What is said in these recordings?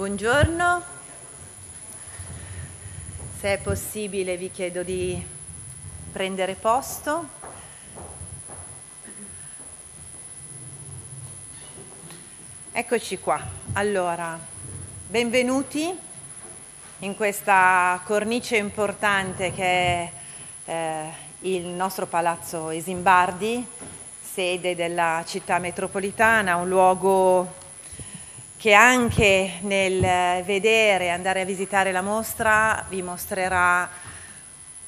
Buongiorno, se è possibile vi chiedo di prendere posto. Eccoci qua, allora, benvenuti in questa cornice importante che è eh, il nostro Palazzo Esimbardi, sede della città metropolitana, un luogo che anche nel vedere, andare a visitare la mostra, vi mostrerà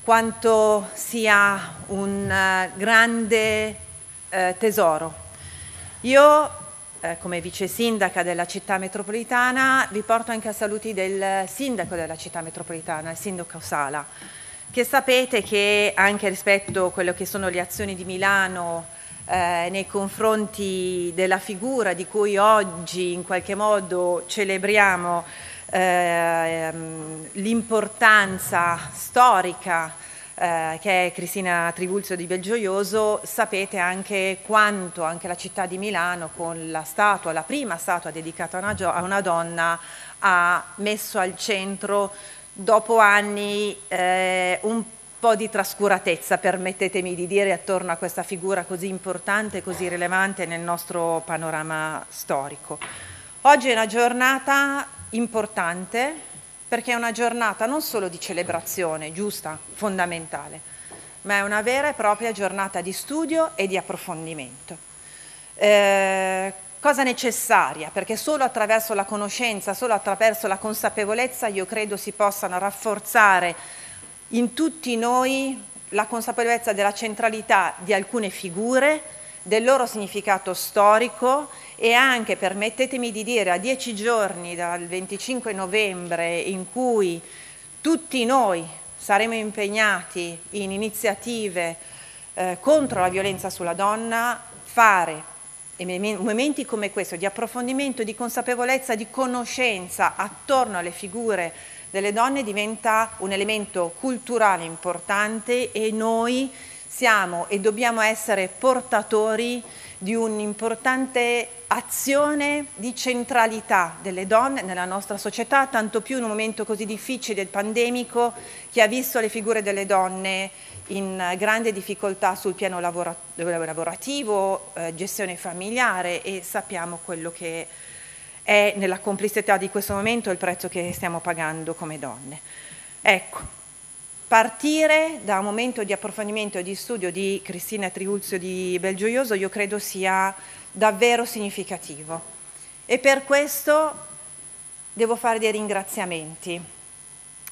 quanto sia un eh, grande eh, tesoro. Io, eh, come vice sindaca della città metropolitana, vi porto anche a saluti del sindaco della città metropolitana, il sindaco Sala, che sapete che anche rispetto a quello che sono le azioni di Milano, eh, nei confronti della figura di cui oggi in qualche modo celebriamo eh, l'importanza storica eh, che è Cristina Trivulzio di Belgioioso, sapete anche quanto anche la città di Milano con la statua, la prima statua dedicata a una, a una donna, ha messo al centro dopo anni eh, un po' di trascuratezza, permettetemi di dire, attorno a questa figura così importante così rilevante nel nostro panorama storico. Oggi è una giornata importante perché è una giornata non solo di celebrazione, giusta, fondamentale, ma è una vera e propria giornata di studio e di approfondimento. Eh, cosa necessaria, perché solo attraverso la conoscenza, solo attraverso la consapevolezza io credo si possano rafforzare in tutti noi la consapevolezza della centralità di alcune figure, del loro significato storico e anche, permettetemi di dire, a dieci giorni dal 25 novembre in cui tutti noi saremo impegnati in iniziative eh, contro la violenza sulla donna, fare momenti come questo di approfondimento, di consapevolezza, di conoscenza attorno alle figure delle donne diventa un elemento culturale importante e noi siamo e dobbiamo essere portatori di un'importante azione di centralità delle donne nella nostra società, tanto più in un momento così difficile pandemico che ha visto le figure delle donne in grande difficoltà sul piano lavorativo, eh, gestione familiare e sappiamo quello che è nella complessità di questo momento il prezzo che stiamo pagando come donne. Ecco, partire da un momento di approfondimento e di studio di Cristina Triulzio di Belgioioso io credo sia davvero significativo e per questo devo fare dei ringraziamenti.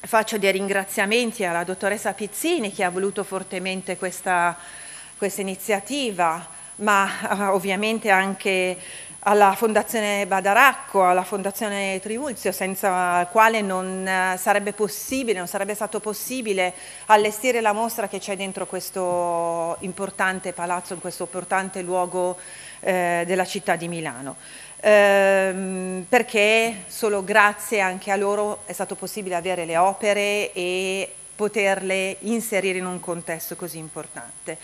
Faccio dei ringraziamenti alla dottoressa Pizzini che ha voluto fortemente questa, questa iniziativa, ma ovviamente anche alla Fondazione Badaracco, alla Fondazione Trivulzio, senza la quale non eh, sarebbe possibile, non sarebbe stato possibile allestire la mostra che c'è dentro questo importante palazzo, in questo importante luogo eh, della città di Milano. Ehm, perché solo grazie anche a loro è stato possibile avere le opere e poterle inserire in un contesto così importante.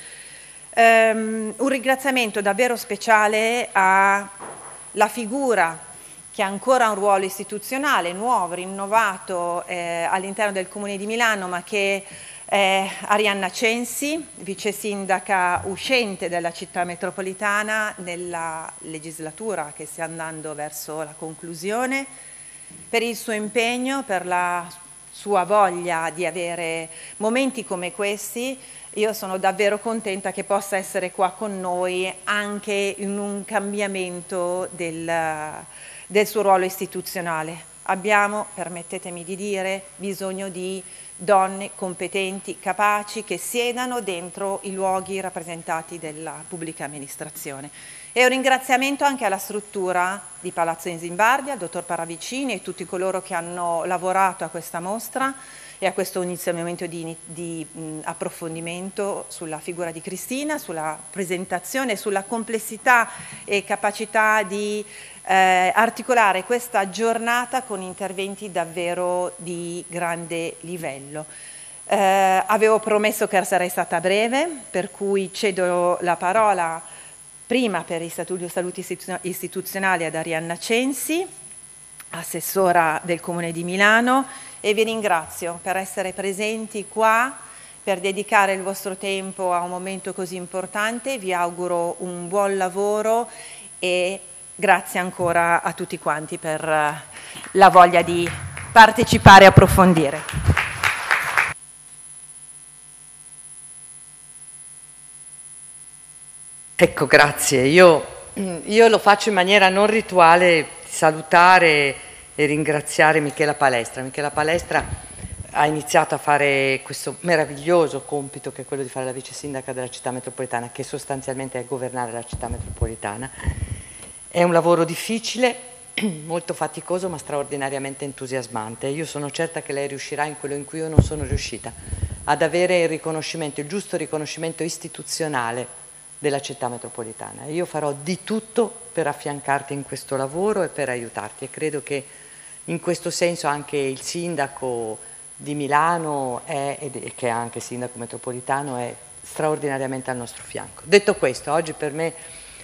Um, un ringraziamento davvero speciale alla figura che ha ancora un ruolo istituzionale nuovo, rinnovato eh, all'interno del Comune di Milano, ma che è Arianna Censi, vice sindaca uscente della città metropolitana nella legislatura che sta andando verso la conclusione, per il suo impegno, per la sua voglia di avere momenti come questi io sono davvero contenta che possa essere qua con noi anche in un cambiamento del, del suo ruolo istituzionale. Abbiamo, permettetemi di dire, bisogno di donne competenti, capaci, che siedano dentro i luoghi rappresentati della pubblica amministrazione. E un ringraziamento anche alla struttura di Palazzo Inzimbardi, al dottor Paravicini e tutti coloro che hanno lavorato a questa mostra, e a questo inizio il momento di, di mh, approfondimento sulla figura di Cristina, sulla presentazione, sulla complessità e capacità di eh, articolare questa giornata con interventi davvero di grande livello. Eh, avevo promesso che sarei stata breve, per cui cedo la parola prima per i saluti istituzionali ad Arianna Censi assessora del Comune di Milano e vi ringrazio per essere presenti qua, per dedicare il vostro tempo a un momento così importante. Vi auguro un buon lavoro e grazie ancora a tutti quanti per eh, la voglia di partecipare e approfondire. Ecco, grazie. Io, io, lo faccio in maniera non rituale, salutare e ringraziare Michela Palestra. Michela Palestra ha iniziato a fare questo meraviglioso compito che è quello di fare la vice sindaca della città metropolitana, che sostanzialmente è governare la città metropolitana. È un lavoro difficile, molto faticoso ma straordinariamente entusiasmante. Io sono certa che lei riuscirà in quello in cui io non sono riuscita, ad avere il riconoscimento, il giusto riconoscimento istituzionale della città metropolitana. Io farò di tutto per affiancarti in questo lavoro e per aiutarti e credo che in questo senso anche il sindaco di Milano è, che è anche sindaco metropolitano è straordinariamente al nostro fianco. Detto questo, oggi per me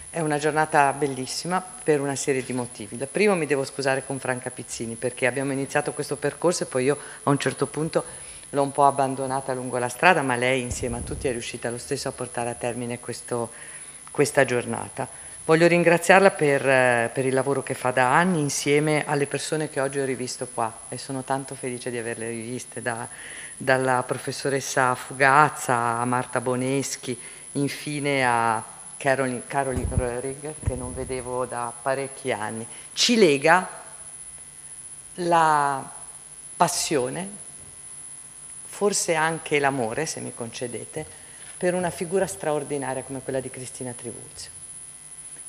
è una giornata bellissima per una serie di motivi. Il primo mi devo scusare con Franca Pizzini perché abbiamo iniziato questo percorso e poi io a un certo punto l'ho un po' abbandonata lungo la strada, ma lei insieme a tutti è riuscita lo stesso a portare a termine questo, questa giornata. Voglio ringraziarla per, eh, per, il lavoro che fa da anni insieme alle persone che oggi ho rivisto qua e sono tanto felice di averle riviste, da, dalla professoressa Fugazza a Marta Boneschi, infine a Caroline, Caroline Röhrig che non vedevo da parecchi anni. Ci lega la passione forse anche l'amore, se mi concedete, per una figura straordinaria come quella di Cristina Trivulzio,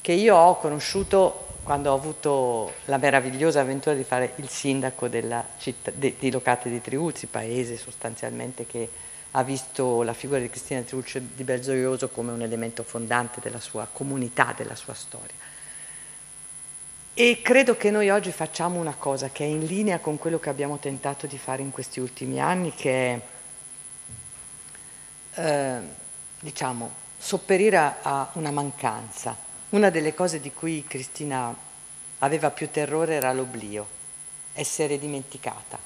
che io ho conosciuto quando ho avuto la meravigliosa avventura di fare il sindaco città, de, di Locate di Trivulzi, paese sostanzialmente che ha visto la figura di Cristina Trivulzio di Belzoioso come un elemento fondante della sua comunità, della sua storia. E credo che noi oggi facciamo una cosa che è in linea con quello che abbiamo tentato di fare in questi ultimi anni, che è, eh, diciamo, sopperire a una mancanza. Una delle cose di cui Cristina aveva più terrore era l'oblio, essere dimenticata,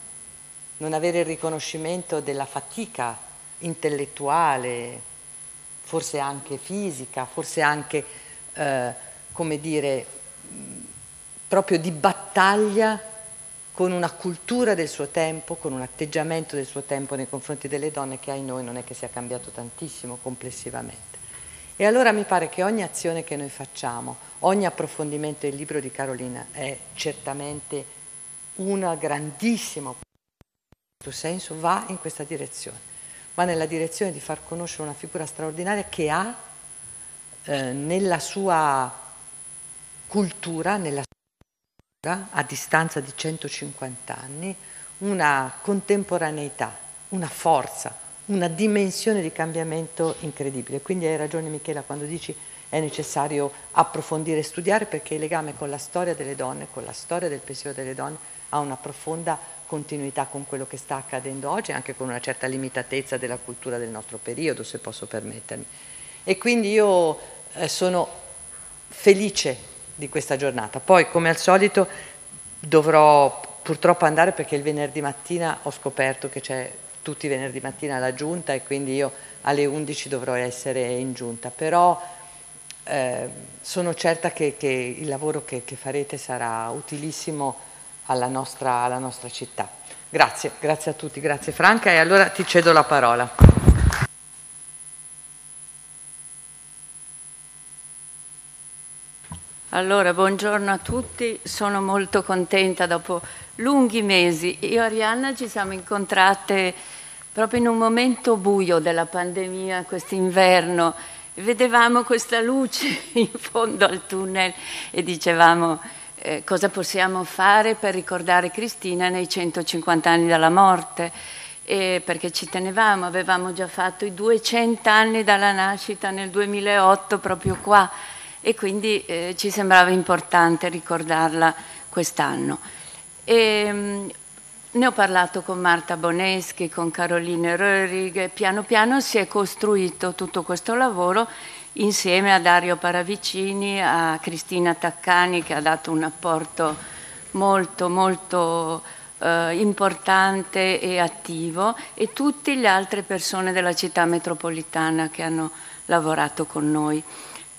non avere il riconoscimento della fatica intellettuale, forse anche fisica, forse anche, eh, come dire, proprio di battaglia con una cultura del suo tempo, con un atteggiamento del suo tempo nei confronti delle donne che ai noi non è che sia cambiato tantissimo complessivamente. E allora mi pare che ogni azione che noi facciamo, ogni approfondimento del libro di Carolina è certamente una grandissima in questo senso, va in questa direzione, va nella direzione di far conoscere una figura straordinaria che ha eh, nella sua cultura, nella a distanza di 150 anni, una contemporaneità, una forza, una dimensione di cambiamento incredibile. Quindi hai ragione Michela quando dici è necessario approfondire e studiare perché il legame con la storia delle donne, con la storia del pensiero delle donne ha una profonda continuità con quello che sta accadendo oggi, anche con una certa limitatezza della cultura del nostro periodo, se posso permettermi. E quindi io eh, sono felice di questa giornata. Poi, come al solito, dovrò purtroppo andare perché il venerdì mattina ho scoperto che c'è tutti i venerdì mattina la giunta e quindi io alle 11 dovrò essere in giunta, però eh, sono certa che, che il lavoro che, che, farete sarà utilissimo alla nostra, alla nostra città. Grazie, grazie a tutti, grazie Franca e allora ti cedo la parola. Allora, buongiorno a tutti, sono molto contenta dopo lunghi mesi. Io e Arianna ci siamo incontrate proprio in un momento buio della pandemia, quest'inverno, vedevamo questa luce in fondo al tunnel e dicevamo eh, cosa possiamo fare per ricordare Cristina nei 150 anni dalla morte. E perché ci tenevamo, avevamo già fatto i 200 anni dalla nascita nel 2008 proprio qua e quindi eh, ci sembrava importante ricordarla quest'anno. Mm, ne ho parlato con Marta Boneschi, con Caroline Röhrig, piano piano si è costruito tutto questo lavoro insieme a Dario Paravicini, a Cristina Taccani che ha dato un apporto molto molto eh, importante e attivo e tutte le altre persone della città metropolitana che hanno lavorato con noi.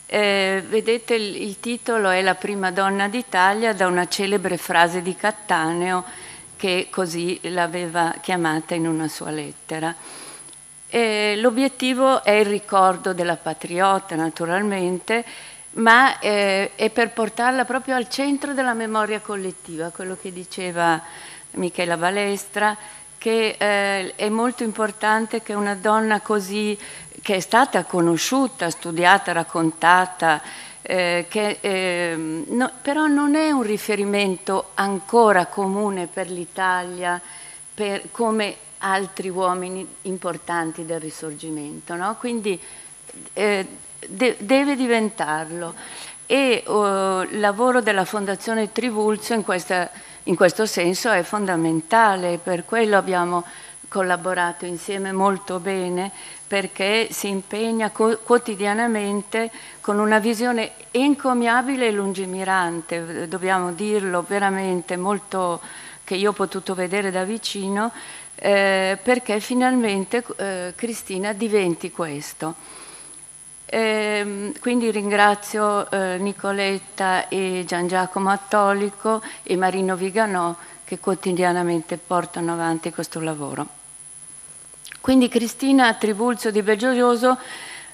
Eh, vedete il, il, titolo è La prima donna d'Italia da una celebre frase di Cattaneo che così l'aveva chiamata in una sua lettera. L'obiettivo è il ricordo della patriota naturalmente, ma eh, è per portarla proprio al centro della memoria collettiva, quello che diceva Michela Balestra, che eh, è molto importante che una donna così, che è stata conosciuta, studiata, raccontata, eh, che eh, no, però non è un riferimento ancora comune per l'Italia come altri uomini importanti del risorgimento. No? Quindi eh, de deve diventarlo. E uh, il lavoro della Fondazione Trivulzio in questa in questo senso è fondamentale, per quello abbiamo collaborato insieme molto bene perché si impegna quotidianamente con una visione encomiabile e lungimirante, dobbiamo dirlo veramente molto che io ho potuto vedere da vicino, eh, perché finalmente eh, Cristina diventi questo. Eh, quindi ringrazio eh, Nicoletta e Gian Giacomo Attolico e Marino Viganò che quotidianamente portano avanti questo lavoro. Quindi Cristina Tribulzio di Belgioioso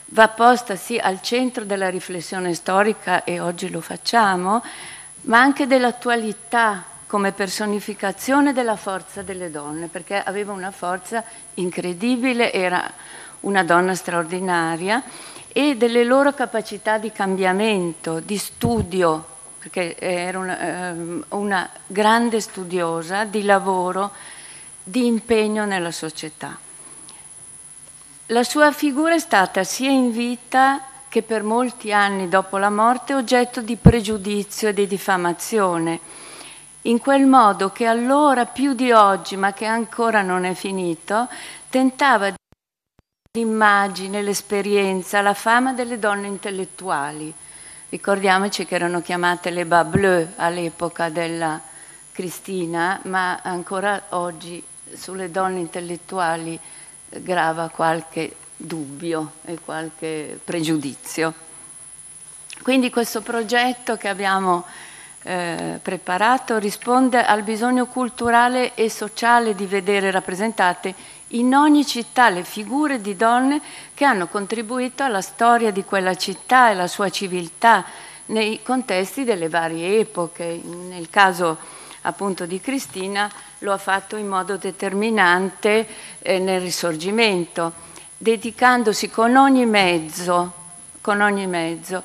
va posta sì al centro della riflessione storica e oggi lo facciamo, ma anche dell'attualità come personificazione della forza delle donne, perché aveva una forza incredibile, era una donna straordinaria e delle loro capacità di cambiamento, di studio, perché era una, ehm, una grande studiosa, di lavoro, di impegno nella società. La sua figura è stata sia in vita che per molti anni dopo la morte oggetto di pregiudizio e di diffamazione, in quel modo che allora più di oggi, ma che ancora non è finito, tentava di l'immagine, l'esperienza, la fama delle donne intellettuali. Ricordiamoci che erano chiamate le bas bleu all'epoca della Cristina, ma ancora oggi sulle donne intellettuali grava qualche dubbio e qualche pregiudizio. Quindi questo progetto che abbiamo eh, preparato risponde al bisogno culturale e sociale di vedere rappresentate in ogni città le figure di donne che hanno contribuito alla storia di quella città e alla sua civiltà nei contesti delle varie epoche. Nel caso appunto di Cristina lo ha fatto in modo determinante eh, nel risorgimento, dedicandosi con ogni mezzo, con ogni mezzo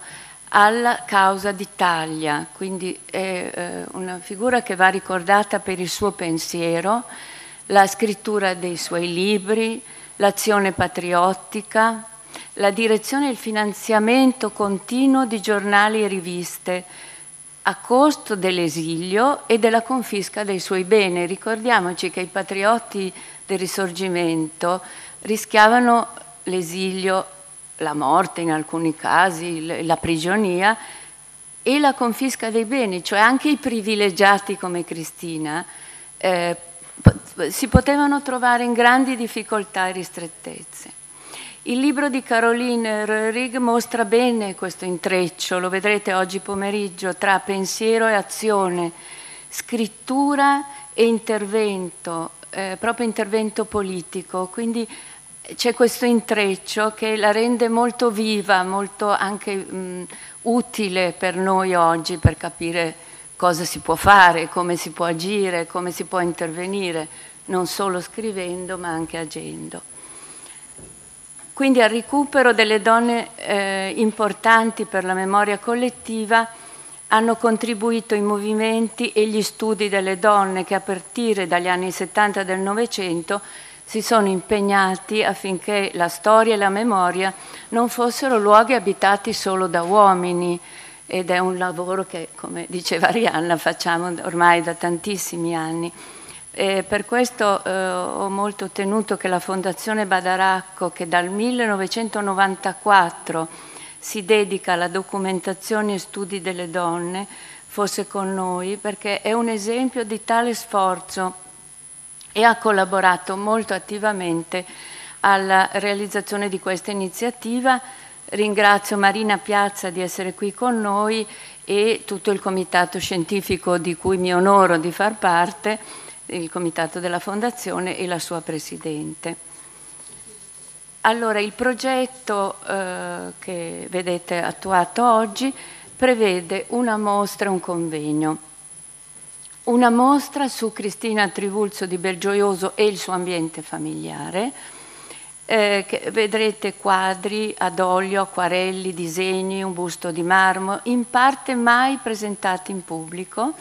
alla causa d'Italia, quindi è eh, una figura che va ricordata per il suo pensiero, la scrittura dei suoi libri, l'azione patriottica, la direzione e il finanziamento continuo di giornali e riviste a costo dell'esilio e della confisca dei suoi beni. Ricordiamoci che i patrioti del risorgimento rischiavano l'esilio, la morte in alcuni casi, la prigionia e la confisca dei beni, cioè anche i privilegiati come Cristina eh, si potevano trovare in grandi difficoltà e ristrettezze. Il libro di Caroline Röhrig mostra bene questo intreccio, lo vedrete oggi pomeriggio, tra pensiero e azione, scrittura e intervento, eh, proprio intervento politico. Quindi c'è questo intreccio che la rende molto viva, molto anche mh, utile per noi oggi per capire cosa si può fare, come si può agire, come si può intervenire, non solo scrivendo ma anche agendo. Quindi al recupero delle donne eh, importanti per la memoria collettiva hanno contribuito i movimenti e gli studi delle donne che a partire dagli anni 70 del Novecento si sono impegnati affinché la storia e la memoria non fossero luoghi abitati solo da uomini, ed è un lavoro che, come diceva Arianna, facciamo ormai da tantissimi anni. E per questo eh, ho molto tenuto che la Fondazione Badaracco, che dal 1994 si dedica alla documentazione e studi delle donne, fosse con noi perché è un esempio di tale sforzo e ha collaborato molto attivamente alla realizzazione di questa iniziativa. Ringrazio Marina Piazza di essere qui con noi e tutto il comitato scientifico di cui mi onoro di far parte, il comitato della Fondazione e la sua Presidente. Allora, il progetto eh, che vedete attuato oggi prevede una mostra, un convegno. Una mostra su Cristina Trivulzio di Belgioioso e il suo ambiente familiare, eh, vedrete quadri ad olio, acquarelli, disegni, un busto di marmo, in parte mai presentati in pubblico,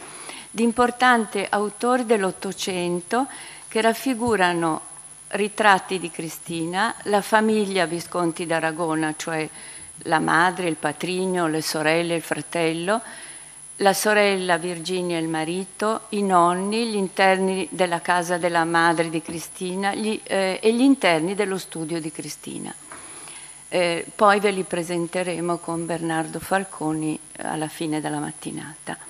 di importanti autori dell'Ottocento che raffigurano ritratti di Cristina, la famiglia Visconti d'Aragona, cioè la madre, il patrigno, le sorelle, il fratello, la sorella Virginia e il marito, i nonni, gli interni della casa della madre di Cristina gli, eh, e gli interni dello studio di Cristina. Eh, poi ve li presenteremo con Bernardo Falconi alla fine della mattinata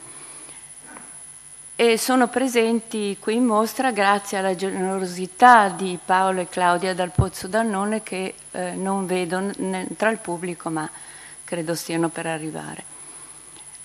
e sono presenti qui in mostra grazie alla generosità di Paolo e Claudia dal Pozzo d'Annone che eh, non vedo tra il pubblico ma credo stiano per arrivare.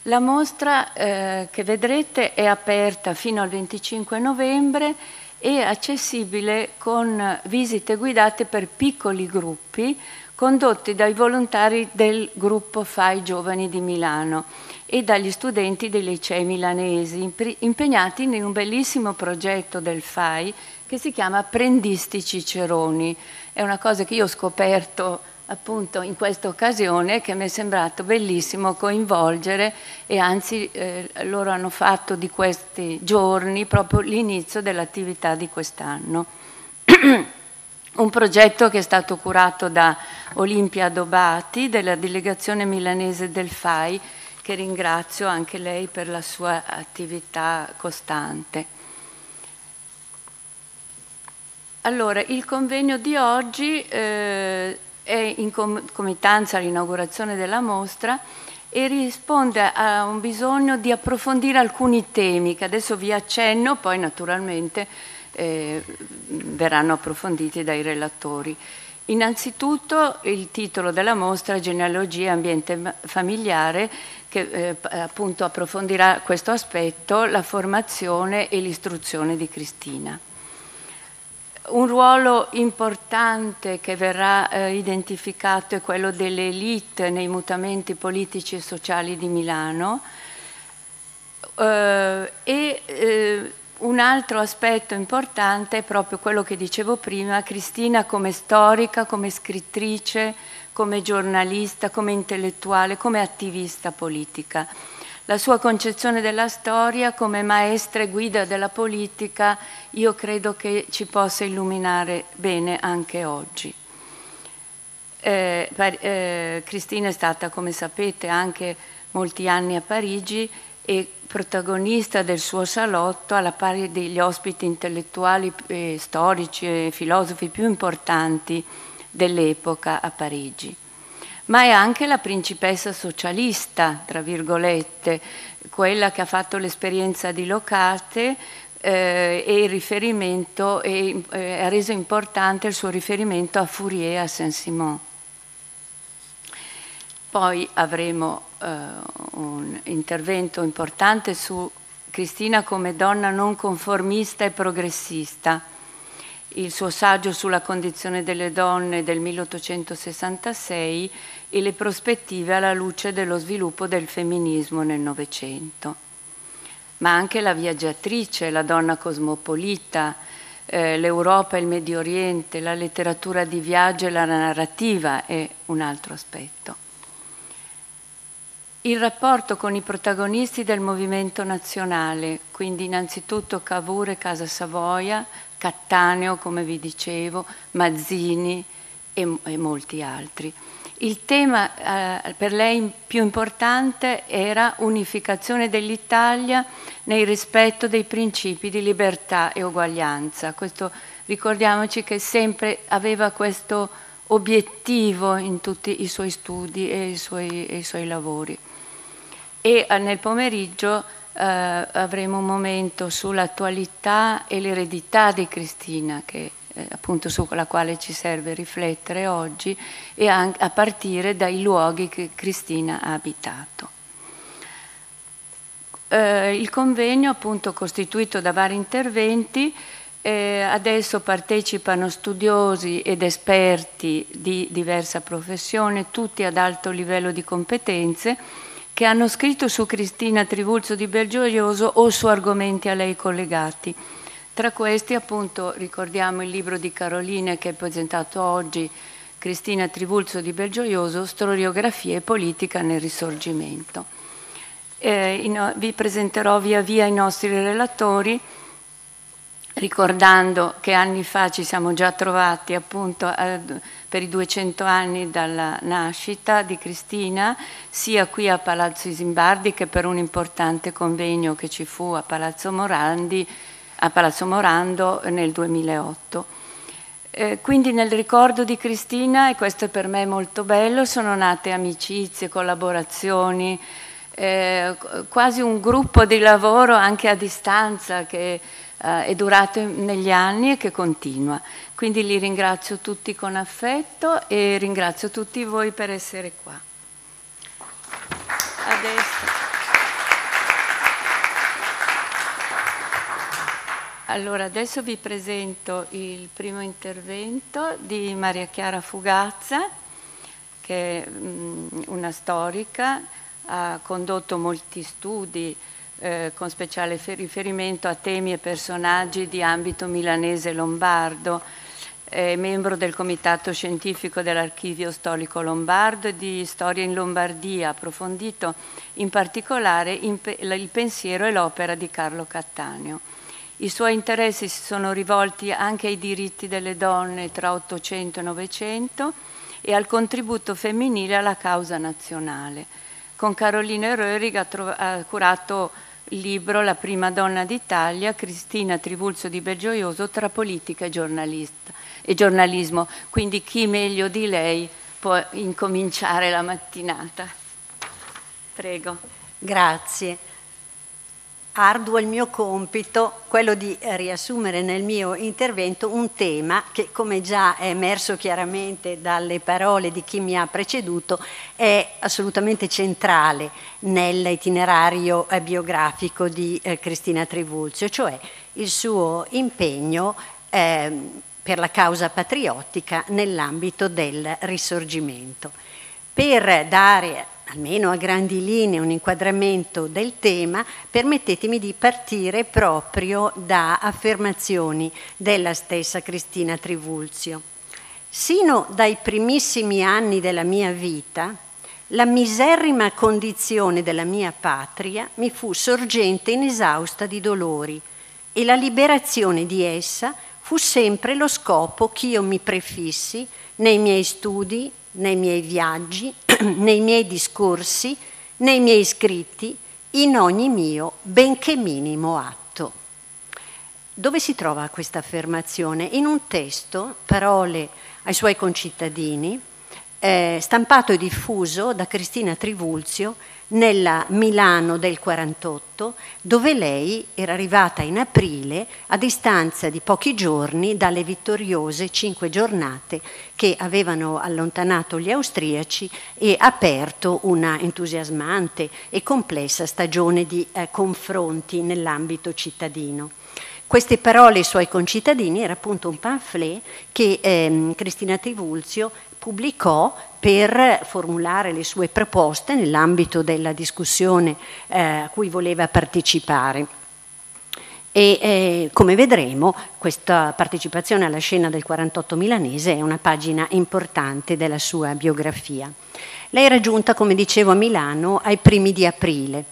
La mostra eh, che vedrete è aperta fino al 25 novembre e accessibile con visite guidate per piccoli gruppi condotti dai volontari del gruppo FAI Giovani di Milano e dagli studenti dei licei milanesi impegnati in un bellissimo progetto del FAI che si chiama Apprendisti Ciceroni. È una cosa che io ho scoperto appunto in questa occasione che mi è sembrato bellissimo coinvolgere e anzi eh, loro hanno fatto di questi giorni proprio l'inizio dell'attività di quest'anno. Un progetto che è stato curato da Olimpia Dobati della delegazione milanese del FAI che ringrazio anche lei per la sua attività costante. Allora, il convegno di oggi eh, è in comitanza all'inaugurazione della mostra e risponde a un bisogno di approfondire alcuni temi che adesso vi accenno, poi naturalmente eh, verranno approfonditi dai relatori. Innanzitutto il titolo della mostra Genealogia e ambiente familiare che eh, appunto approfondirà questo aspetto, la formazione e l'istruzione di Cristina. Un ruolo importante che verrà eh, identificato è quello delle elite nei mutamenti politici e sociali di Milano eh, e eh, un altro aspetto importante è proprio quello che dicevo prima, Cristina come storica, come scrittrice, come giornalista, come intellettuale, come attivista politica. La sua concezione della storia come maestra e guida della politica io credo che ci possa illuminare bene anche oggi. Eh, eh, Cristina è stata, come sapete, anche molti anni a Parigi e protagonista del suo salotto alla pari degli ospiti intellettuali, eh, storici e filosofi più importanti dell'epoca a Parigi. Ma è anche la principessa socialista, tra virgolette, quella che ha fatto l'esperienza di Locate eh, e, e eh, ha reso importante il suo riferimento a Fourier e a Saint-Simon. Poi avremo eh, un intervento importante su Cristina come donna non conformista e progressista il suo saggio sulla condizione delle donne del 1866 e le prospettive alla luce dello sviluppo del femminismo nel Novecento. Ma anche la viaggiatrice, la donna cosmopolita, eh, l'Europa e il Medio Oriente, la letteratura di viaggio e la narrativa è un altro aspetto. Il rapporto con i protagonisti del movimento nazionale, quindi innanzitutto Cavour e Casa Savoia, Cattaneo, come vi dicevo, Mazzini e, e molti altri. Il tema eh, per lei più importante era unificazione dell'Italia nel rispetto dei principi di libertà e uguaglianza. Questo, ricordiamoci che sempre aveva questo obiettivo in tutti i suoi studi e i suoi, e i suoi lavori. E eh, nel pomeriggio eh, avremo un momento sull'attualità e l'eredità di Cristina, che, eh, appunto sulla quale ci serve riflettere oggi, e a partire dai luoghi che Cristina ha abitato. Eh, il convegno, appunto costituito da vari interventi, eh, adesso partecipano studiosi ed esperti di diversa professione, tutti ad alto livello di competenze, che hanno scritto su Cristina Trivulzo di Belgioioso o su argomenti a lei collegati. Tra questi appunto ricordiamo il libro di Caroline che è presentato oggi, Cristina Trivulzo di Belgioioso, Storiografia e politica nel Risorgimento. Eh, in, vi presenterò via via i nostri relatori ricordando che anni fa ci siamo già trovati appunto eh, per i 200 anni dalla nascita di Cristina, sia qui a Palazzo Isimbardi che per un importante convegno che ci fu a Palazzo, Morandi, a Palazzo Morando nel 2008. Eh, quindi nel ricordo di Cristina, e questo è per me molto bello, sono nate amicizie, collaborazioni, eh, quasi un gruppo di lavoro anche a distanza che eh, è durato negli anni e che continua. Quindi li ringrazio tutti con affetto e ringrazio tutti voi per essere qua. Adesso. Allora, adesso vi presento il primo intervento di Maria Chiara Fugazza, che è mm, una storica, ha condotto molti studi eh, con speciale riferimento a temi e personaggi di ambito milanese e lombardo, è membro del Comitato Scientifico dell'Archivio Storico Lombardo e di Storia in Lombardia, approfondito in particolare il pensiero e l'opera di Carlo Cattaneo. I suoi interessi si sono rivolti anche ai diritti delle donne tra 800 e 900 e al contributo femminile alla causa nazionale. Con Carolina Röhrig ha, ha curato il libro La prima donna d'Italia, Cristina Trivulzo di Belgioioso, tra politica e, e giornalismo. Quindi chi meglio di lei può incominciare la mattinata. Prego. Grazie arduo il mio compito, quello di riassumere nel mio intervento un tema che, come già è emerso chiaramente dalle parole di chi mi ha preceduto, è assolutamente centrale nell'itinerario eh, biografico di eh, Cristina Trivulzio, cioè il suo impegno eh, per la causa patriottica nell'ambito del risorgimento. Per dare almeno a grandi linee, un inquadramento del tema, permettetemi di partire proprio da affermazioni della stessa Cristina Trivulzio. Sino dai primissimi anni della mia vita, la miserrima condizione della mia patria mi fu sorgente inesausta di dolori e la liberazione di essa fu sempre lo scopo ch'io mi prefissi nei miei studi, nei miei viaggi, nei miei discorsi, nei miei scritti, in ogni mio benché minimo atto. Dove si trova questa affermazione? In un testo, parole ai suoi concittadini, eh, stampato e diffuso da Cristina Trivulzio nella Milano del 48, dove lei era arrivata in aprile a distanza di pochi giorni dalle vittoriose cinque giornate che avevano allontanato gli austriaci e aperto una entusiasmante e complessa stagione di eh, confronti nell'ambito cittadino. Queste parole suoi concittadini era appunto un pamphlet che ehm, Cristina Trivulzio pubblicò per formulare le sue proposte nell'ambito della discussione eh, a cui voleva partecipare. E eh, come vedremo questa partecipazione alla scena del 48 milanese è una pagina importante della sua biografia. Lei era giunta, come dicevo, a Milano ai primi di aprile.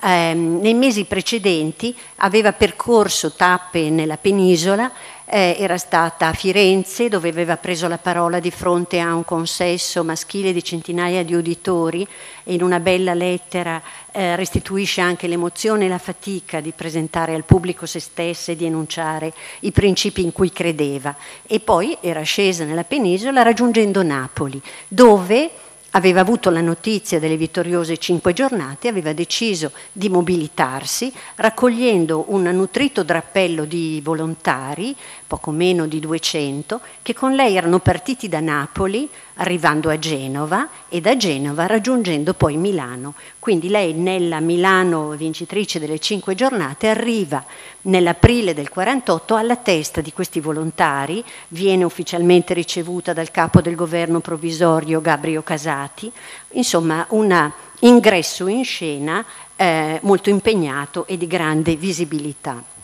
Eh, nei mesi precedenti aveva percorso tappe nella penisola eh, era stata a Firenze dove aveva preso la parola di fronte a un consesso maschile di centinaia di uditori e in una bella lettera eh, restituisce anche l'emozione e la fatica di presentare al pubblico se stessa e di enunciare i principi in cui credeva. E poi era scesa nella penisola raggiungendo Napoli, dove aveva avuto la notizia delle vittoriose cinque giornate, aveva deciso di mobilitarsi, raccogliendo un nutrito drappello di volontari, poco meno di 200, che con lei erano partiti da Napoli, arrivando a Genova e da Genova raggiungendo poi Milano. Quindi lei nella Milano vincitrice delle cinque giornate arriva nell'aprile del 48 alla testa di questi volontari, viene ufficialmente ricevuta dal capo del governo provvisorio Gabrio Casati, insomma un ingresso in scena eh, molto impegnato e di grande visibilità.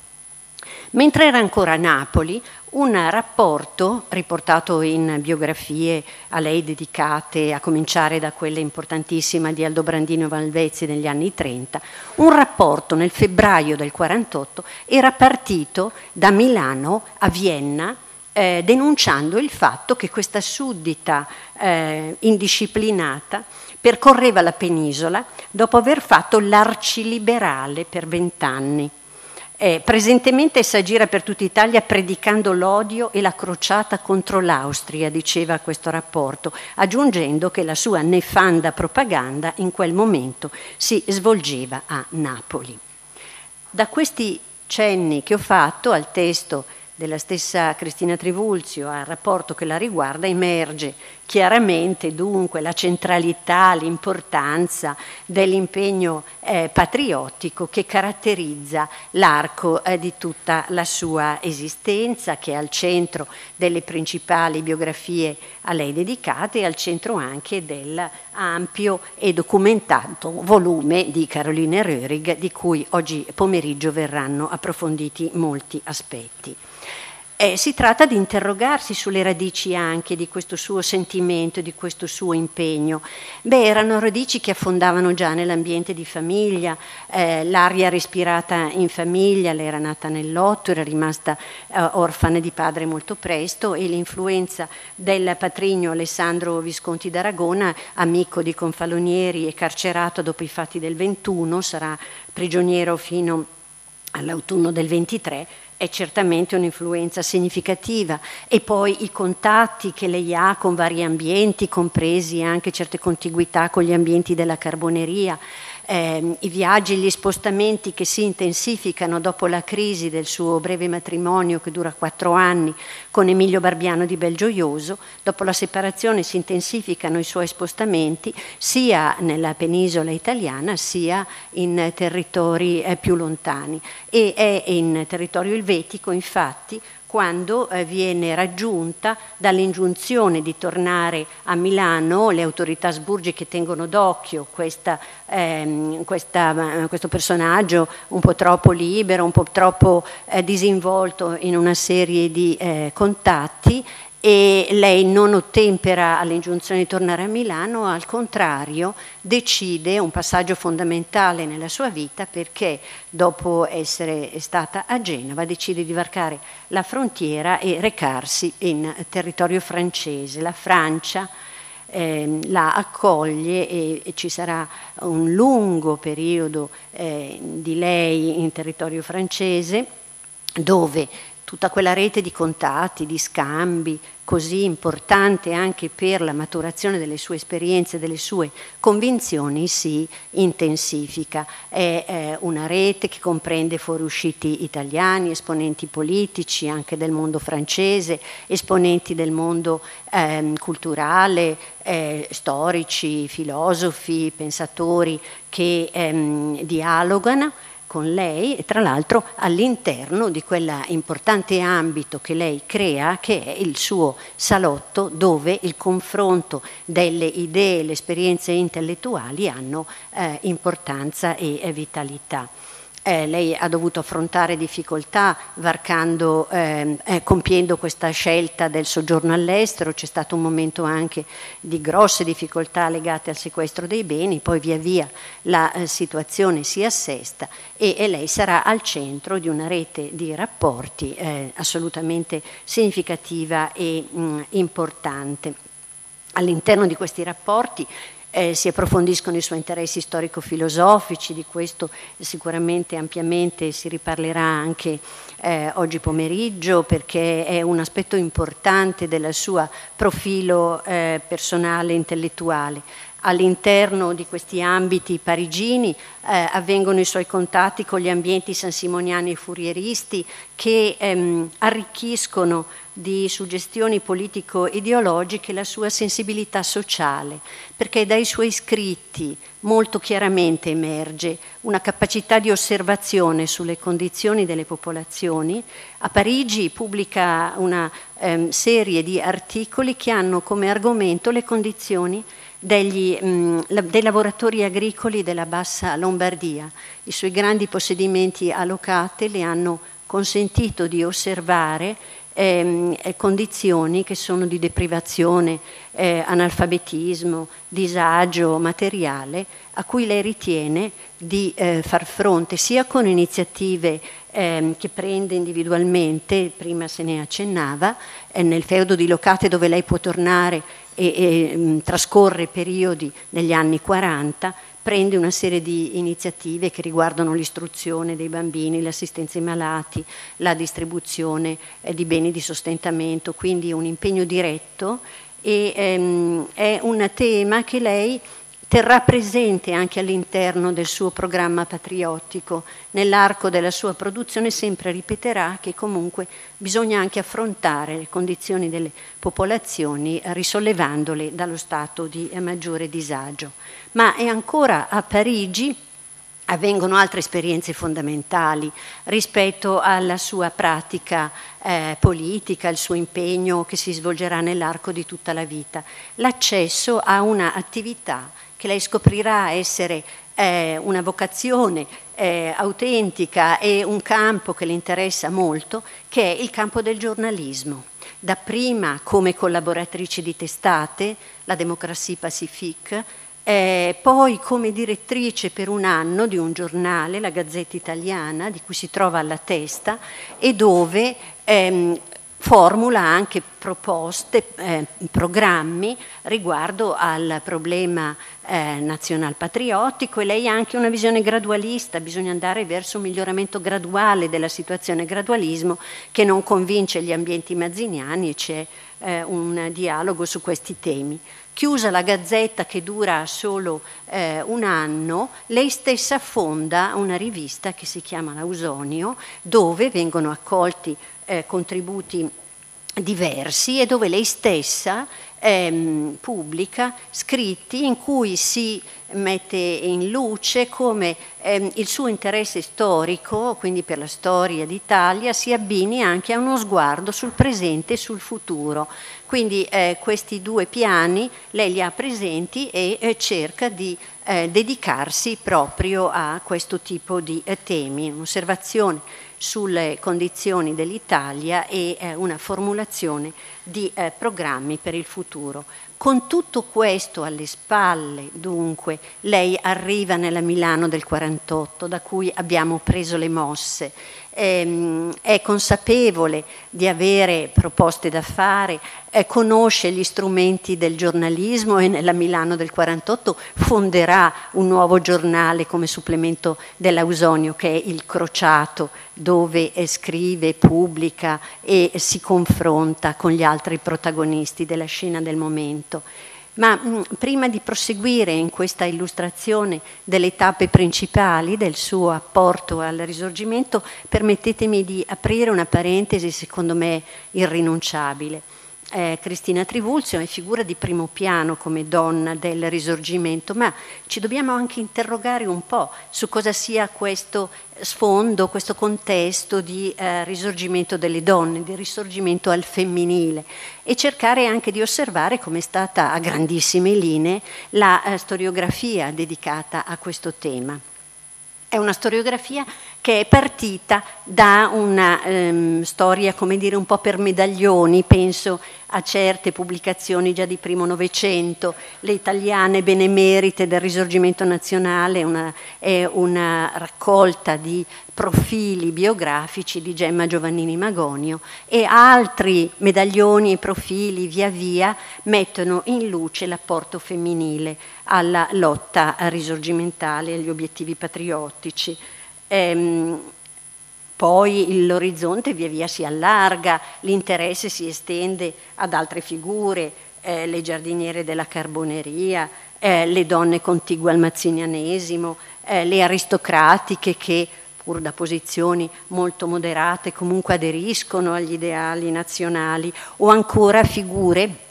Mentre era ancora a Napoli, un rapporto riportato in biografie a lei dedicate, a cominciare da quella importantissima di Aldobrandino Valvezzi negli anni 30, un rapporto nel febbraio del 48 era partito da Milano a Vienna eh, denunciando il fatto che questa suddita eh, indisciplinata percorreva la penisola dopo aver fatto l'arciliberale per vent'anni eh, presentemente essa gira per tutta Italia predicando l'odio e la crociata contro l'Austria, diceva questo rapporto, aggiungendo che la sua nefanda propaganda in quel momento si svolgeva a Napoli. Da questi cenni che ho fatto al testo della stessa Cristina Trivulzio al rapporto che la riguarda emerge chiaramente dunque la centralità, l'importanza dell'impegno eh, patriottico che caratterizza l'arco eh, di tutta la sua esistenza, che è al centro delle principali biografie a lei dedicate e al centro anche dell'ampio e documentato volume di Caroline Röhrig, di cui oggi pomeriggio verranno approfonditi molti aspetti. Eh, si tratta di interrogarsi sulle radici anche di questo suo sentimento, di questo suo impegno. Beh, erano radici che affondavano già nell'ambiente di famiglia, eh, l'aria respirata in famiglia, lei era nata nell'otto, era rimasta eh, orfana di padre molto presto e l'influenza del patrigno Alessandro Visconti d'Aragona, amico di Confalonieri e carcerato dopo i fatti del 21, sarà prigioniero fino all'autunno del 23, è certamente un'influenza significativa. E poi i contatti che lei ha con vari ambienti, compresi anche certe contiguità con gli ambienti della carboneria, eh, i viaggi, gli spostamenti che si intensificano dopo la crisi del suo breve matrimonio che dura quattro anni con Emilio Barbiano di Belgioioso, dopo la separazione si intensificano i suoi spostamenti sia nella penisola italiana sia in territori eh, più lontani. E è in territorio elvetico infatti quando eh, viene raggiunta dall'ingiunzione di tornare a Milano, le autorità sburgiche tengono d'occhio questa, ehm, questa, eh, questo personaggio un po' troppo libero, un po' troppo eh, disinvolto in una serie di eh, contatti e lei non ottempera all'ingiunzione di tornare a Milano, al contrario decide un passaggio fondamentale nella sua vita perché dopo essere stata a Genova decide di varcare la frontiera e recarsi in territorio francese. La Francia eh, la accoglie e, ci sarà un lungo periodo eh, di lei in territorio francese dove tutta quella rete di contatti, di scambi, così importante anche per la maturazione delle sue esperienze, delle sue convinzioni, si intensifica. È eh, una rete che comprende fuoriusciti italiani, esponenti politici anche del mondo francese, esponenti del mondo eh, culturale, eh, storici, filosofi, pensatori che ehm, dialogano con lei e tra l'altro all'interno di quell'importante ambito che lei crea che è il suo salotto dove il confronto delle idee e le esperienze intellettuali hanno eh, importanza e vitalità eh, lei ha dovuto affrontare difficoltà varcando, eh, eh, compiendo questa scelta del soggiorno all'estero, c'è stato un momento anche di grosse difficoltà legate al sequestro dei beni, poi via via la eh, situazione si assesta e, e, lei sarà al centro di una rete di rapporti eh, assolutamente significativa e mh, importante. All'interno di questi rapporti eh, si approfondiscono i suoi interessi storico-filosofici, di questo sicuramente ampiamente si riparlerà anche eh, oggi pomeriggio perché è un aspetto importante del suo profilo eh, personale e intellettuale. All'interno di questi ambiti parigini eh, avvengono i suoi contatti con gli ambienti sansimoniani e furieristi che ehm, arricchiscono di suggestioni politico-ideologiche la sua sensibilità sociale, perché dai suoi scritti molto chiaramente emerge una capacità di osservazione sulle condizioni delle popolazioni. A Parigi pubblica una ehm, serie di articoli che hanno come argomento le condizioni degli, mh, dei lavoratori agricoli della bassa Lombardia. I suoi grandi possedimenti a Locate le hanno consentito di osservare ehm, condizioni che sono di deprivazione, eh, analfabetismo, disagio materiale, a cui lei ritiene di eh, far fronte sia con iniziative ehm, che prende individualmente, prima se ne accennava, eh, nel feudo di Locate dove lei può tornare e, e mh, trascorre periodi negli anni 40, prende una serie di iniziative che riguardano l'istruzione dei bambini, l'assistenza ai malati, la distribuzione eh, di beni di sostentamento, quindi un impegno diretto e ehm, è un tema che lei terrà presente anche all'interno del suo programma patriottico. Nell'arco della sua produzione sempre ripeterà che comunque bisogna anche affrontare le condizioni delle popolazioni risollevandole dallo stato di maggiore disagio. Ma è ancora a Parigi avvengono altre esperienze fondamentali rispetto alla sua pratica eh, politica, il suo impegno che si svolgerà nell'arco di tutta la vita. L'accesso a un'attività che lei scoprirà essere eh, una vocazione eh, autentica e un campo che le interessa molto, che è il campo del giornalismo. Dapprima come collaboratrice di testate, la Democratie Pacifique, eh, poi come direttrice per un anno di un giornale, la Gazzetta Italiana, di cui si trova alla testa e dove ehm, formula anche proposte, eh, programmi riguardo al problema eh, nazional-patriottico e lei ha anche una visione gradualista, bisogna andare verso un miglioramento graduale della situazione, gradualismo che non convince gli ambienti mazziniani e c'è eh, un dialogo su questi temi. Chiusa la gazzetta che dura solo eh, un anno, lei stessa fonda una rivista che si chiama Lausonio, dove vengono accolti eh, contributi diversi e dove lei stessa ehm, pubblica scritti in cui si mette in luce come ehm, il suo interesse storico, quindi per la storia d'Italia, si abbini anche a uno sguardo sul presente e sul futuro. Quindi eh, questi due piani lei li ha presenti e eh, cerca di eh, dedicarsi proprio a questo tipo di eh, temi, un'osservazione sulle condizioni dell'Italia e eh, una formulazione di eh, programmi per il futuro. Con tutto questo alle spalle, dunque, lei arriva nella Milano del 48, da cui abbiamo preso le mosse ehm, è consapevole di avere proposte da fare, eh, conosce gli strumenti del giornalismo e nella Milano del 48 fonderà un nuovo giornale come supplemento dell'Ausonio che è il Crociato dove eh, scrive, pubblica e si confronta con gli altri protagonisti della scena del momento. Ma mh, mm, prima di proseguire in questa illustrazione delle tappe principali del suo apporto al risorgimento, permettetemi di aprire una parentesi secondo me irrinunciabile eh, Cristina Trivulzio è figura di primo piano come donna del risorgimento, ma ci dobbiamo anche interrogare un po' su cosa sia questo sfondo, questo contesto di eh, risorgimento delle donne, di risorgimento al femminile e cercare anche di osservare come è stata a grandissime linee la eh, storiografia dedicata a questo tema. È una storiografia che è partita da una ehm, storia, come dire, un po' per medaglioni, penso a certe pubblicazioni già di primo Novecento, le italiane benemerite del Risorgimento Nazionale, una, è una raccolta di profili biografici di Gemma Giovannini Magonio e altri medaglioni e profili via via mettono in luce l'apporto femminile alla lotta risorgimentale, agli obiettivi patriottici. Ehm, poi l'orizzonte via via si allarga, l'interesse si estende ad altre figure, eh, le giardiniere della carboneria, eh, le donne contigue al mazzinianesimo, eh, le aristocratiche che pur da posizioni molto moderate comunque aderiscono agli ideali nazionali o ancora figure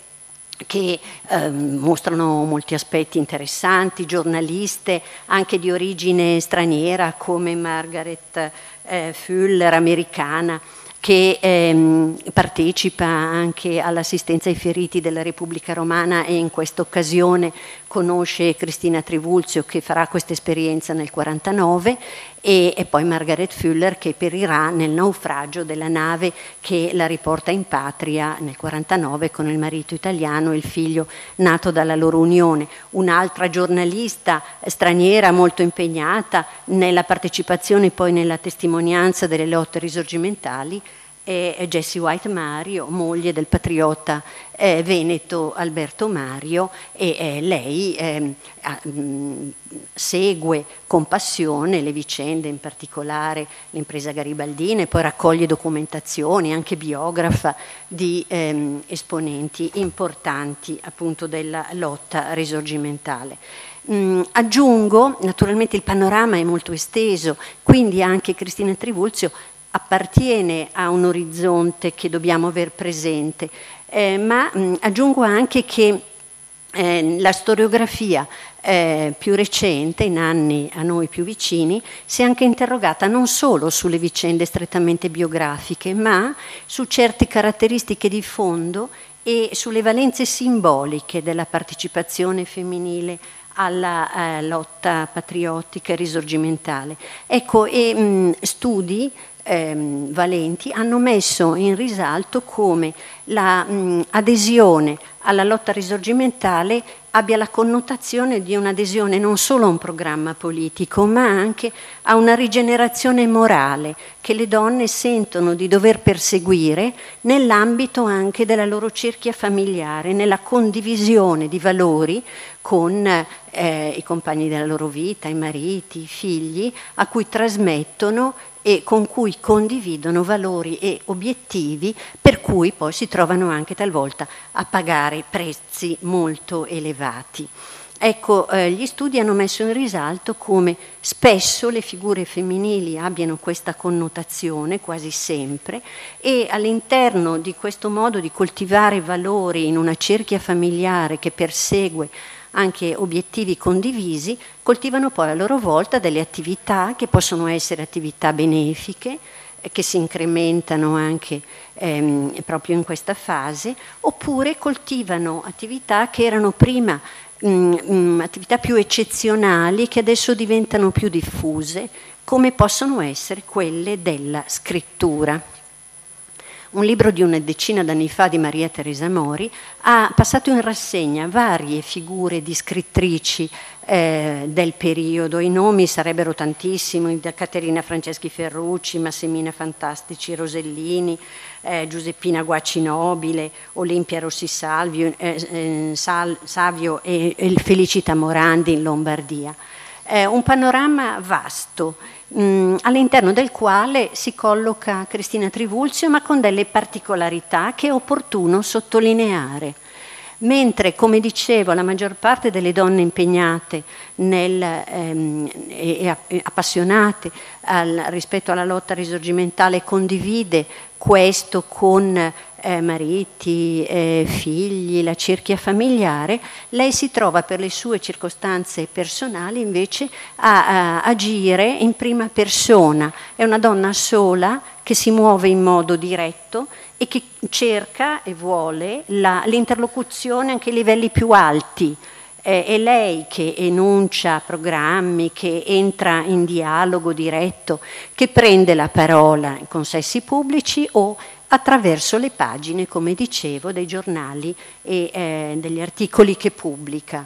che eh, mostrano molti aspetti interessanti, giornaliste anche di origine straniera come Margaret eh, Fuller, americana, che ehm, partecipa anche all'assistenza ai feriti della Repubblica Romana e in questa occasione conosce Cristina Trivulzio che farà questa esperienza nel 49 e, e, poi Margaret Fuller che perirà nel naufragio della nave che la riporta in patria nel 49 con il marito italiano e il figlio nato dalla loro unione. Un'altra giornalista straniera molto impegnata nella partecipazione e poi nella testimonianza delle lotte risorgimentali è Jessie White Mario, moglie del patriota eh, veneto Alberto Mario e eh, lei eh, segue con passione le vicende, in particolare l'impresa garibaldina e poi raccoglie documentazioni, anche biografa di ehm, esponenti importanti appunto della lotta risorgimentale. Mm, aggiungo, naturalmente il panorama è molto esteso, quindi anche Cristina Trivulzio appartiene a un orizzonte che dobbiamo aver presente, eh, ma mh, mm, aggiungo anche che eh, la storiografia eh, più recente, in anni a noi più vicini, si è anche interrogata non solo sulle vicende strettamente biografiche, ma su certe caratteristiche di fondo e sulle valenze simboliche della partecipazione femminile alla eh, lotta patriottica e risorgimentale. Ecco, e mh, studi ehm, valenti hanno messo in risalto come l'adesione alla lotta risorgimentale abbia la connotazione di un'adesione non solo a un programma politico, ma anche a una rigenerazione morale che le donne sentono di dover perseguire nell'ambito anche della loro cerchia familiare, nella condivisione di valori con eh, i compagni della loro vita, i mariti, i figli, a cui trasmettono e con cui condividono valori e obiettivi per cui poi si trovano anche talvolta a pagare prezzi molto elevati. Ecco, eh, gli studi hanno messo in risalto come spesso le figure femminili abbiano questa connotazione, quasi sempre, e all'interno di questo modo di coltivare valori in una cerchia familiare che persegue anche obiettivi condivisi, coltivano poi a loro volta delle attività che possono essere attività benefiche, eh, che si incrementano anche ehm, proprio in questa fase, oppure coltivano attività che erano prima mh, mm, mm, attività più eccezionali, che adesso diventano più diffuse, come possono essere quelle della scrittura. Un libro di una decina d'anni fa di Maria Teresa Mori, ha passato in rassegna varie figure di scrittrici eh, del periodo. I nomi sarebbero tantissimi, da Caterina Franceschi Ferrucci, Massimina Fantastici Rosellini, eh, Giuseppina Guacci Nobile, Olimpia Rossi Salvio, eh, eh Sal, Savio e, e Felicita Morandi in Lombardia. un panorama vasto mh, mm, all'interno del quale si colloca Cristina Trivulzio, ma con delle particolarità che è opportuno sottolineare. Mentre, come dicevo, la maggior parte delle donne impegnate nel, ehm, e, e, appassionate al, rispetto alla lotta risorgimentale condivide questo con eh, mariti, eh, figli, la cerchia familiare, lei si trova per le sue circostanze personali invece a, a agire in prima persona. È una donna sola che si muove in modo diretto e che cerca e vuole la, l'interlocuzione anche ai livelli più alti Eh, è lei che enuncia programmi, che entra in dialogo diretto, che prende la parola in consessi pubblici o attraverso le pagine, come dicevo, dei giornali e eh, degli articoli che pubblica.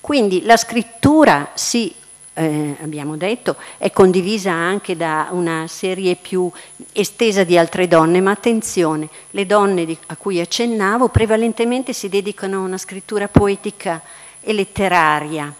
Quindi la scrittura si eh, abbiamo detto, è condivisa anche da una serie più estesa di altre donne, ma attenzione, le donne di, a cui accennavo prevalentemente si dedicano a una scrittura poetica e letteraria.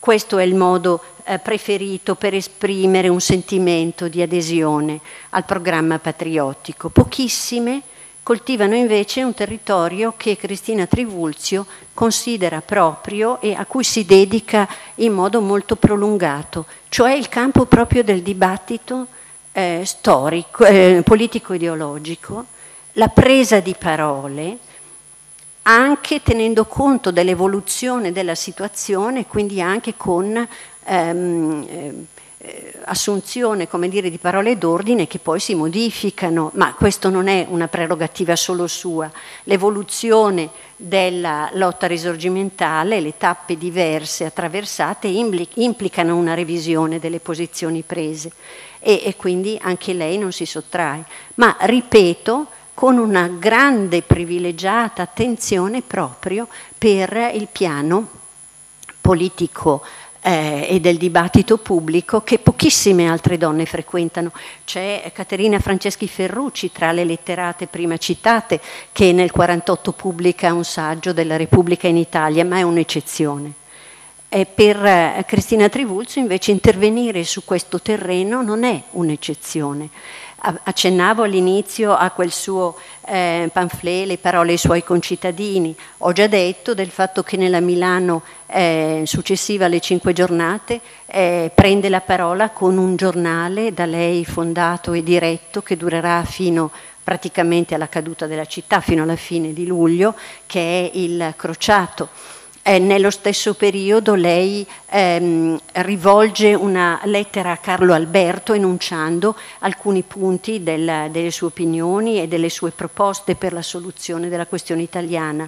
Questo è il modo eh, preferito per esprimere un sentimento di adesione al programma patriottico. Pochissime coltivano invece un territorio che Cristina Trivulzio considera proprio e a cui si dedica in modo molto prolungato, cioè il campo proprio del dibattito eh, storico, eh, politico-ideologico, la presa di parole, anche tenendo conto dell'evoluzione della situazione, quindi anche con ehm, eh, assunzione come dire, di parole d'ordine che poi si modificano, ma questo non è una prerogativa solo sua. L'evoluzione della lotta risorgimentale, le tappe diverse attraversate implicano una revisione delle posizioni prese e, e quindi anche lei non si sottrae. Ma ripeto, con una grande privilegiata attenzione proprio per il piano politico eh, e del dibattito pubblico che pochissime altre donne frequentano. C'è Caterina Franceschi Ferrucci, tra le letterate prima citate, che nel 1948 pubblica un saggio della Repubblica in Italia, ma è un'eccezione. E per eh, Cristina Trivulzio invece intervenire su questo terreno non è un'eccezione accennavo all'inizio a quel suo eh, pamphlet, Le parole ai suoi concittadini. Ho già detto del fatto che nella Milano eh, successiva alle cinque giornate eh, prende la parola con un giornale da lei fondato e diretto che durerà fino praticamente alla caduta della città, fino alla fine di luglio, che è il Crociato eh, nello stesso periodo lei ehm, rivolge una lettera a Carlo Alberto enunciando alcuni punti del, delle sue opinioni e delle sue proposte per la soluzione della questione italiana.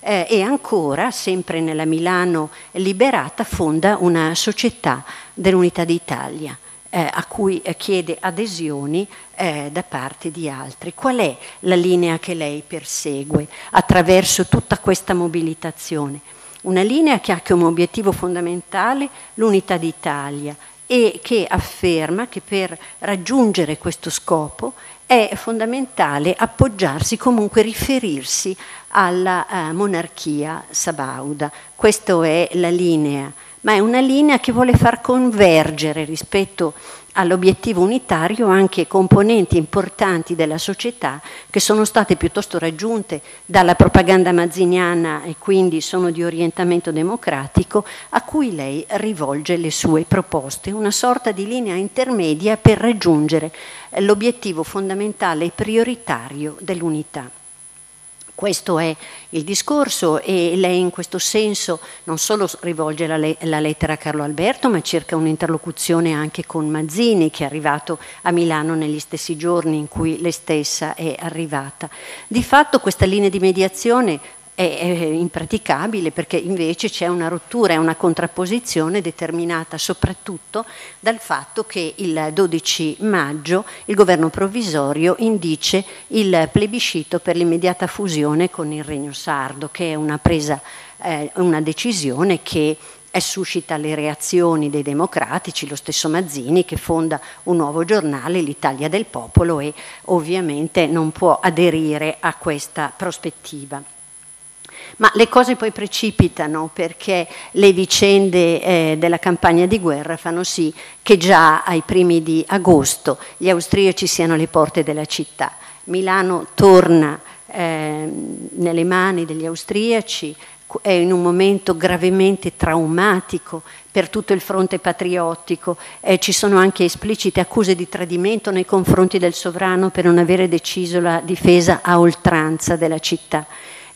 Eh, e ancora, sempre nella Milano liberata, fonda una società dell'Unità d'Italia. Eh, a cui chiede adesioni eh, da parte di altri. Qual è la linea che lei persegue attraverso tutta questa mobilitazione? Una linea che ha come obiettivo fondamentale l'unità d'Italia e che afferma che per raggiungere questo scopo è fondamentale appoggiarsi, comunque riferirsi alla uh, monarchia sabauda. Questa è la linea, ma è una linea che vuole far convergere rispetto all'obiettivo unitario anche componenti importanti della società che sono state piuttosto raggiunte dalla propaganda mazziniana e quindi sono di orientamento democratico, a cui lei rivolge le sue proposte, una sorta di linea intermedia per raggiungere l'obiettivo fondamentale e prioritario dell'unità. Questo è il discorso e lei in questo senso non solo rivolge la, le- la, lettera a Carlo Alberto, ma cerca un'interlocuzione anche con Mazzini, che è arrivato a Milano negli stessi giorni in cui lei stessa è arrivata. Di fatto questa linea di mediazione è, impraticabile perché invece c'è una rottura e una contrapposizione determinata soprattutto dal fatto che il 12 maggio il governo provvisorio indice il plebiscito per l'immediata fusione con il Regno Sardo, che è una, presa, eh, una decisione che suscita le reazioni dei democratici, lo stesso Mazzini che fonda un nuovo giornale, l'Italia del Popolo, e ovviamente non può aderire a questa prospettiva. Ma le cose poi precipitano perché le vicende eh, della campagna di guerra fanno sì che già ai primi di agosto gli austriaci siano alle porte della città. Milano torna eh, nelle mani degli austriaci, è in un momento gravemente traumatico per tutto il fronte patriottico, eh, ci sono anche esplicite accuse di tradimento nei confronti del sovrano per non avere deciso la difesa a oltranza della città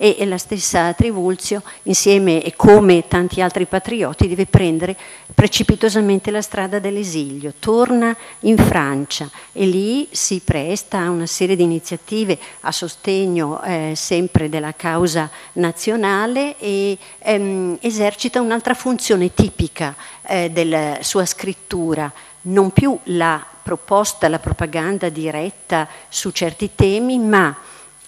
e, la stessa Trivulzio, insieme e come tanti altri patrioti, deve prendere precipitosamente la strada dell'esilio, torna in Francia e lì si presta a una serie di iniziative a sostegno eh, sempre della causa nazionale e ehm, esercita un'altra funzione tipica eh, della sua scrittura, non più la proposta, la propaganda diretta su certi temi, ma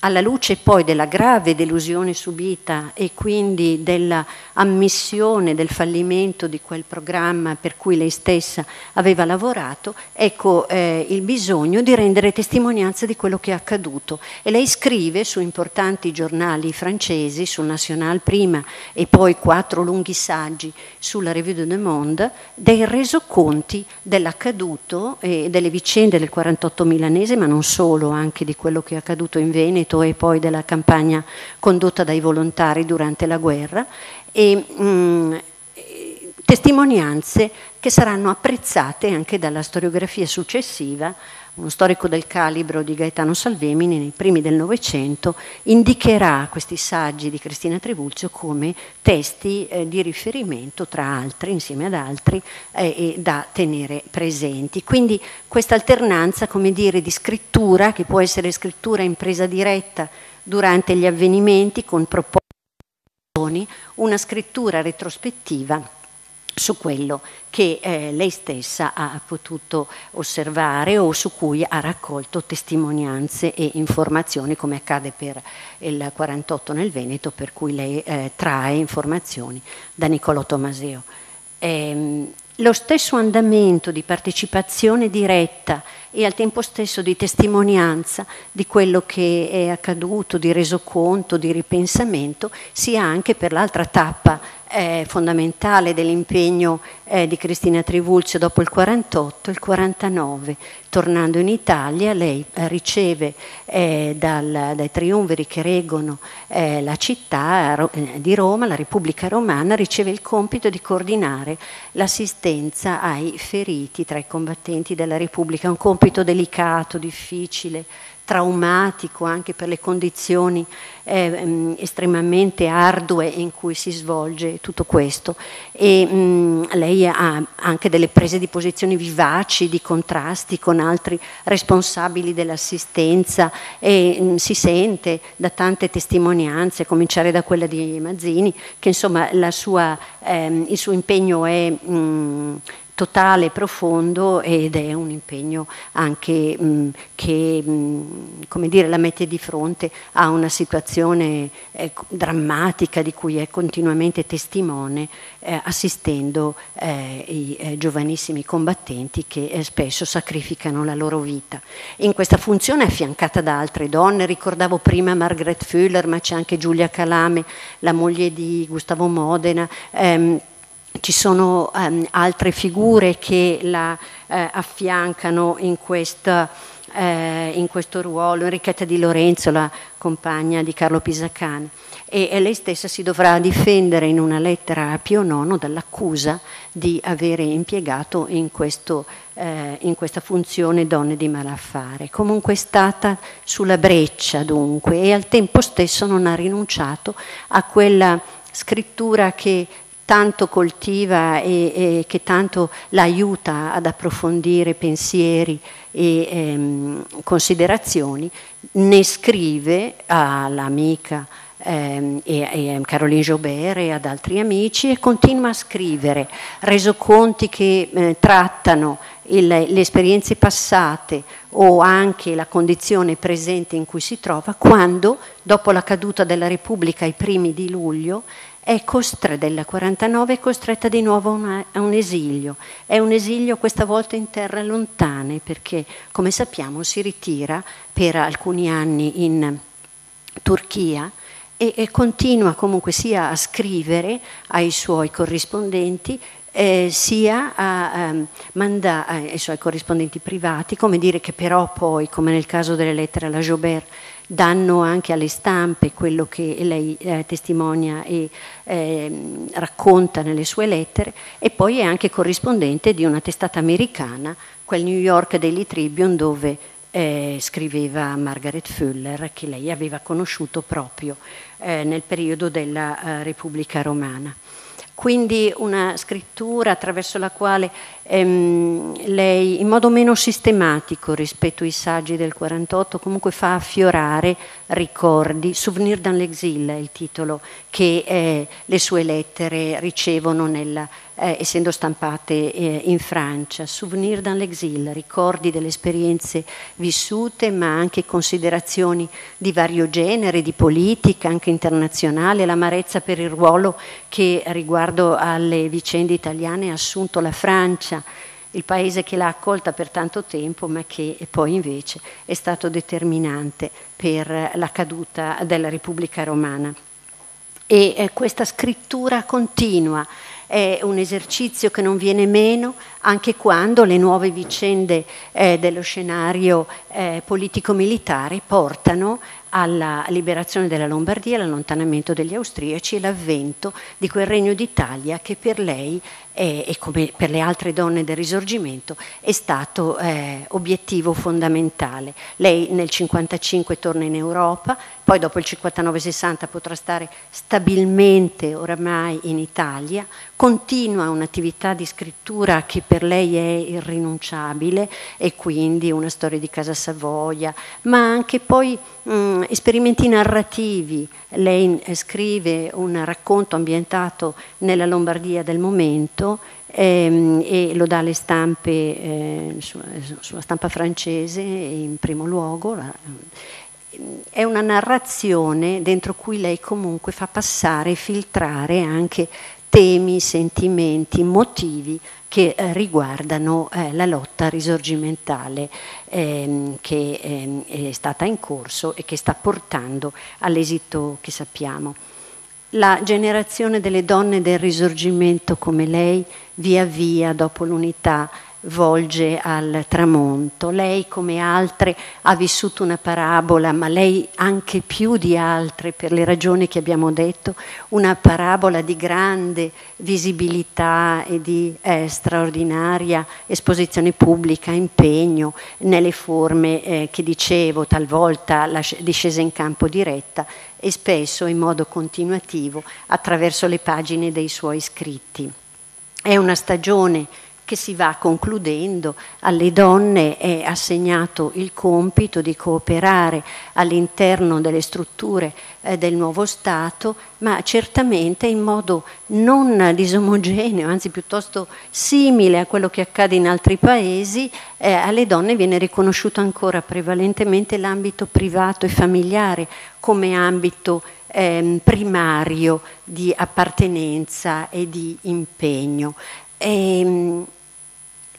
alla luce poi della grave delusione subita e quindi dell'ammissione del fallimento di quel programma per cui lei stessa aveva lavorato, ecco eh, il bisogno di rendere testimonianza di quello che è accaduto. E lei scrive su importanti giornali francesi, sul National prima e poi quattro lunghi saggi sulla Revue de Monde, dei resoconti dell'accaduto e delle vicende del 48 milanese, ma non solo, anche di quello che è accaduto in Veneto Veneto e poi della campagna condotta dai volontari durante la guerra e mh, testimonianze che saranno apprezzate anche dalla storiografia successiva uno storico del calibro di Gaetano Salvemini, nei primi del Novecento, indicherà questi saggi di Cristina Trivulzio come testi eh, di riferimento, tra altri, insieme ad altri, eh, da tenere presenti. Quindi questa alternanza, come dire, di scrittura, che può essere scrittura in presa diretta durante gli avvenimenti con proposte, una scrittura retrospettiva su quello che eh, lei stessa ha potuto osservare o su cui ha raccolto testimonianze e informazioni, come accade per il 48 nel Veneto, per cui lei eh, trae informazioni da Niccolò Tomaseo. Ehm, lo stesso andamento di partecipazione diretta e al tempo stesso di testimonianza di quello che è accaduto, di resoconto, di ripensamento, sia anche per l'altra tappa eh, fondamentale dell'impegno eh, di Cristina Trivulzio dopo il 48, il 49. Tornando in Italia, lei eh, riceve eh, dal, dai triumviri che reggono eh, la città eh, di Roma, la Repubblica Romana, riceve il compito di coordinare l'assistenza ai feriti tra i combattenti della Repubblica, un compito delicato, difficile, traumatico anche per le condizioni eh, mh, estremamente ardue in cui si svolge tutto questo. E mh, lei ha anche delle prese di posizioni vivaci, di contrasti con altri responsabili dell'assistenza e mh, si sente da tante testimonianze, a cominciare da quella di Mazzini, che insomma sua, ehm, il suo impegno è totale, profondo ed è un impegno anche mh, che mh, come dire, la mette di fronte a una situazione eh, drammatica di cui è continuamente testimone eh, assistendo eh, i eh, giovanissimi combattenti che eh, spesso sacrificano la loro vita. In questa funzione è affiancata da altre donne, ricordavo prima Margaret Fuller, ma c'è anche Giulia Calame, la moglie di Gustavo Modena. Ehm, ci sono um, altre figure che la eh, affiancano in, questa, eh, in, questo ruolo, Enrichetta Di Lorenzo, la compagna di Carlo Pisacane, e, lei stessa si dovrà difendere in una lettera a Pio IX dall'accusa di avere impiegato in, questo, eh, in questa funzione donne di malaffare. Comunque è stata sulla breccia dunque e al tempo stesso non ha rinunciato a quella scrittura che tanto coltiva e, e che tanto la aiuta ad approfondire pensieri e ehm, considerazioni, ne scrive all'amica ehm, e, e Caroline Jobert e ad altri amici e continua a scrivere resoconti che eh, trattano il, le esperienze passate o anche la condizione presente in cui si trova quando, dopo la caduta della Repubblica ai primi di luglio, è costretta, della 49 è costretta di nuovo una, a un esilio. È un esilio questa volta in terre lontane perché, come sappiamo, si ritira per alcuni anni in Turchia e, e continua comunque sia a scrivere ai suoi corrispondenti eh, sia a um, mandare ai suoi corrispondenti privati, come dire che però poi, come nel caso delle lettere alla Jobert, danno anche alle stampe quello che lei eh, testimonia e eh, racconta nelle sue lettere e poi è anche corrispondente di una testata americana, quel New York Daily Tribune dove eh, scriveva Margaret Fuller, che lei aveva conosciuto proprio eh, nel periodo della eh, Repubblica Romana. Quindi una scrittura attraverso la quale ehm, lei, in modo meno sistematico rispetto ai saggi del 48, comunque fa affiorare ricordi. Souvenir dans l'exil è il titolo che eh, le sue lettere ricevono nella eh, essendo stampate eh, in Francia. Souvenir dans l'exil, ricordi delle esperienze vissute, ma anche considerazioni di vario genere, di politica, anche internazionale, l'amarezza per il ruolo che riguardo alle vicende italiane ha assunto la Francia il paese che l'ha accolta per tanto tempo, ma che poi invece è stato determinante per la caduta della Repubblica Romana. E eh, questa scrittura continua è un esercizio che non viene meno anche quando le nuove vicende eh, dello scenario eh, politico-militare portano alla liberazione della Lombardia, all'allontanamento degli austriaci e l'avvento di quel regno d'Italia che per lei è, e come per le altre donne del risorgimento è stato eh, obiettivo fondamentale. Lei nel 1955 torna in Europa, poi dopo il 59-60 potrà stare stabilmente oramai in Italia, continua un'attività di scrittura che per lei è irrinunciabile e quindi una storia di Casa Savoia, ma anche poi mh, esperimenti narrativi. Lei eh, scrive un racconto ambientato nella Lombardia del momento ehm, e lo dà alle stampe, eh, sulla, sulla, stampa francese in primo luogo. La, è una narrazione dentro cui lei comunque fa passare e filtrare anche temi, sentimenti, motivi che eh, riguardano eh, la lotta risorgimentale ehm, che ehm, è stata in corso e che sta portando all'esito che sappiamo. La generazione delle donne del risorgimento come lei, via via dopo l'unità, volge al tramonto. Lei, come altre, ha vissuto una parabola, ma lei anche più di altre, per le ragioni che abbiamo detto, una parabola di grande visibilità e di eh, straordinaria esposizione pubblica, impegno nelle forme eh, che dicevo, talvolta la discesa in campo diretta e spesso in modo continuativo attraverso le pagine dei suoi scritti. È una stagione che si va concludendo, alle donne è assegnato il compito di cooperare all'interno delle strutture eh, del nuovo Stato, ma certamente in modo non disomogeneo, anzi piuttosto simile a quello che accade in altri paesi, eh, alle donne viene riconosciuto ancora prevalentemente l'ambito privato e familiare come ambito eh, primario di appartenenza e di impegno. E, ehm,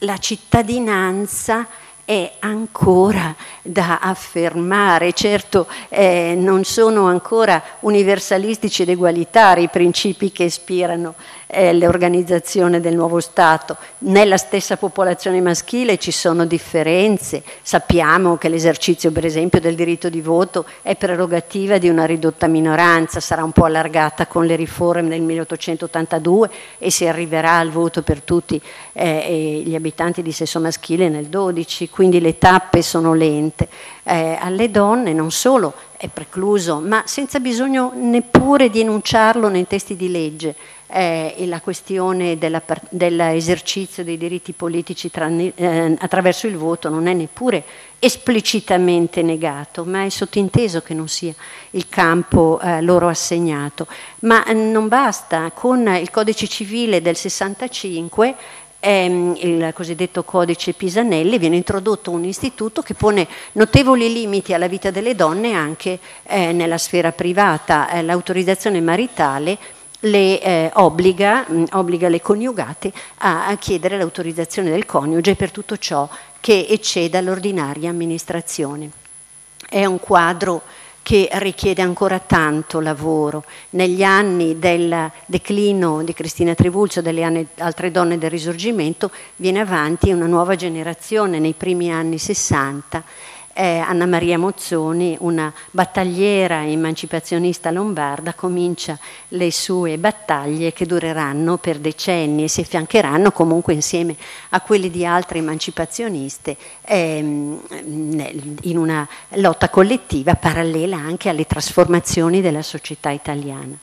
la cittadinanza è ancora da affermare. Certo eh, non sono ancora universalistici ed egualitari i principi che ispirano eh, l'organizzazione del nuovo Stato. Nella stessa popolazione maschile ci sono differenze. Sappiamo che l'esercizio, per esempio, del diritto di voto è prerogativa di una ridotta minoranza, sarà un po' allargata con le riforme del 1882 e si arriverà al voto per tutti eh, gli abitanti di sesso maschile nel 12, quindi le tappe sono lente. Eh, alle donne non solo è precluso, ma senza bisogno neppure di enunciarlo nei testi di legge eh, la questione dell'esercizio dei diritti politici tra, eh, attraverso il voto non è neppure esplicitamente negato, ma è sottinteso che non sia il campo eh, loro assegnato. Ma non basta, con il codice civile del 65 ehm, il cosiddetto codice Pisanelli, viene introdotto un istituto che pone notevoli limiti alla vita delle donne anche eh, nella sfera privata. Eh, l'autorizzazione maritale le eh, obbliga, mh, obbliga, le coniugate a, a chiedere l'autorizzazione del coniuge per tutto ciò che ecceda l'ordinaria amministrazione. È un quadro che richiede ancora tanto lavoro. Negli anni del declino di Cristina Trivulzio e delle altre donne del risorgimento viene avanti una nuova generazione nei primi anni 60 eh, Anna Maria Mozzoni, una battagliera emancipazionista lombarda, comincia le sue battaglie che dureranno per decenni e si affiancheranno comunque insieme a quelle di altre emancipazioniste ehm, in una lotta collettiva parallela anche alle trasformazioni della società italiana.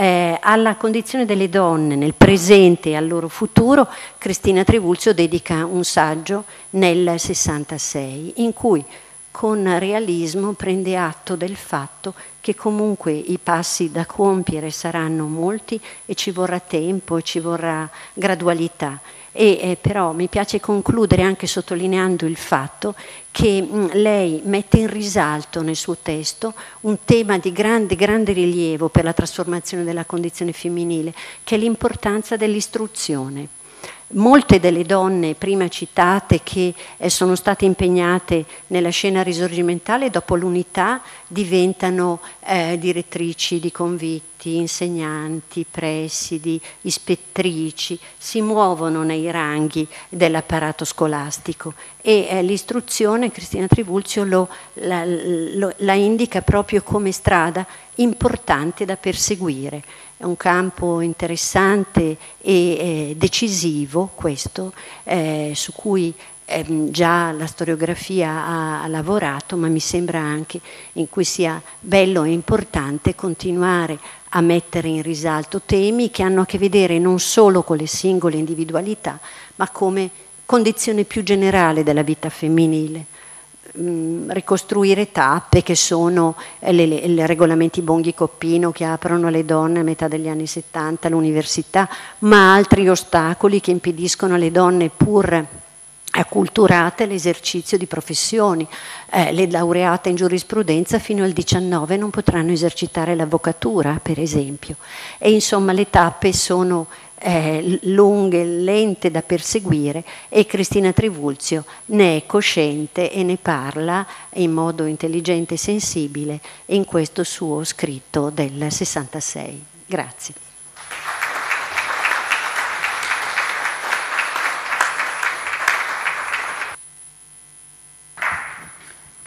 Eh, alla condizione delle donne nel presente e al loro futuro, Cristina Trivulzio dedica un saggio nel 66 in cui con realismo prende atto del fatto che comunque i passi da compiere saranno molti e ci vorrà tempo e ci vorrà gradualità e eh, però mi piace concludere anche sottolineando il fatto che mh, mm, lei mette in risalto nel suo testo un tema di grande, grande rilievo per la trasformazione della condizione femminile, che è l'importanza dell'istruzione. Molte delle donne prima citate che eh, sono state impegnate nella scena risorgimentale dopo l'unità diventano eh, direttrici di convitti, insegnanti, presidi, ispettrici, si muovono nei ranghi dell'apparato scolastico e eh, l'istruzione, Cristina Trivulzio lo, la, lo, la indica proprio come strada importante da perseguire è un campo interessante e eh, decisivo questo, eh, su cui ehm, già la storiografia ha, ha, lavorato, ma mi sembra anche in cui sia bello e importante continuare a mettere in risalto temi che hanno a che vedere non solo con le singole individualità, ma come condizione più generale della vita femminile. Ricostruire tappe che sono i regolamenti Bonghi-Coppino che aprono alle donne a metà degli anni 70 l'università, ma altri ostacoli che impediscono alle donne pur acculturate l'esercizio di professioni. Eh, le laureate in giurisprudenza fino al 19 non potranno esercitare l'avvocatura, per esempio. E insomma le tappe sono eh, lunghe, lente da perseguire e Cristina Trivulzio ne è cosciente e ne parla in modo intelligente e sensibile in questo suo scritto del 66. Grazie.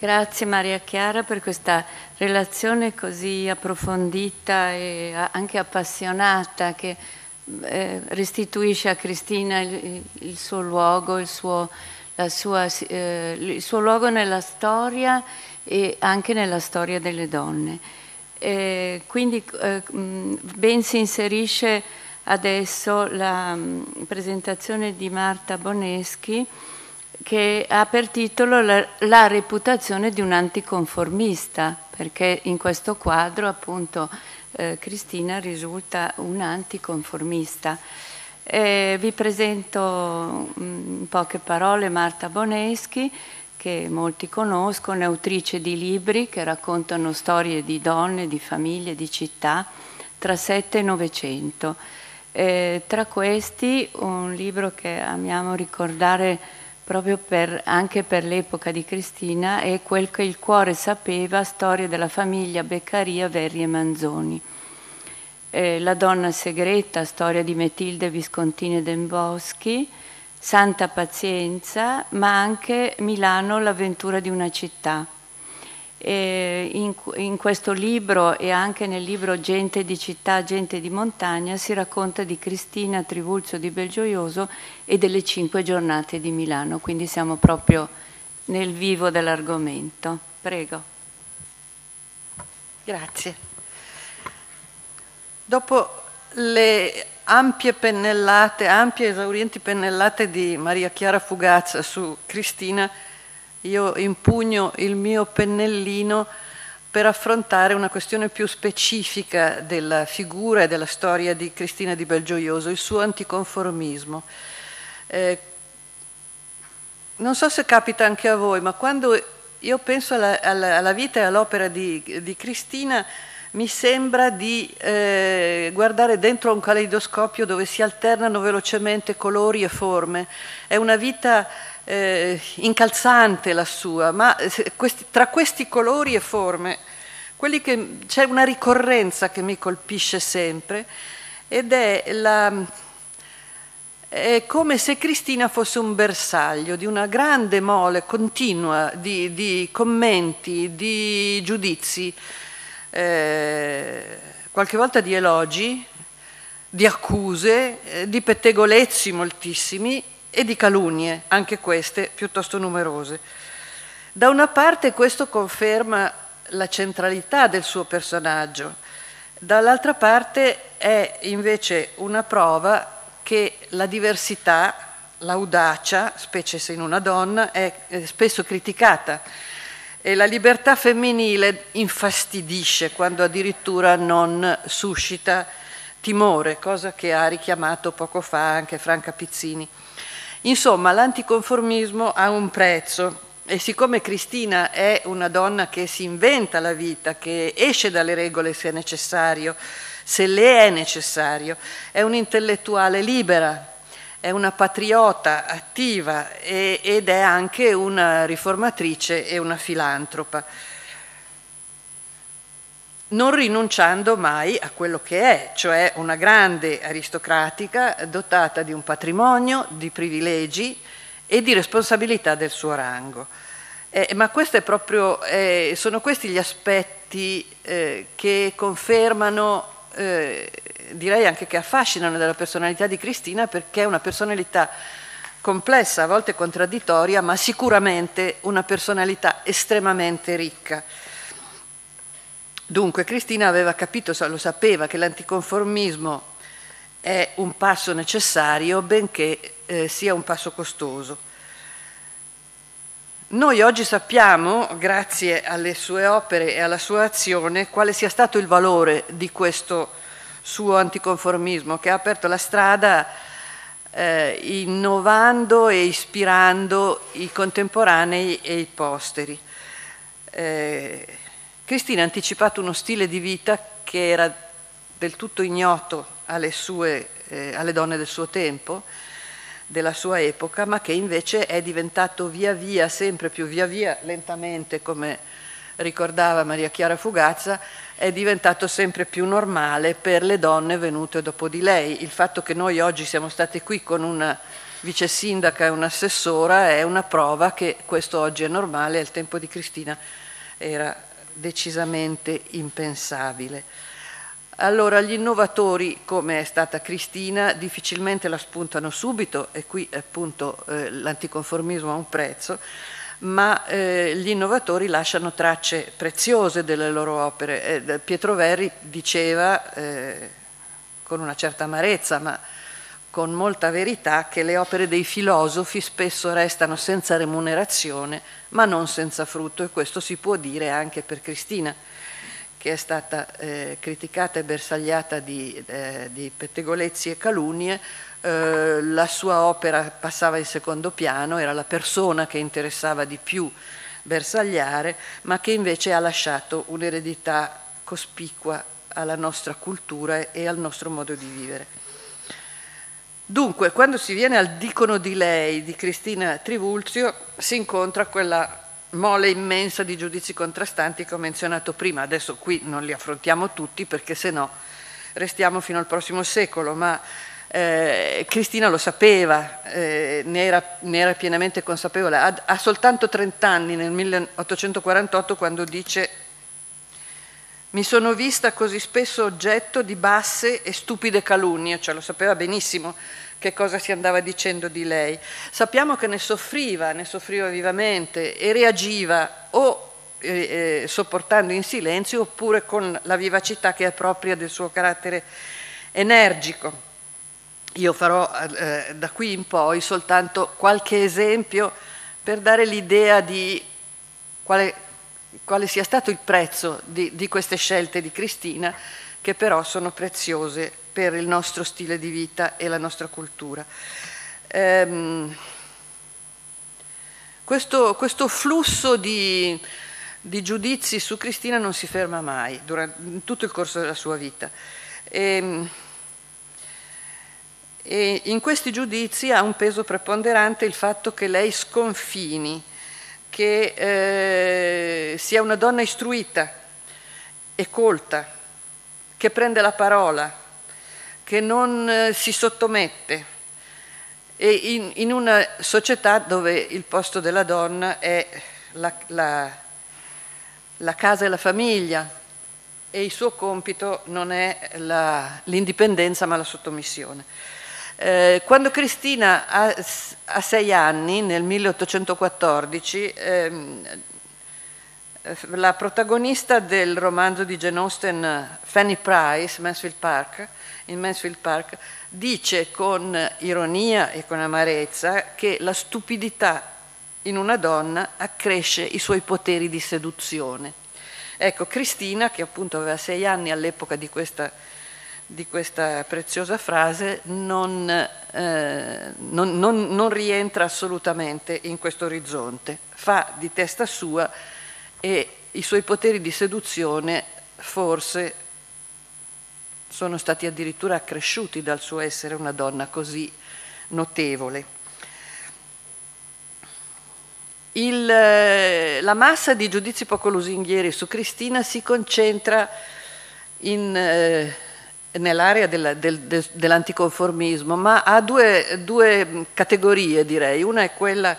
Grazie Maria Chiara per questa relazione così approfondita e anche appassionata che eh, restituisce a Cristina il, il suo luogo, il suo, sua, eh, il suo, luogo nella storia e anche nella storia delle donne. E quindi eh, ben si inserisce adesso la presentazione di Marta Boneschi che ha per titolo la, la reputazione di un anticonformista, perché in questo quadro appunto eh, Cristina risulta un anticonformista. Eh, vi presento mm, in poche parole Marta Boneschi, che molti conoscono, è autrice di libri che raccontano storie di donne, di famiglie, di città tra 7 e 900. Eh, tra questi un libro che amiamo ricordare proprio per, anche per l'epoca di Cristina, è quel che il cuore sapeva, storia della famiglia Beccaria, Verri e Manzoni. Eh, la donna segreta, storia di Metilde Viscontini Demboschi, Santa Pazienza, ma anche Milano, l'avventura di una città. In, in, questo libro e anche nel libro Gente di città, gente di montagna si racconta di Cristina Trivulzio di Belgioioso e delle cinque giornate di Milano, quindi siamo proprio nel vivo dell'argomento. Prego. Grazie. Dopo le ampie pennellate, ampie esaurienti pennellate di Maria Chiara Fugazza su Cristina, io impugno il mio pennellino per affrontare una questione più specifica della figura e della storia di Cristina di Belgioioso, il suo anticonformismo. Eh, non so se capita anche a voi, ma quando io penso alla, alla, alla vita e all'opera di, di, Cristina, mi sembra di eh, guardare dentro un caleidoscopio dove si alternano velocemente colori e forme. È una vita eh, incalzante la sua, ma eh, questi, tra questi colori e forme, che, c'è una ricorrenza che mi colpisce sempre ed è la, è come se Cristina fosse un bersaglio di una grande mole continua di, di commenti, di giudizi, eh, qualche volta di elogi, di accuse, eh, di pettegolezzi moltissimi e di calunnie, anche queste piuttosto numerose. Da una parte questo conferma la centralità del suo personaggio, dall'altra parte è invece una prova che la diversità, l'audacia, specie se in una donna, è spesso criticata e la libertà femminile infastidisce quando addirittura non suscita timore, cosa che ha richiamato poco fa anche Franca Pizzini. Insomma, l'anticonformismo ha un prezzo e siccome Cristina è una donna che si inventa la vita, che esce dalle regole se necessario, se le è necessario. È un'intellettuale libera, è una patriota attiva ed è anche una riformatrice e una filantropa, non rinunciando mai a quello che è, cioè una grande aristocratica dotata di un patrimonio, di privilegi e di responsabilità del suo rango. Eh, ma proprio, eh, sono questi gli aspetti eh, che confermano eh, direi anche che affascinano della personalità di Cristina perché è una personalità complessa, a volte contraddittoria, ma sicuramente una personalità estremamente ricca. Dunque Cristina aveva capito, lo sapeva, che l'anticonformismo è un passo necessario, benché eh, sia un passo costoso. Noi oggi sappiamo, grazie alle sue opere e alla sua azione, quale sia stato il valore di questo suo anticonformismo che ha aperto la strada eh, innovando e ispirando i contemporanei e i posteri. Eh, Cristina ha anticipato uno stile di vita che era del tutto ignoto alle, sue, eh, alle donne del suo tempo, della sua epoca, ma che invece è diventato via via, sempre più via via, lentamente, come ricordava Maria Chiara Fugazza, è diventato sempre più normale per le donne venute dopo di lei. Il fatto che noi oggi siamo stati qui con una vice sindaca e un'assessora è una prova che questo oggi è normale, al tempo di Cristina era decisamente impensabile. Allora gli innovatori, come è stata Cristina, difficilmente la spuntano subito e qui appunto eh, l'anticonformismo ha un prezzo, ma eh, gli innovatori lasciano tracce preziose delle loro opere. Eh, Pietro Verri diceva, eh, con una certa amarezza, ma con molta verità, che le opere dei filosofi spesso restano senza remunerazione, ma non senza frutto, e questo si può dire anche per Cristina che è stata eh, criticata e bersagliata di, eh, di pettegolezzi e calunnie, eh, la sua opera passava in secondo piano, era la persona che interessava di più bersagliare, ma che invece ha lasciato un'eredità cospicua alla nostra cultura e al nostro modo di vivere. Dunque, quando si viene al dicono di lei di Cristina Trivulzio, si incontra quella mole immensa di giudizi contrastanti che ho menzionato prima. Adesso qui non li affrontiamo tutti perché se no restiamo fino al prossimo secolo, ma eh, Cristina lo sapeva, eh, ne, era, ne, era, pienamente consapevole. Ha, ha soltanto 30 anni nel 1848 quando dice mi sono vista così spesso oggetto di basse e stupide calunnie, cioè lo sapeva benissimo che cosa si andava dicendo di lei. Sappiamo che ne soffriva, ne soffriva vivamente e reagiva o eh, eh, sopportando in silenzio oppure con la vivacità che è propria del suo carattere energico. Io farò eh, da qui in poi soltanto qualche esempio per dare l'idea di quale, quale, sia stato il prezzo di, di queste scelte di Cristina, che però sono preziose per il nostro stile di vita e la nostra cultura. Ehm, questo, questo, flusso di, di, giudizi su Cristina non si ferma mai durante in tutto il corso della sua vita. Ehm, e in questi giudizi ha un peso preponderante il fatto che lei sconfini, che eh, sia una donna istruita e colta, che prende la parola, che non eh, si sottomette, e in, in una società dove il posto della donna è la, la, la casa e la famiglia e il suo compito non è l'indipendenza ma la sottomissione. Eh, quando Cristina ha, ha, sei anni, nel 1814, ehm, la protagonista del romanzo di Jane Austen, Fanny Price, Mansfield Park, in Mansfield Park, dice con ironia e con amarezza che la stupidità in una donna accresce i suoi poteri di seduzione. Ecco, Cristina, che appunto aveva sei anni all'epoca di questa di questa preziosa frase non, eh, non, non, non, rientra assolutamente in questo orizzonte, fa di testa sua e i suoi poteri di seduzione forse sono stati addirittura accresciuti dal suo essere una donna così notevole. Il, eh, la massa di giudizi poco lusinghieri su Cristina si concentra. Eh, nell'area del, del, del, dell'anticonformismo, ma ha due, due, categorie direi. Una è quella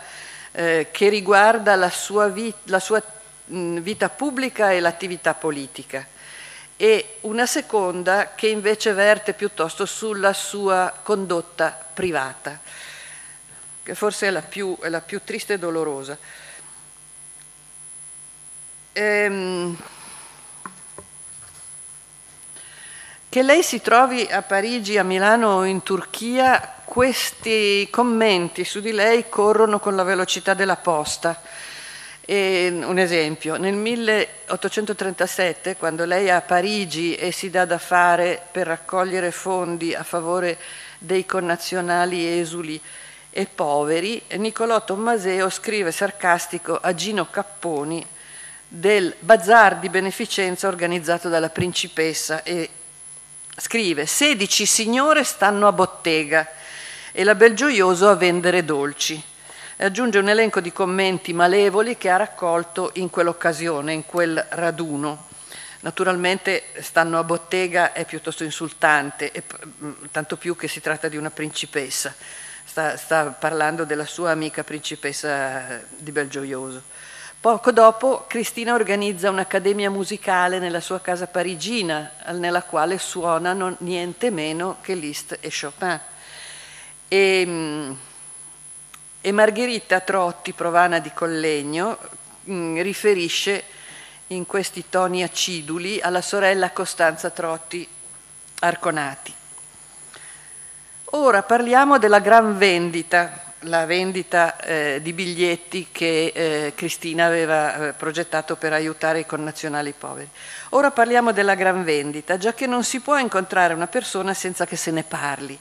eh, che riguarda la sua, vita, la sua mh, vita pubblica e l'attività politica e una seconda che invece verte piuttosto sulla sua condotta privata, che forse è la più, è la più triste e dolorosa. Ehm, Che lei si trovi a Parigi, a Milano o in Turchia, questi commenti su di lei corrono con la velocità della posta. E un esempio, nel 1837, quando lei è a Parigi e si dà da fare per raccogliere fondi a favore dei connazionali esuli e poveri, Niccolò Tommaseo scrive sarcastico a Gino Capponi del bazar di beneficenza organizzato dalla principessa e Scrive, 16 signore stanno a bottega e la Belgioioso a vendere dolci. E aggiunge un elenco di commenti malevoli che ha raccolto in quell'occasione, in quel raduno. Naturalmente stanno a bottega è piuttosto insultante, e, mm, tanto più che si tratta di una principessa. Sta, sta parlando della sua amica principessa di Belgioioso. Poco dopo Cristina organizza un'accademia musicale nella sua casa parigina, nella quale suonano niente meno che Liszt e Chopin. E, mm, e Margherita Trotti, provana di Collegno, mm, riferisce in questi toni aciduli alla sorella Costanza Trotti Arconati. Ora parliamo della gran vendita la vendita eh, di biglietti che eh, Cristina aveva eh, progettato per aiutare i connazionali poveri. Ora parliamo della gran vendita, già che non si può incontrare una persona senza che se ne parli.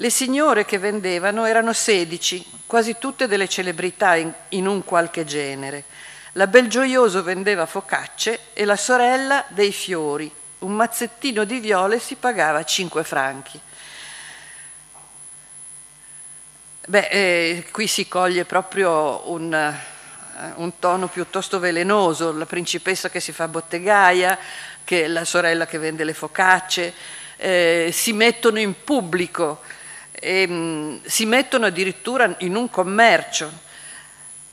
Le signore che vendevano erano 16, quasi tutte delle celebrità in, in un qualche genere. La Belgioioso vendeva focacce e la sorella dei fiori. Un mazzettino di viole si pagava 5 franchi. Beh, eh, qui si coglie proprio un, eh, un, tono piuttosto velenoso, la principessa che si fa bottegaia, che la sorella che vende le focacce, eh, si mettono in pubblico, e, mh, mm, si mettono addirittura in un commercio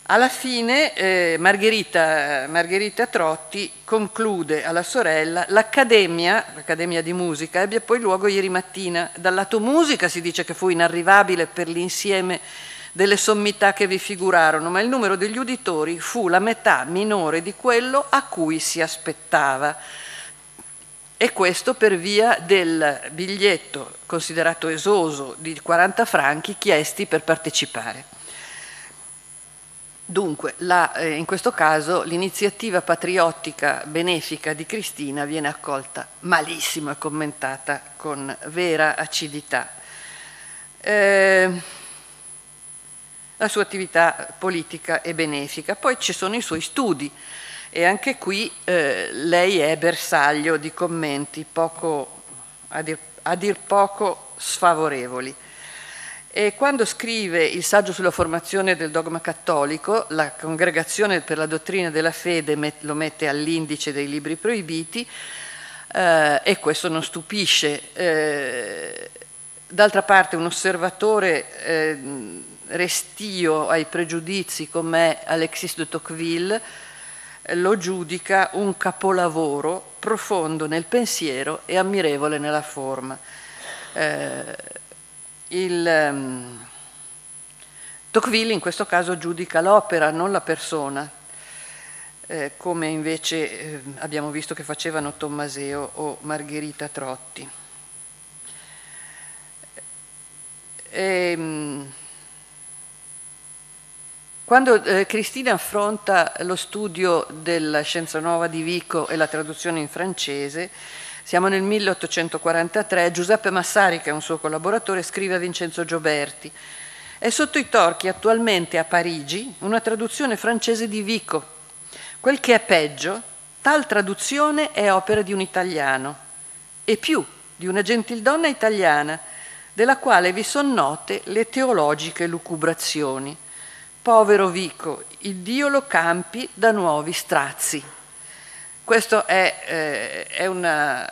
alla fine eh, Margherita, Margherita, Trotti conclude alla sorella l'accademia, l'accademia di musica ebbe poi luogo ieri mattina. Dal lato musica si dice che fu inarrivabile per l'insieme delle sommità che vi figurarono, ma il numero degli uditori fu la metà minore di quello a cui si aspettava. E questo per via del biglietto considerato esoso di 40 franchi chiesti per partecipare. Dunque, la, eh, in questo caso l'iniziativa patriottica benefica di Cristina viene accolta malissimo e commentata con vera acidità. Eh, la sua attività politica e benefica. Poi ci sono i suoi studi e anche qui eh, lei è bersaglio di commenti poco, a dir, a dir poco sfavorevoli. E quando scrive il saggio sulla formazione del dogma cattolico, la Congregazione per la dottrina della fede lo mette all'indice dei libri proibiti eh, e questo non stupisce. Eh, d'altra parte un osservatore eh, restio ai pregiudizi come Alexis de Tocqueville lo giudica un capolavoro profondo nel pensiero e ammirevole nella forma. Eh, il, um, Tocqueville in questo caso giudica l'opera, non la persona, eh, come invece eh, abbiamo visto che facevano Tommaseo o Margherita Trotti. E, ehm, quando eh, Cristina affronta lo studio della scienza nuova di Vico e la traduzione in francese, siamo nel 1843, Giuseppe Massari, che è un suo collaboratore, scrive a Vincenzo Gioberti. È sotto i torchi attualmente a Parigi una traduzione francese di Vico. Quel che è peggio, tal traduzione è opera di un italiano, e più, di una gentildonna italiana, della quale vi sono note le teologiche lucubrazioni Povero Vico, il Dio lo campi da nuovi strazi. Questo è, eh, è una,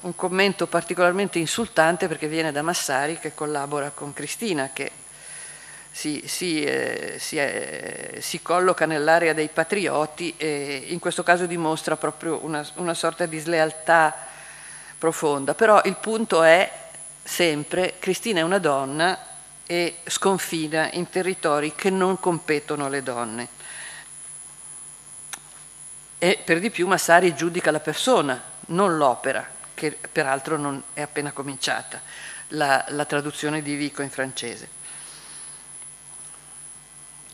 un commento particolarmente insultante perché viene da Massari che collabora con Cristina, che si, si, eh, si, eh, si colloca nell'area dei patrioti e in questo caso dimostra proprio una, una sorta di slealtà profonda. Però il punto è sempre, Cristina è una donna e sconfina in territori che non competono alle donne. E per di più Massari giudica la persona, non l'opera, che peraltro non è appena cominciata, la, la traduzione di Vico in francese.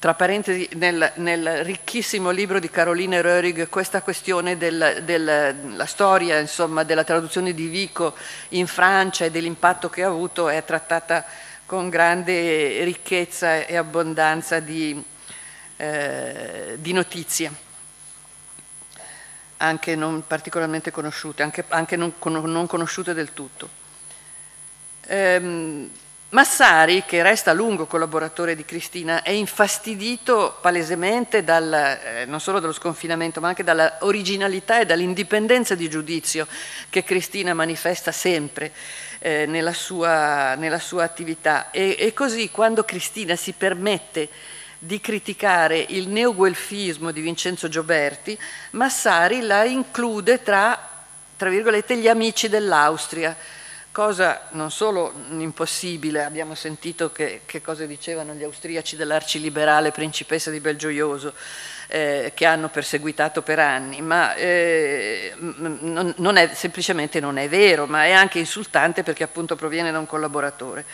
Tra parentesi, nel, nel, ricchissimo libro di Caroline Röhrig, questa questione della del, storia insomma, della traduzione di Vico in Francia e dell'impatto che ha avuto è trattata con grande ricchezza e abbondanza di, eh, di notizie, anche non particolarmente conosciute, anche, anche non, non, conosciute del tutto. Ehm, Massari, che resta a lungo collaboratore di Cristina, è infastidito palesemente dal, eh, non solo dallo sconfinamento, ma anche dalla originalità e dall'indipendenza di giudizio che Cristina manifesta sempre eh, nella, sua, nella, sua, attività. E, e, così quando Cristina si permette di criticare il neoguelfismo di Vincenzo Gioberti, Massari la include tra, tra virgolette, gli amici dell'Austria, cosa non solo impossibile, abbiamo sentito che, che cosa dicevano gli austriaci dell'arciliberale principessa di Belgioioso, eh, che hanno perseguitato per anni, ma eh, non, è, semplicemente non è vero, ma è anche insultante perché appunto proviene da un collaboratore.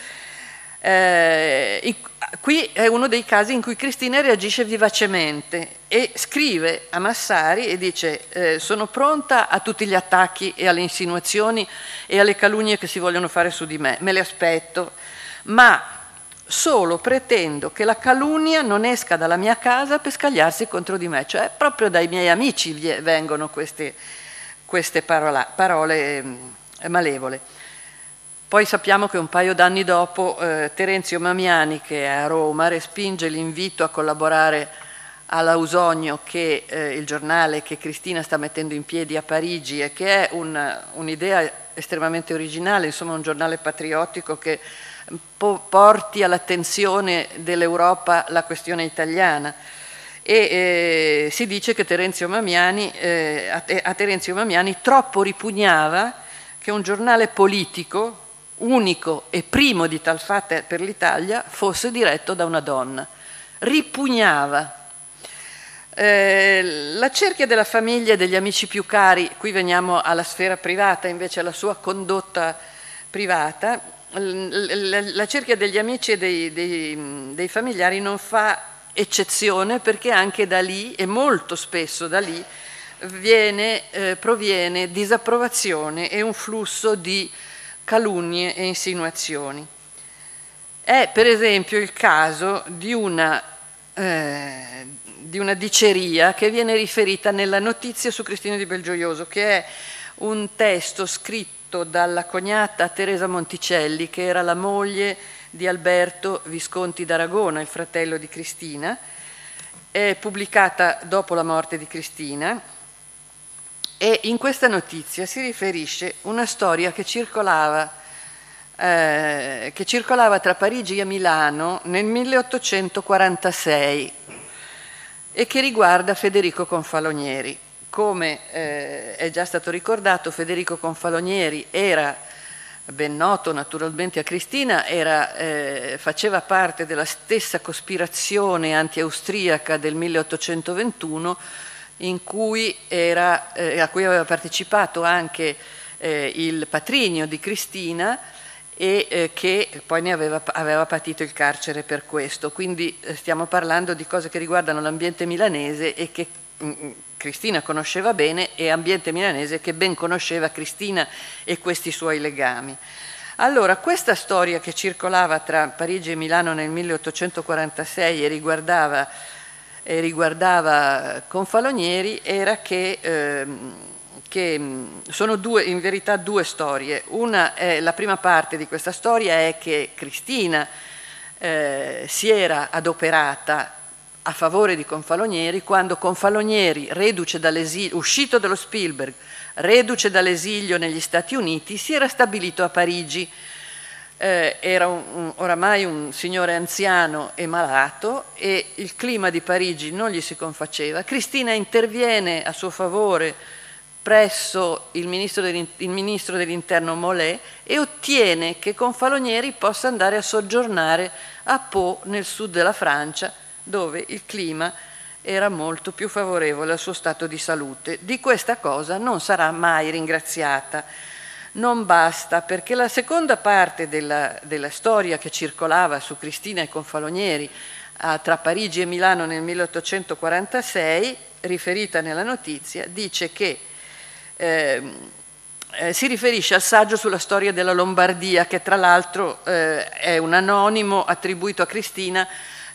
Eh, qui è uno dei casi in cui Cristina reagisce vivacemente e scrive a Massari e dice eh, sono pronta a tutti gli attacchi e alle insinuazioni e alle calunnie che si vogliono fare su di me, me le aspetto, ma solo pretendo che la calunnia non esca dalla mia casa per scagliarsi contro di me, cioè proprio dai miei amici vengono queste, queste parola, parole eh, malevole. Poi sappiamo che un paio d'anni dopo eh, Terenzio Mamiani, che è a Roma, respinge l'invito a collaborare all'Ausogno, che eh, il giornale che Cristina sta mettendo in piedi a Parigi e che è un, un'idea estremamente originale, insomma un giornale patriottico che porti all'attenzione dell'Europa la questione italiana. E eh, si dice che Terenzio Mamiani, eh, a Terenzio Mamiani troppo ripugnava che un giornale politico, unico e primo di tal fatta per l'Italia, fosse diretto da una donna. Ripugnava. Eh, la cerchia della famiglia e degli amici più cari, qui veniamo alla sfera privata, invece alla sua condotta privata, la cerchia degli amici e dei, dei, dei familiari non fa eccezione perché anche da lì, e molto spesso da lì, viene, eh, proviene disapprovazione e un flusso di calunnie e insinuazioni. È per esempio il caso di una, eh, di una diceria che viene riferita nella notizia su Cristina di Belgioioso, che è un testo scritto scritto dalla cognata Teresa Monticelli, che era la moglie di Alberto Visconti d'Aragona, il fratello di Cristina, è pubblicata dopo la morte di Cristina e in questa notizia si riferisce una storia che circolava eh, che circolava tra Parigi e Milano nel 1846 e che riguarda Federico Confalonieri. Come eh, è già stato ricordato, Federico Confalonieri era ben noto naturalmente a Cristina, era, eh, faceva parte della stessa cospirazione anti-austriaca del 1821 cui era, eh, a cui aveva partecipato anche eh, il patrigno di Cristina e eh, che poi ne aveva, aveva, patito il carcere per questo. Quindi eh, stiamo parlando di cose che riguardano l'ambiente milanese e che mh, mm, mm, Cristina conosceva bene e ambiente milanese che ben conosceva Cristina e questi suoi legami. Allora, questa storia che circolava tra Parigi e Milano nel 1846 e riguardava, e riguardava Confalonieri era che... Ehm, che sono due, in verità due storie. Una è, la prima parte di questa storia è che Cristina eh, si era adoperata a favore di Confalonieri quando Confalonieri, uscito dallo Spielberg, reduce dall'esilio negli Stati Uniti, si era stabilito a Parigi. Eh, era un, un, oramai un signore anziano e malato e il clima di Parigi non gli si confaceva. Cristina interviene a suo favore presso il ministro, il ministro dell'interno Mollet e ottiene che Confalonieri possa andare a soggiornare a Pau nel sud della Francia dove il clima era molto più favorevole al suo stato di salute. Di questa cosa non sarà mai ringraziata. Non basta perché la seconda parte della, della storia che circolava su Cristina e Confalonieri ah, tra Parigi e Milano nel 1846, riferita nella notizia, dice che Ehm, eh, si riferisce al saggio sulla storia della Lombardia, che tra l'altro eh, è un anonimo attribuito a Cristina.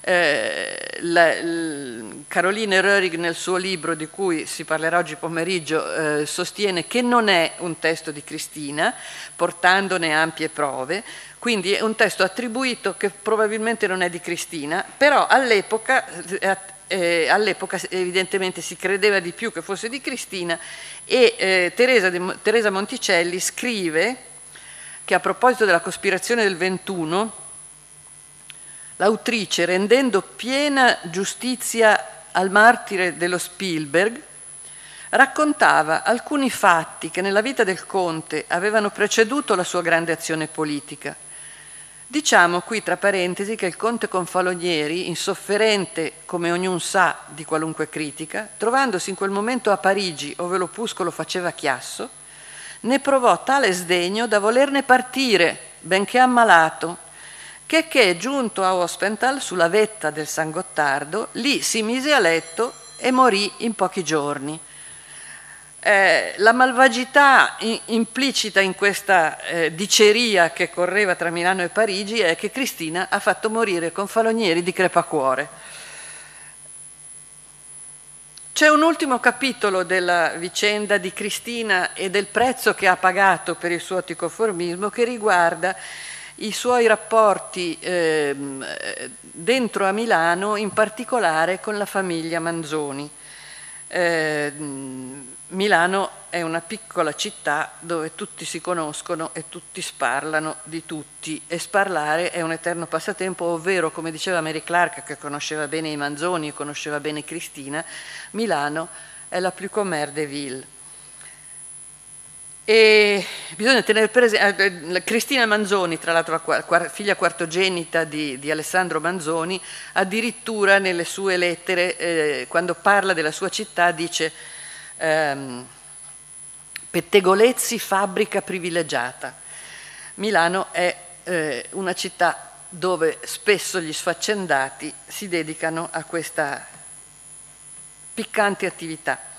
Eh, la, l, Caroline Röhrig nel suo libro, di cui si parlerà oggi pomeriggio, eh, sostiene che non è un testo di Cristina, portandone ampie prove, quindi è un testo attribuito che probabilmente non è di Cristina, però all'epoca eh, eh, all'epoca evidentemente si credeva di più che fosse di Cristina e eh, Teresa, de, Teresa Monticelli scrive che a proposito della cospirazione del 21 l'autrice rendendo piena giustizia al martire dello Spielberg raccontava alcuni fatti che nella vita del conte avevano preceduto la sua grande azione politica. Diciamo qui tra parentesi che il conte Confalonieri, insofferente come ognuno sa di qualunque critica, trovandosi in quel momento a Parigi ove l'opuscolo faceva chiasso, ne provò tale sdegno da volerne partire, benché ammalato, che che giunto a Ospental sulla vetta del San Gottardo, lì si mise a letto e morì in pochi giorni eh, la malvagità in, implicita in questa eh, diceria che correva tra Milano e Parigi è che Cristina ha fatto morire Confalonieri di crepacuore. C'è un ultimo capitolo della vicenda di Cristina e del prezzo che ha pagato per il suo anticonformismo che riguarda i suoi rapporti eh, dentro a Milano, in particolare con la famiglia Manzoni. Eh, Milano è una piccola città dove tutti si conoscono e tutti sparlano di tutti e sparlare è un eterno passatempo, ovvero come diceva Mary Clark che conosceva bene i Manzoni e conosceva bene Cristina, Milano è la plus commère des villes. E bisogna tenere presente, eh, Cristina Manzoni, tra l'altro la figlia quartogenita di, di, Alessandro Manzoni, addirittura nelle sue lettere, eh, quando parla della sua città, dice ehm, Pettegolezzi fabbrica privilegiata. Milano è eh, una città dove spesso gli sfaccendati si dedicano a questa piccante attività.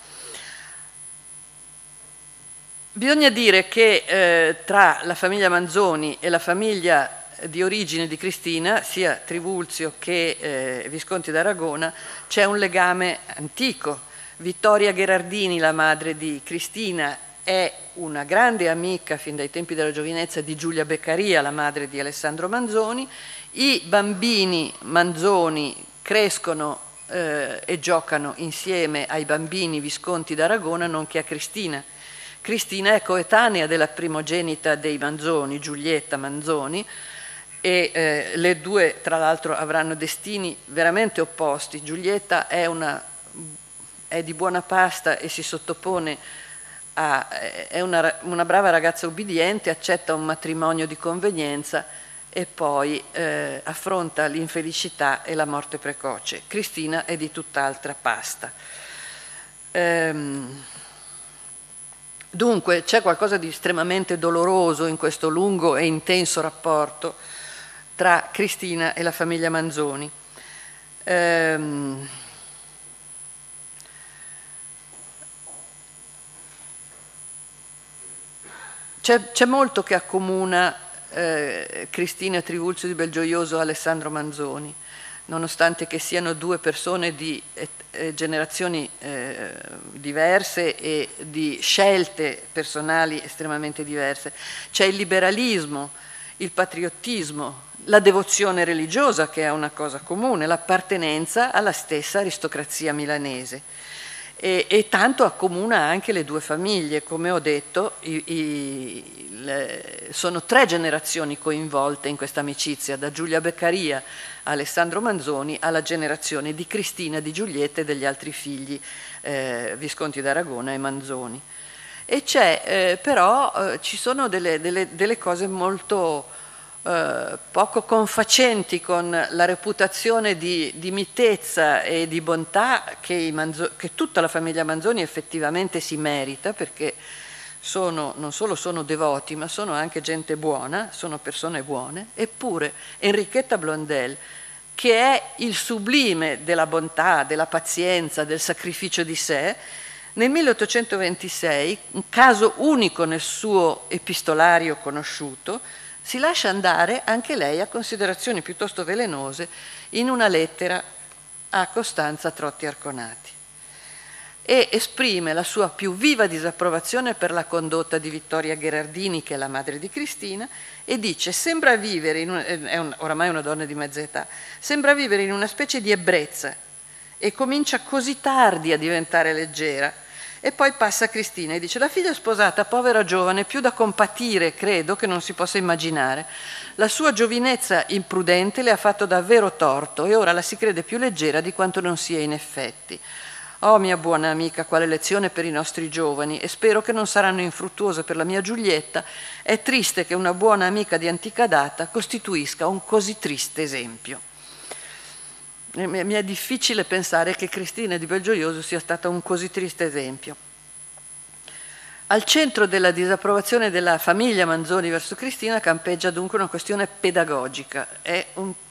Bisogna dire che eh, tra la famiglia Manzoni e la famiglia di origine di Cristina, sia Trivulzio che eh, Visconti d'Aragona, c'è un legame antico Vittoria Gherardini, la madre di Cristina, è una grande amica fin dai tempi della giovinezza di Giulia Beccaria, la madre di Alessandro Manzoni. I bambini Manzoni crescono eh, e giocano insieme ai bambini Visconti d'Aragona, nonché a Cristina. Cristina è coetanea della primogenita dei Manzoni, Giulietta Manzoni, e eh, le due tra l'altro avranno destini veramente opposti. Giulietta è, una, è di buona pasta e si sottopone a, è una, una, brava ragazza ubbidiente, accetta un matrimonio di convenienza e poi eh, affronta l'infelicità e la morte precoce. Cristina è di tutt'altra pasta. Ehm, dunque c'è qualcosa di estremamente doloroso in questo lungo e intenso rapporto tra Cristina e la famiglia Manzoni. Ehm, c'è, molto che accomuna eh, Cristina Trivulzio di Belgioioso e Alessandro Manzoni, nonostante che siano due persone di eh, generazioni eh, diverse e di scelte personali estremamente diverse. C'è il liberalismo, il patriottismo, la devozione religiosa, che è una cosa comune, l'appartenenza alla stessa aristocrazia milanese. E, e tanto accomuna anche le due famiglie, come ho detto, i, i, le, sono tre generazioni coinvolte in questa amicizia, da Giulia Beccaria a Alessandro Manzoni alla generazione di Cristina, di Giulietta e degli altri figli, eh, Visconti d'Aragona e Manzoni. E c'è eh, però, eh, ci sono delle, delle, delle cose molto eh, poco confacenti con la reputazione di, di mitezza e di bontà che, Manzo, che, tutta la famiglia Manzoni effettivamente si merita perché sono, non solo sono devoti ma sono anche gente buona, sono persone buone, eppure Enrichetta Blondel che è il sublime della bontà, della pazienza, del sacrificio di sé, nel 1826, un caso unico nel suo epistolario conosciuto, si lascia andare anche lei a considerazioni piuttosto velenose in una lettera a Costanza Trotti Arconati e esprime la sua più viva disapprovazione per la condotta di Vittoria Gherardini, che è la madre di Cristina, e dice, sembra vivere, un, è un, oramai una donna di mezza età, sembra vivere in una specie di ebbrezza e comincia così tardi a diventare leggera, e poi passa Cristina e dice la figlia sposata, povera giovane, più da compatire, credo, che non si possa immaginare. La sua giovinezza imprudente le ha fatto davvero torto e ora la si crede più leggera di quanto non sia in effetti. Oh mia buona amica, quale lezione per i nostri giovani e spero che non saranno infruttuose per la mia Giulietta. È triste che una buona amica di antica data costituisca un così triste esempio. Mi è difficile pensare che Cristina di Belgioioso sia stata un così triste esempio. Al centro della disapprovazione della famiglia Manzoni verso Cristina campeggia dunque una questione pedagogica.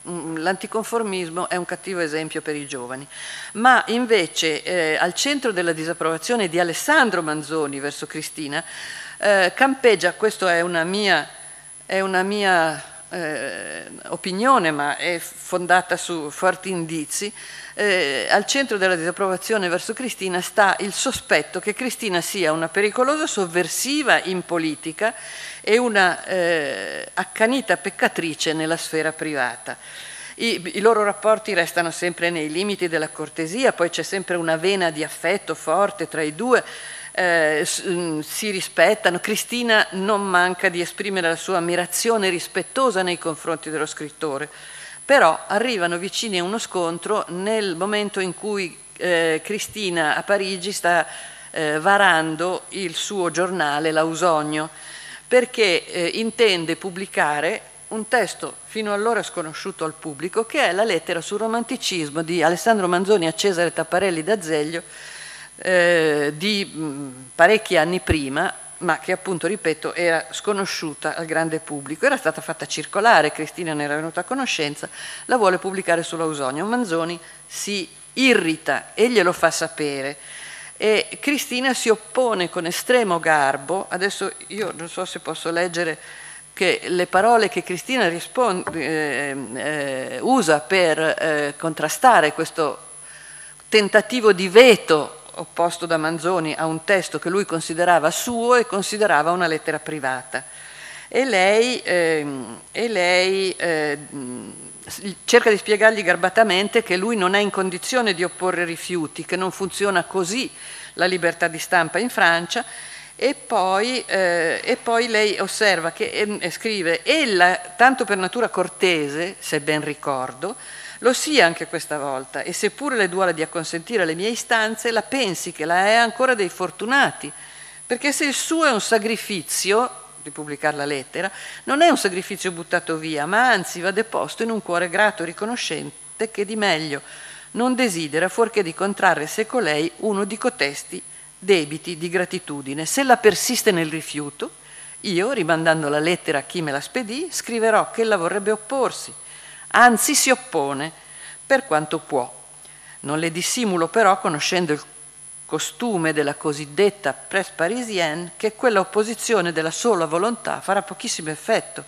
L'anticonformismo è un cattivo esempio per i giovani. Ma invece eh, al centro della disapprovazione di Alessandro Manzoni verso Cristina eh, campeggia, questa è una mia, è una mia eh, opinione, ma è fondata su forti indizi, eh, al centro della disapprovazione verso Cristina sta il sospetto che Cristina sia una pericolosa sovversiva in politica e una eh, accanita peccatrice nella sfera privata. I, I, loro rapporti restano sempre nei limiti della cortesia, poi c'è sempre una vena di affetto forte tra i due, eh, mm, si rispettano. Cristina non manca di esprimere la sua ammirazione rispettosa nei confronti dello scrittore, però arrivano vicini a uno scontro nel momento in cui eh, Cristina a Parigi sta eh, varando il suo giornale L'Ausogno, perché eh, intende pubblicare un testo fino allora sconosciuto al pubblico, che è la lettera sul romanticismo di Alessandro Manzoni a Cesare Tapparelli d'Azeglio, eh, di mh, parecchi anni prima, ma che appunto, ripeto, era sconosciuta al grande pubblico. Era stata fatta circolare, Cristina ne era venuta a conoscenza, la vuole pubblicare sull'Ausonio. Manzoni si irrita e glielo fa sapere. E Cristina si oppone con estremo garbo, adesso io non so se posso leggere che le parole che Cristina risponde, eh, eh, usa per eh, contrastare questo tentativo di veto opposto da Manzoni a un testo che lui considerava suo e considerava una lettera privata. E lei, eh, e lei eh, cerca di spiegargli garbatamente che lui non è in condizione di opporre rifiuti, che non funziona così la libertà di stampa in Francia E poi, eh, e poi, lei osserva che eh, scrive, ella, tanto per natura cortese, se ben ricordo, lo sia anche questa volta, e seppure le duole di acconsentire alle mie istanze, la pensi che la è ancora dei fortunati, perché se il suo è un sacrificio, di pubblicare la lettera, non è un sacrificio buttato via, ma anzi va deposto in un cuore grato e riconoscente che di meglio non desidera fuorché di contrarre se colei uno di cotesti debiti di gratitudine. Se la persiste nel rifiuto, io, rimandando la lettera a chi me la spedì, scriverò che ella vorrebbe opporsi, anzi si oppone per quanto può. Non le dissimulo però, conoscendo il costume della cosiddetta presse parisienne che quella opposizione della sola volontà farà pochissimo effetto,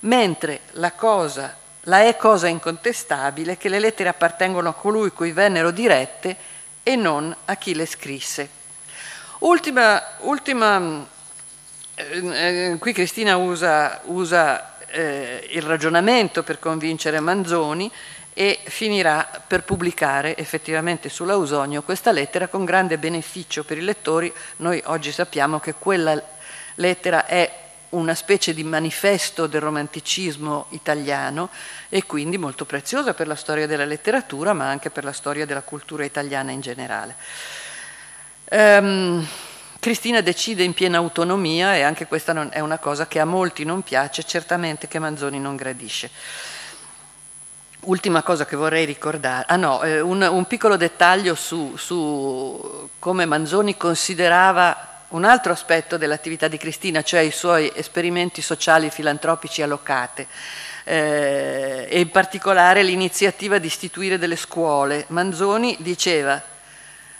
mentre la cosa, la è cosa incontestabile che le lettere appartengono a colui cui vennero dirette e non a chi le scrisse. Ultima, ultima eh, eh, qui Cristina usa, usa eh, il ragionamento per convincere Manzoni e finirà per pubblicare effettivamente sull'Ausonio questa lettera con grande beneficio per i lettori. Noi oggi sappiamo che quella lettera è una specie di manifesto del romanticismo italiano e quindi molto preziosa per la storia della letteratura ma anche per la storia della cultura italiana in generale. Um, Cristina decide in piena autonomia e anche questa è una cosa che a molti non piace, certamente che Manzoni non gradisce. Ultima cosa che vorrei ricordare, ah no, eh, un, un, piccolo dettaglio su, su, come Manzoni considerava un altro aspetto dell'attività di Cristina, cioè i suoi esperimenti sociali filantropici allocate. Eh, e in particolare l'iniziativa di istituire delle scuole. Manzoni diceva,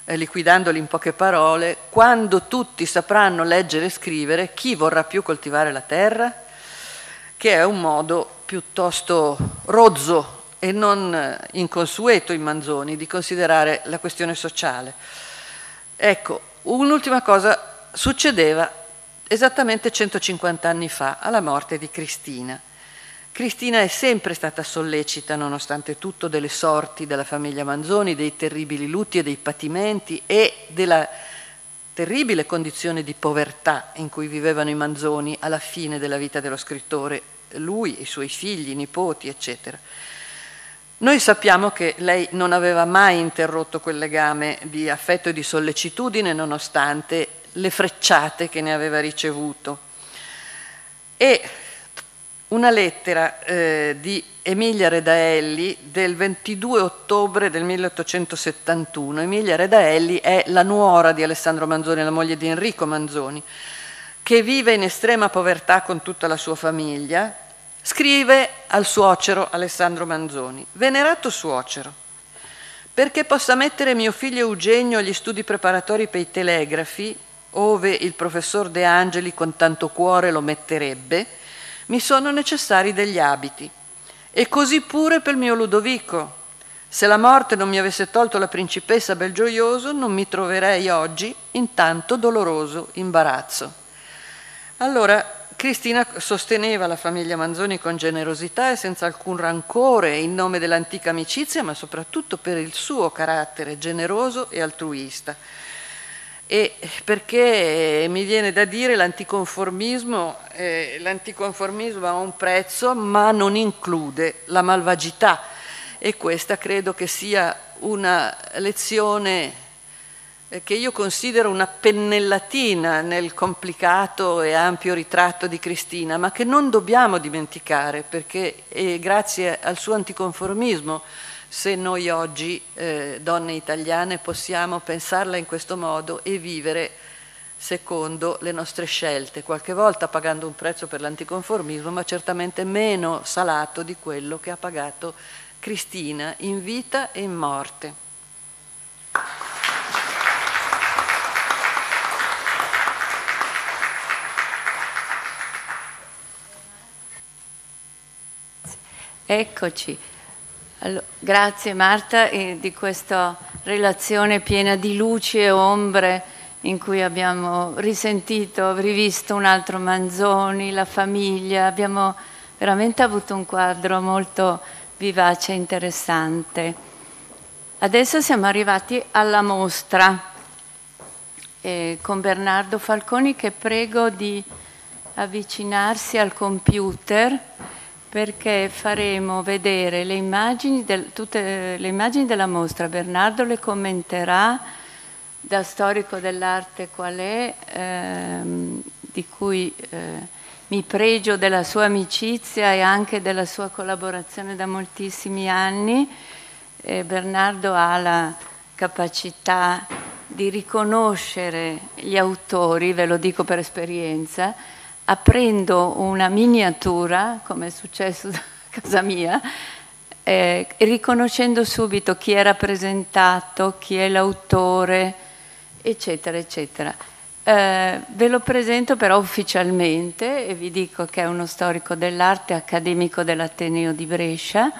liquidandoli in poche parole, quando tutti sapranno leggere e scrivere, chi vorrà più coltivare la terra? Che è un modo piuttosto rozzo e non eh, inconsueto in Manzoni di considerare la questione sociale. Ecco, un'ultima cosa succedeva esattamente 150 anni fa, alla morte di Cristina. Cristina è sempre stata sollecita, nonostante tutto, delle sorti della famiglia Manzoni, dei terribili lutti e dei patimenti e della terribile condizione di povertà in cui vivevano i Manzoni alla fine della vita dello scrittore, lui, i suoi figli, i nipoti, eccetera. Noi sappiamo che lei non aveva mai interrotto quel legame di affetto e di sollecitudine nonostante le frecciate che ne aveva ricevuto. E una lettera eh, di Emilia Redaelli del 22 ottobre del 1871. Emilia Redaelli è la nuora di Alessandro Manzoni, la moglie di Enrico Manzoni, che vive in estrema povertà con tutta la sua famiglia Scrive al suocero Alessandro Manzoni, venerato suocero, perché possa mettere mio figlio Eugenio agli studi preparatori per i telegrafi, ove il professor De Angeli con tanto cuore lo metterebbe, mi sono necessari degli abiti. E così pure per mio Ludovico. Se la morte non mi avesse tolto la principessa Belgioioso, non mi troverei oggi in tanto doloroso imbarazzo. Allora, Cristina sosteneva la famiglia Manzoni con generosità e senza alcun rancore in nome dell'antica amicizia, ma soprattutto per il suo carattere generoso e altruista. E perché mi viene da dire l'anticonformismo, eh, l'anticonformismo ha un prezzo ma non include la malvagità. E questa credo che sia una lezione eh, che io considero una pennellatina nel complicato e ampio ritratto di Cristina, ma che non dobbiamo dimenticare perché è grazie al suo anticonformismo se noi oggi, eh, donne italiane, possiamo pensarla in questo modo e vivere secondo le nostre scelte, qualche volta pagando un prezzo per l'anticonformismo, ma certamente meno salato di quello che ha pagato Cristina in vita e in morte. Eccoci. Allora, grazie Marta eh, di questa relazione piena di luci e ombre in cui abbiamo risentito, rivisto un altro Manzoni, la famiglia, abbiamo veramente avuto un quadro molto vivace e interessante. Adesso siamo arrivati alla mostra eh, con Bernardo Falconi che prego di avvicinarsi al computer perché faremo vedere le immagini, del, tutte le immagini della mostra. Bernardo le commenterà da storico dell'arte qual è, ehm, di cui eh, mi pregio della sua amicizia e anche della sua collaborazione da moltissimi anni. Eh, Bernardo ha la capacità di riconoscere gli autori, ve lo dico per esperienza, aprendo una miniatura, come è successo a casa mia, eh, riconoscendo subito chi è rappresentato, chi è l'autore, eccetera, eccetera. Eh, ve lo presento però ufficialmente e vi dico che è uno storico dell'arte accademico dell'Ateneo di Brescia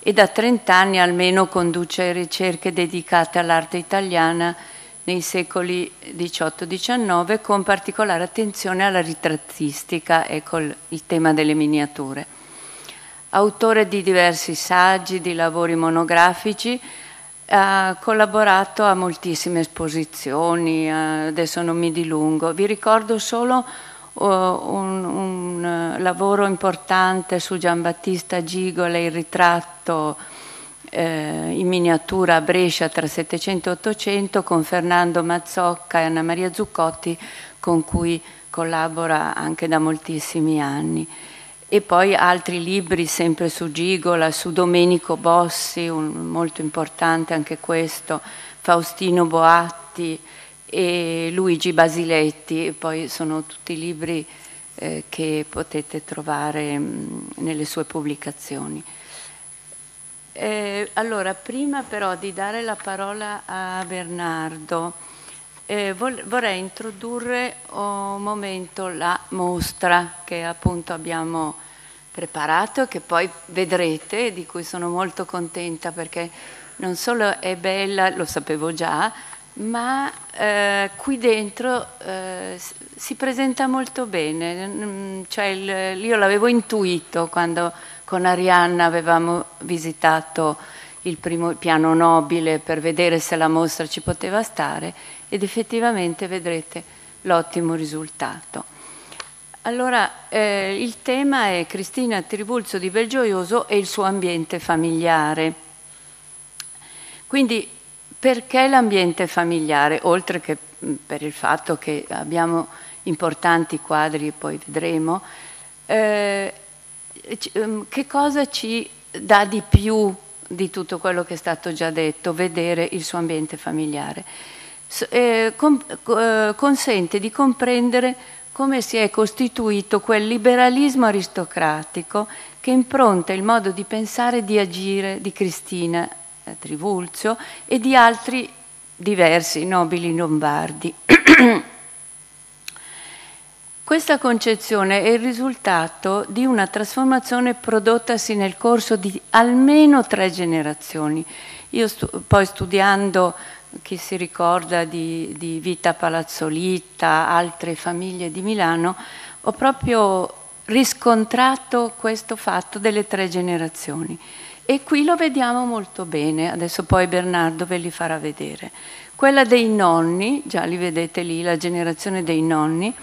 e da 30 anni almeno conduce ricerche dedicate all'arte italiana nei secoli XVIII-XIX con particolare attenzione alla ritrattistica e col il tema delle miniature. Autore di diversi saggi, di lavori monografici, ha collaborato a moltissime esposizioni, adesso non mi dilungo. Vi ricordo solo uh, un, un, lavoro importante su Giambattista Gigola, il ritratto eh, in miniatura a Brescia tra 700 e 800 con Fernando Mazzocca e Anna Maria Zuccotti con cui collabora anche da moltissimi anni. E poi altri libri sempre su Gigola, su Domenico Bossi, un, molto importante anche questo, Faustino Boatti e Luigi Basiletti, e poi sono tutti libri eh, che potete trovare mh, nelle sue pubblicazioni. Eh, allora, prima però di dare la parola a Bernardo, eh, vorrei introdurre un momento la mostra che appunto abbiamo preparato e che poi vedrete, di cui sono molto contenta perché non solo è bella, lo sapevo già, ma eh, qui dentro eh, si presenta molto bene. Cioè il, io l'avevo intuito quando con Arianna avevamo visitato il primo piano nobile per vedere se la mostra ci poteva stare ed effettivamente vedrete l'ottimo risultato. Allora, eh, il tema è Cristina Tribulzo di Belgioioso e il suo ambiente familiare. Quindi, perché l'ambiente familiare? Oltre che per il fatto che abbiamo importanti quadri, poi vedremo, eh, Ehm, che cosa ci dà di più di tutto quello che è stato già detto, vedere il suo ambiente familiare? Eh, eh, consente di comprendere come si è costituito quel liberalismo aristocratico che impronta il modo di pensare e di agire di Cristina eh, Trivulzio e di altri diversi nobili lombardi. Questa concezione è il risultato di una trasformazione prodottasi nel corso di almeno tre generazioni. Io stu poi studiando, chi si ricorda di, di Vita Palazzolita, altre famiglie di Milano, ho proprio riscontrato questo fatto delle tre generazioni. E qui lo vediamo molto bene, adesso poi Bernardo ve li farà vedere. Quella dei nonni, già li vedete lì, la generazione dei nonni,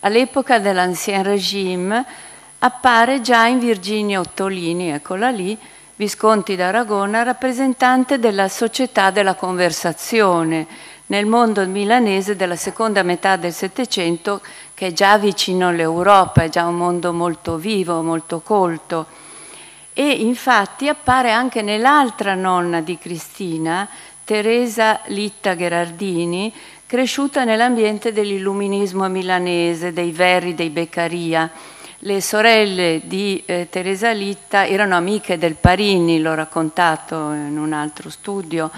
all'epoca dell'Ancien Regime appare già in Virginia Ottolini, eccola lì, Visconti d'Aragona, rappresentante della società della conversazione nel mondo milanese della seconda metà del Settecento, che è già vicino all'Europa, è già un mondo molto vivo, molto colto. E infatti appare anche nell'altra nonna di Cristina, Teresa Litta Gherardini, cresciuta nell'ambiente dell'illuminismo milanese, dei Verri, dei Beccaria. Le sorelle di eh, Teresa Litta erano amiche del Parini, l'ho raccontato in un altro studio.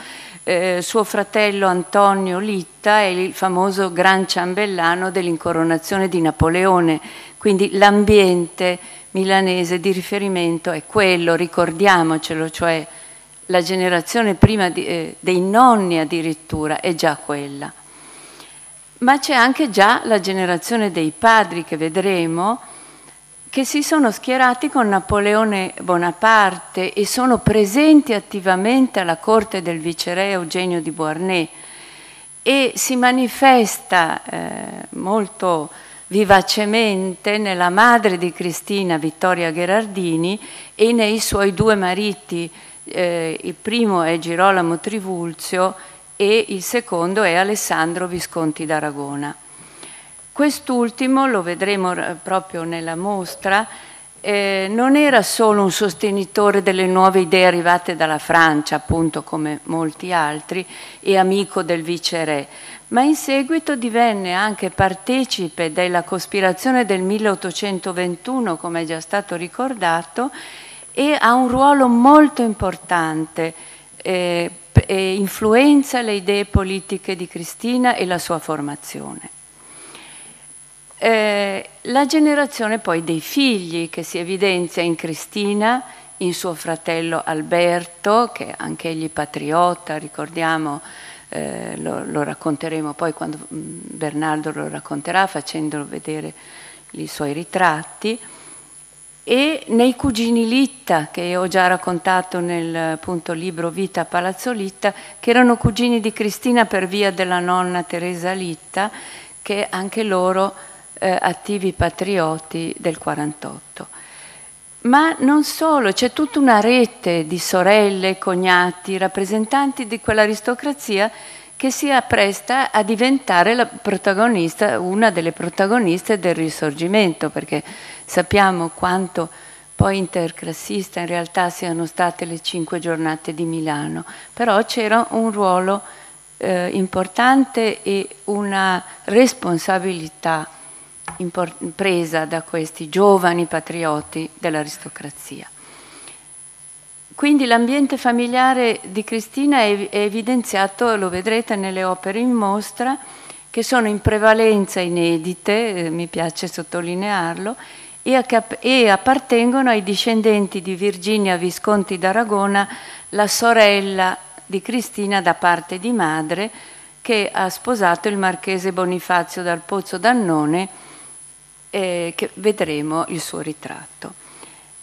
Eh, suo fratello Antonio Litta è il famoso gran ciambellano dell'incoronazione di Napoleone, quindi l'ambiente milanese di riferimento è quello, ricordiamocelo, cioè la generazione prima di, eh, dei nonni addirittura è già quella. Ma c'è anche già la generazione dei padri che vedremo che si sono schierati con Napoleone Bonaparte e sono presenti attivamente alla corte del viceré Eugenio di Beauharnais. E si manifesta eh, molto vivacemente nella madre di Cristina, Vittoria Gherardini, e nei suoi due mariti, eh, il primo è Girolamo Trivulzio e il secondo è Alessandro Visconti d'Aragona. Quest'ultimo, lo vedremo proprio nella mostra, eh, non era solo un sostenitore delle nuove idee arrivate dalla Francia, appunto come molti altri, e amico del viceré, ma in seguito divenne anche partecipe della cospirazione del 1821, come è già stato ricordato, e ha un ruolo molto importante eh, e influenza le idee politiche di Cristina e la sua formazione. Eh, la generazione poi dei figli che si evidenzia in Cristina, in suo fratello Alberto, che anche egli patriota, ricordiamo, eh, lo, lo, racconteremo poi quando mm, Bernardo lo racconterà facendolo vedere i suoi ritratti, e nei cugini Litta, che ho già raccontato nel appunto, libro Vita a Palazzo Litta, che erano cugini di Cristina per via della nonna Teresa Litta, che anche loro eh, attivi patrioti del 48. Ma non solo, c'è tutta una rete di sorelle, cognati, rappresentanti di quell'aristocrazia che si appresta a diventare una delle protagoniste del risorgimento, perché sappiamo quanto poi interclassista in realtà siano state le cinque giornate di Milano, però c'era un ruolo eh, importante e una responsabilità presa da questi giovani patrioti dell'aristocrazia. Quindi l'ambiente familiare di Cristina è evidenziato, lo vedrete nelle opere in mostra, che sono in prevalenza inedite, eh, mi piace sottolinearlo, e, appartengono ai discendenti di Virginia Visconti d'Aragona, la sorella di Cristina da parte di madre, che ha sposato il marchese Bonifazio dal Pozzo d'Annone, eh, che vedremo il suo ritratto.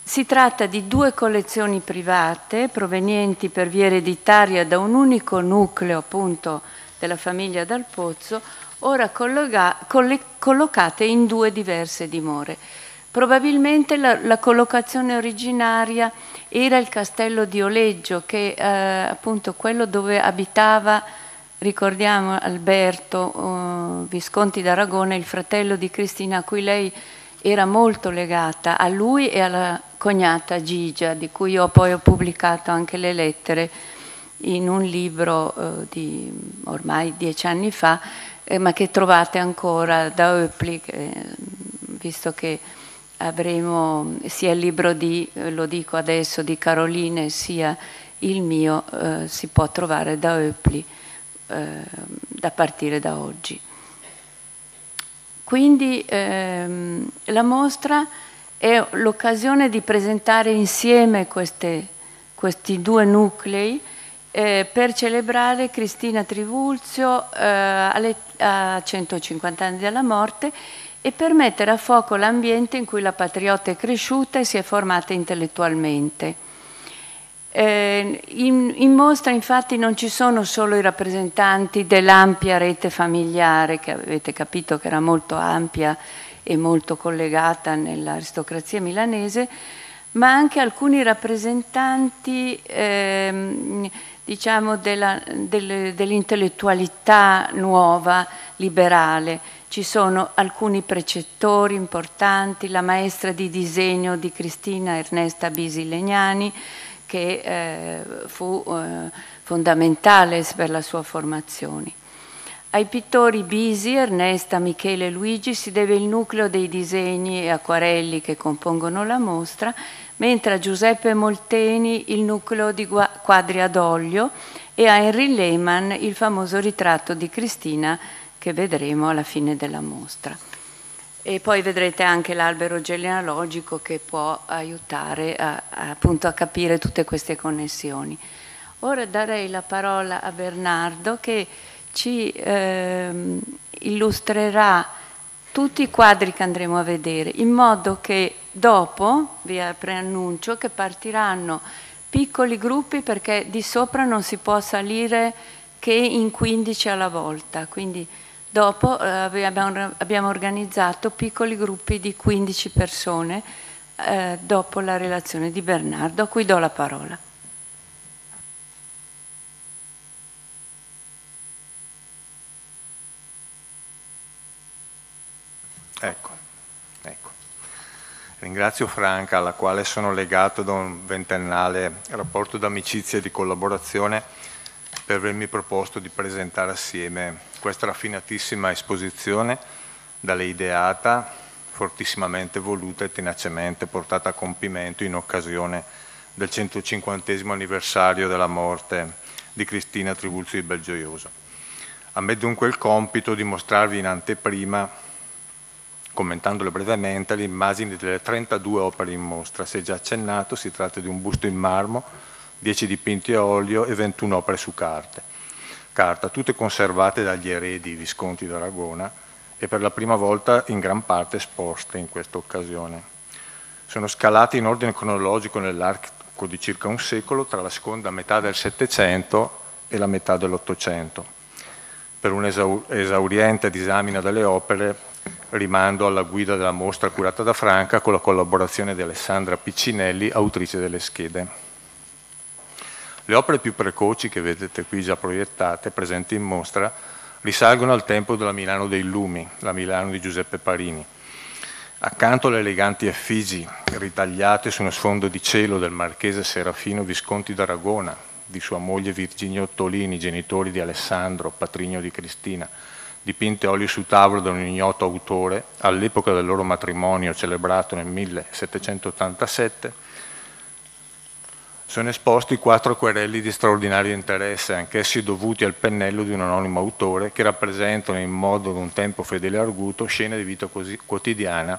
Si tratta di due collezioni private provenienti per via ereditaria da un unico nucleo appunto della famiglia Dal Pozzo, ora colloca collocate in due diverse dimore. Probabilmente la, la, collocazione originaria era il castello di Oleggio, che eh, appunto quello dove abitava ricordiamo Alberto uh, Visconti d'Aragona, il fratello di Cristina, a cui lei era molto legata, a lui e alla cognata Gigia, di cui io poi ho pubblicato anche le lettere in un libro uh, di ormai dieci anni fa, eh, ma che trovate ancora da Oepli, eh, visto che avremo sia il libro di, lo dico adesso, di Caroline, sia il mio, eh, si può trovare da Oepli eh, da partire da oggi. Quindi ehm, la mostra è l'occasione di presentare insieme queste, questi due nuclei eh, per celebrare Cristina Trivulzio eh, alle, a 150 anni dalla morte e per mettere a fuoco l'ambiente in cui la patriota è cresciuta e si è formata intellettualmente. Eh, in, in, mostra infatti non ci sono solo i rappresentanti dell'ampia rete familiare, che avete capito che era molto ampia e molto collegata nell'aristocrazia milanese, ma anche alcuni rappresentanti eh, diciamo dell'intellettualità nuova, liberale. Ci sono alcuni precettori importanti, la maestra di disegno di Cristina Ernesta Bisi Legnani, che eh, fu eh, fondamentale per la sua formazione. Ai pittori Bisi, Ernesta, Michele e Luigi si deve il nucleo dei disegni e acquarelli che compongono la mostra, mentre a Giuseppe Molteni il nucleo di quadri ad olio e a Henry Lehmann il famoso ritratto di Cristina che vedremo alla fine della mostra. E poi vedrete anche l'albero genealogico che può aiutare a, appunto a capire tutte queste connessioni. Ora darei la parola a Bernardo che ci eh, illustrerà tutti i quadri che andremo a vedere, in modo che dopo, vi preannuncio, che partiranno piccoli gruppi perché di sopra non si può salire che in 15 alla volta. Quindi dopo eh, abbiamo, organizzato piccoli gruppi di 15 persone eh, dopo la relazione di Bernardo, a cui do la parola. Ecco, ecco. Ringrazio Franca, alla quale sono legato da un ventennale rapporto d'amicizia e di collaborazione, per avermi proposto di presentare assieme questa raffinatissima esposizione da lei ideata, fortissimamente voluta e tenacemente portata a compimento in occasione del 150 anniversario della morte di Cristina Tribulzio di Belgioioso. A me dunque il compito di mostrarvi in anteprima commentandole brevemente, le immagini delle 32 opere in mostra. Si è già accennato, si tratta di un busto in marmo, 10 dipinti a olio e 21 opere su carte. carta, tutte conservate dagli eredi Visconti d'Aragona e per la prima volta in gran parte esposte in questa occasione. Sono scalate in ordine cronologico nell'arco di circa un secolo tra la seconda metà del Settecento e la metà dell'Ottocento. Per un esauriente disamina delle opere rimando alla guida della mostra curata da Franca con la collaborazione di Alessandra Piccinelli, autrice delle schede. Le opere più precoci che vedete qui già proiettate, presenti in mostra, risalgono al tempo della Milano dei Lumi, la Milano di Giuseppe Parini. Accanto alle eleganti effigi ritagliate su uno sfondo di cielo del marchese Serafino Visconti d'Aragona, di sua moglie Virginia Ottolini, genitori di Alessandro, patrigno di Cristina, dipinte olio su tavolo da un ignoto autore, all'epoca del loro matrimonio celebrato nel 1787, sono esposti quattro querelli di straordinario interesse, anch'essi dovuti al pennello di un anonimo autore, che rappresentano in modo un tempo fedele e arguto scene di vita quotidiana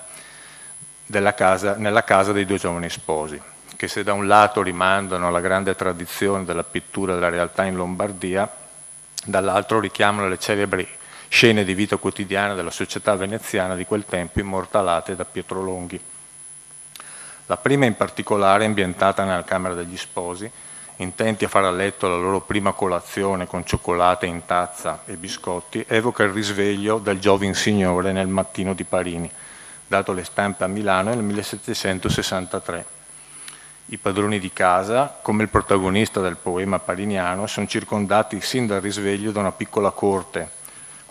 casa, nella casa dei due giovani sposi, che se da un lato rimandano alla grande tradizione della pittura della realtà in Lombardia, dall'altro richiamano le celebri scene di vita quotidiana della società veneziana di quel tempo immortalate da Pietro Longhi. La prima in particolare ambientata nella Camera degli Sposi, intenti a fare a letto la loro prima colazione con cioccolate in tazza e biscotti, evoca il risveglio del giovin signore nel mattino di Parini, dato le stampe a Milano nel 1763. I padroni di casa, come il protagonista del poema pariniano, sono circondati sin dal risveglio da una piccola corte,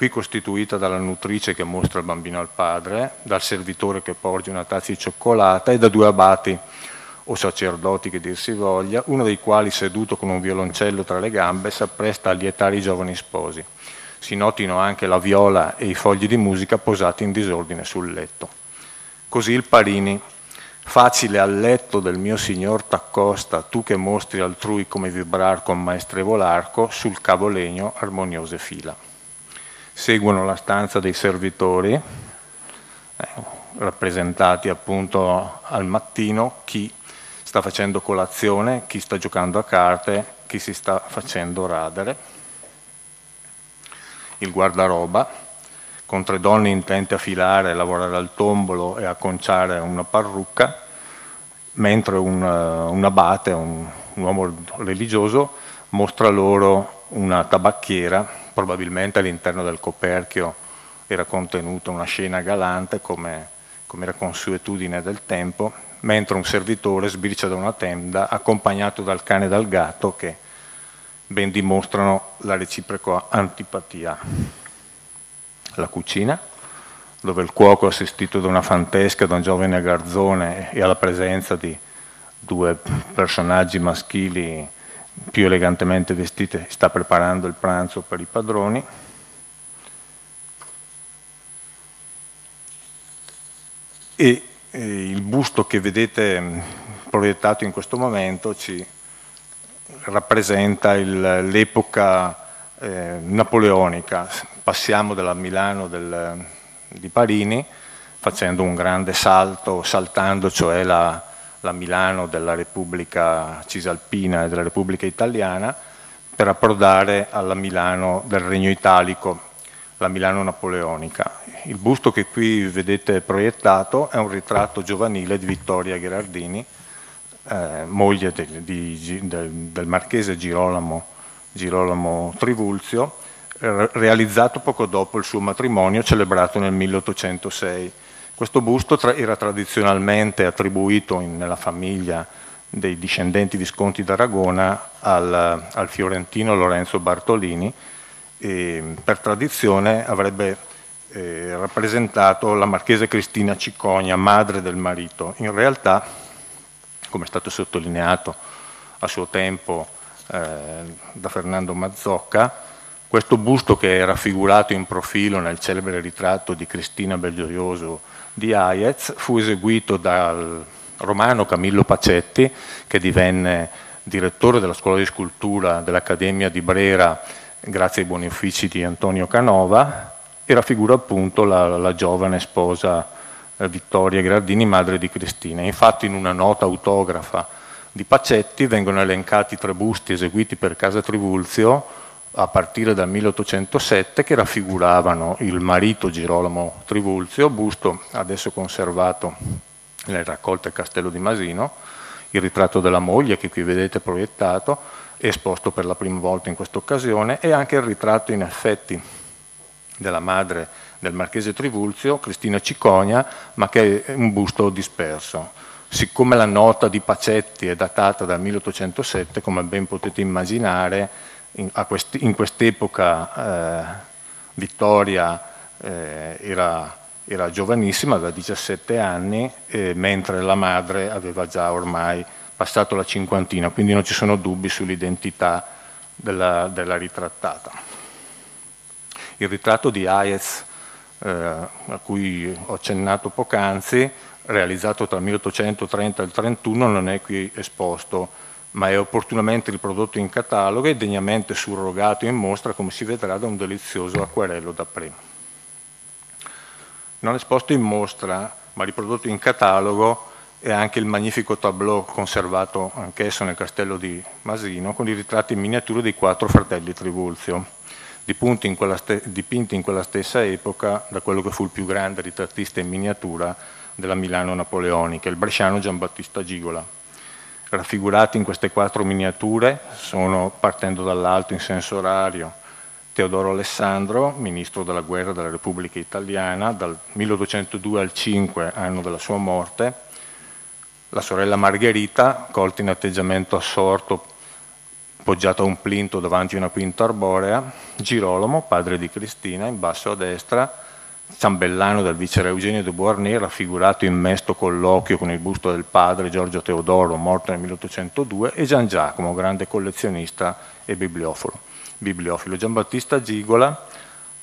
qui costituita dalla nutrice che mostra il bambino al padre, dal servitore che porge una tazza di cioccolata e da due abati o sacerdoti che dir si voglia, uno dei quali seduto con un violoncello tra le gambe si appresta a lietare i giovani sposi. Si notino anche la viola e i fogli di musica posati in disordine sul letto. Così il Parini, facile al letto del mio signor t'accosta, tu che mostri altrui come vibrar con maestrevole arco, sul cavo legno armoniose fila seguono la stanza dei servitori, eh, rappresentati appunto al mattino, chi sta facendo colazione, chi sta giocando a carte, chi si sta facendo radere. Il guardaroba, con tre donne intente a filare, a lavorare al tombolo e a conciare una parrucca, mentre un, un abate, un, un uomo religioso, mostra loro una tabacchiera probabilmente all'interno del coperchio era contenuta una scena galante come, come era consuetudine del tempo, mentre un servitore sbircia da una tenda accompagnato dal cane e dal gatto che ben dimostrano la reciproca antipatia. La cucina, dove il cuoco assistito da una fantesca, da un giovane garzone e alla presenza di due personaggi maschili più elegantemente vestite, sta preparando il pranzo per i padroni. E eh, il busto che vedete mm, proiettato in questo momento ci rappresenta l'epoca eh, napoleonica. Passiamo dalla Milano del, di Parini facendo un grande salto, saltando cioè la, la Milano della Repubblica Cisalpina e della Repubblica Italiana, per approdare alla Milano del Regno Italico, la Milano napoleonica. Il busto che qui vedete proiettato è un ritratto giovanile di Vittoria Gherardini, eh, moglie del, di, del, del marchese Girolamo Girolamo Trivulzio, realizzato poco dopo il suo matrimonio celebrato nel 1806. Questo busto tra era tradizionalmente attribuito in, nella famiglia dei discendenti visconti d'Aragona al, al fiorentino Lorenzo Bartolini e per tradizione avrebbe eh, rappresentato la marchese Cristina Cicogna, madre del marito. In realtà, come è stato sottolineato a suo tempo eh, da Fernando Mazzocca, questo busto che è raffigurato in profilo nel celebre ritratto di Cristina Belgioioso di Hayez fu eseguito dal romano Camillo Pacetti, che divenne direttore della scuola di scultura dell'Accademia di Brera grazie ai buoni uffici di Antonio Canova, e raffigura appunto la, la giovane sposa eh, Vittoria Gradini, madre di Cristina. Infatti in una nota autografa di Pacetti vengono elencati tre busti eseguiti per Casa Trivulzio a partire dal 1807 che raffiguravano il marito Girolamo Trivulzio, busto adesso conservato nelle raccolte Castello di Masino, il ritratto della moglie che qui vedete proiettato, esposto per la prima volta in questa occasione, e anche il ritratto in effetti della madre del marchese Trivulzio, Cristina Cicogna, ma che è un busto disperso. Siccome la nota di Pacetti è datata dal 1807, come ben potete immaginare, in, quest, in quest'epoca eh, Vittoria eh, era, era, giovanissima, aveva 17 anni, eh, mentre la madre aveva già ormai passato la cinquantina, quindi non ci sono dubbi sull'identità della, della, ritrattata. Il ritratto di Hayez, eh, a cui ho accennato poc'anzi, realizzato tra il 1830 e il 1831, non è qui esposto ma è opportunamente riprodotto in catalogo e degnamente surrogato in mostra, come si vedrà, da un delizioso acquerello da prima. Non esposto in mostra, ma riprodotto in catalogo, è anche il magnifico tableau conservato anch'esso nel castello di Masino, con i ritratti in miniatura dei quattro fratelli Trivulzio, dipinti in, dipinti in quella stessa epoca da quello che fu il più grande ritrattista in miniatura della Milano napoleonica, il bresciano Giambattista Gigola raffigurati in queste quattro miniature sono, partendo dall'alto in senso orario, Teodoro Alessandro, ministro della guerra della Repubblica Italiana, dal 1802 al 5, anno della sua morte, la sorella Margherita, colta in atteggiamento assorto, poggiata a un plinto davanti a una quinta arborea, Girolamo, padre di Cristina, in basso a destra, ciambellano del viceré Eugenio de Beauharnais, raffigurato in mesto colloquio con il busto del padre Giorgio Teodoro, morto nel 1802, e Gian Giacomo, grande collezionista e bibliofilo. bibliofilo. Giambattista Gigola,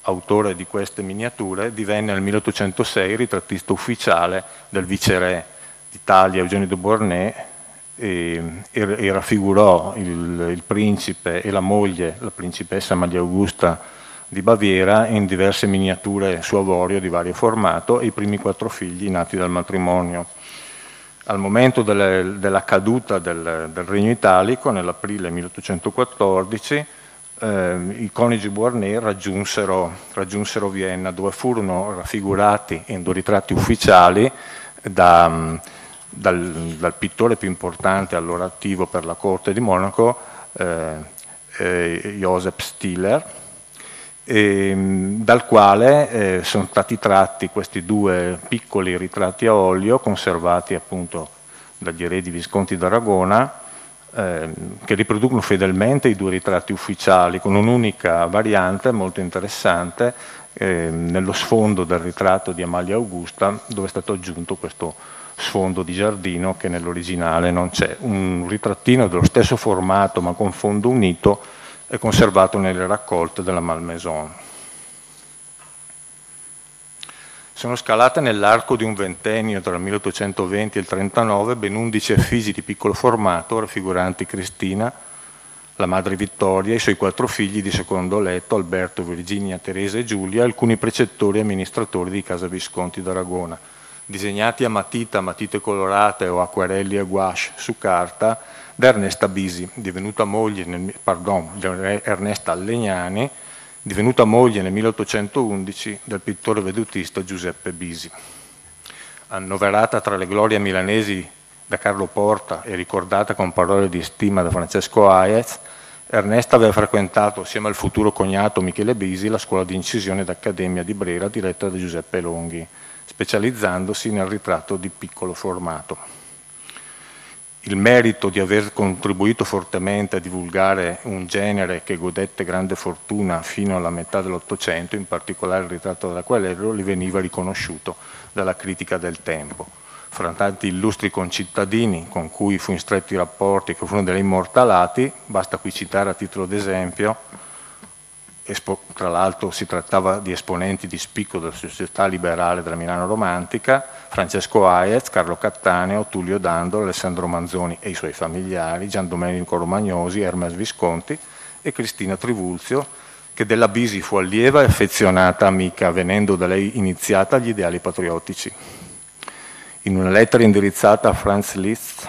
autore di queste miniature, divenne nel 1806 ritrattista ufficiale del viceré d'Italia Eugenio de Beauharnais e, e, e raffigurò il, il principe e la moglie, la principessa Maria Augusta di Baviera in diverse miniature su avorio di vario formato e i primi quattro figli nati dal matrimonio. Al momento delle, della caduta del, del, Regno Italico, nell'aprile 1814, eh, i coniugi Beauharnais raggiunsero, raggiunsero, Vienna, dove furono raffigurati in due ritratti ufficiali da, dal, dal, pittore più importante allora attivo per la corte di Monaco, eh, eh, Joseph Stiller, ehm, dal quale eh, sono stati tratti questi due piccoli ritratti a olio conservati appunto dagli eredi Visconti d'Aragona eh, che riproducono fedelmente i due ritratti ufficiali con un'unica variante molto interessante eh, nello sfondo del ritratto di Amalia Augusta dove è stato aggiunto questo sfondo di giardino che nell'originale non c'è, un ritrattino dello stesso formato ma con fondo unito è conservato nelle raccolte della Malmaison. Sono scalate nell'arco di un ventennio tra il 1820 e il 39 ben 11 effisi di piccolo formato raffiguranti Cristina, la madre Vittoria, i suoi quattro figli di secondo letto, Alberto, Virginia, Teresa e Giulia, alcuni precettori e amministratori di Casa Visconti d'Aragona, disegnati a matita, matite colorate o acquarelli a gouache su carta da Ernesta Bisi, divenuta moglie, nel, pardon, Ernesta Legnani, divenuta moglie nel 1811 del pittore vedutista Giuseppe Bisi. Annoverata tra le glorie milanesi da Carlo Porta e ricordata con parole di stima da Francesco Hayez, Ernesta aveva frequentato, assieme al futuro cognato Michele Bisi, la scuola di incisione d'Accademia di Brera diretta da Giuseppe Longhi, specializzandosi nel ritratto di piccolo formato il merito di aver contribuito fortemente a divulgare un genere che godette grande fortuna fino alla metà dell'Ottocento, in particolare il ritratto dell'acquarello, gli veniva riconosciuto dalla critica del tempo. Fra tanti illustri concittadini con cui fu in stretti rapporti che furono degli immortalati, basta qui citare a titolo d'esempio tra l'altro si trattava di esponenti di spicco della società liberale della Milano romantica, Francesco Aiez, Carlo Cattaneo, Tullio Dandolo, Alessandro Manzoni e i suoi familiari, Gian Domenico Romagnosi, Hermes Visconti e Cristina Trivulzio, che della Bisi fu allieva e affezionata amica, venendo da lei iniziata agli ideali patriottici. In una lettera indirizzata a Franz Liszt,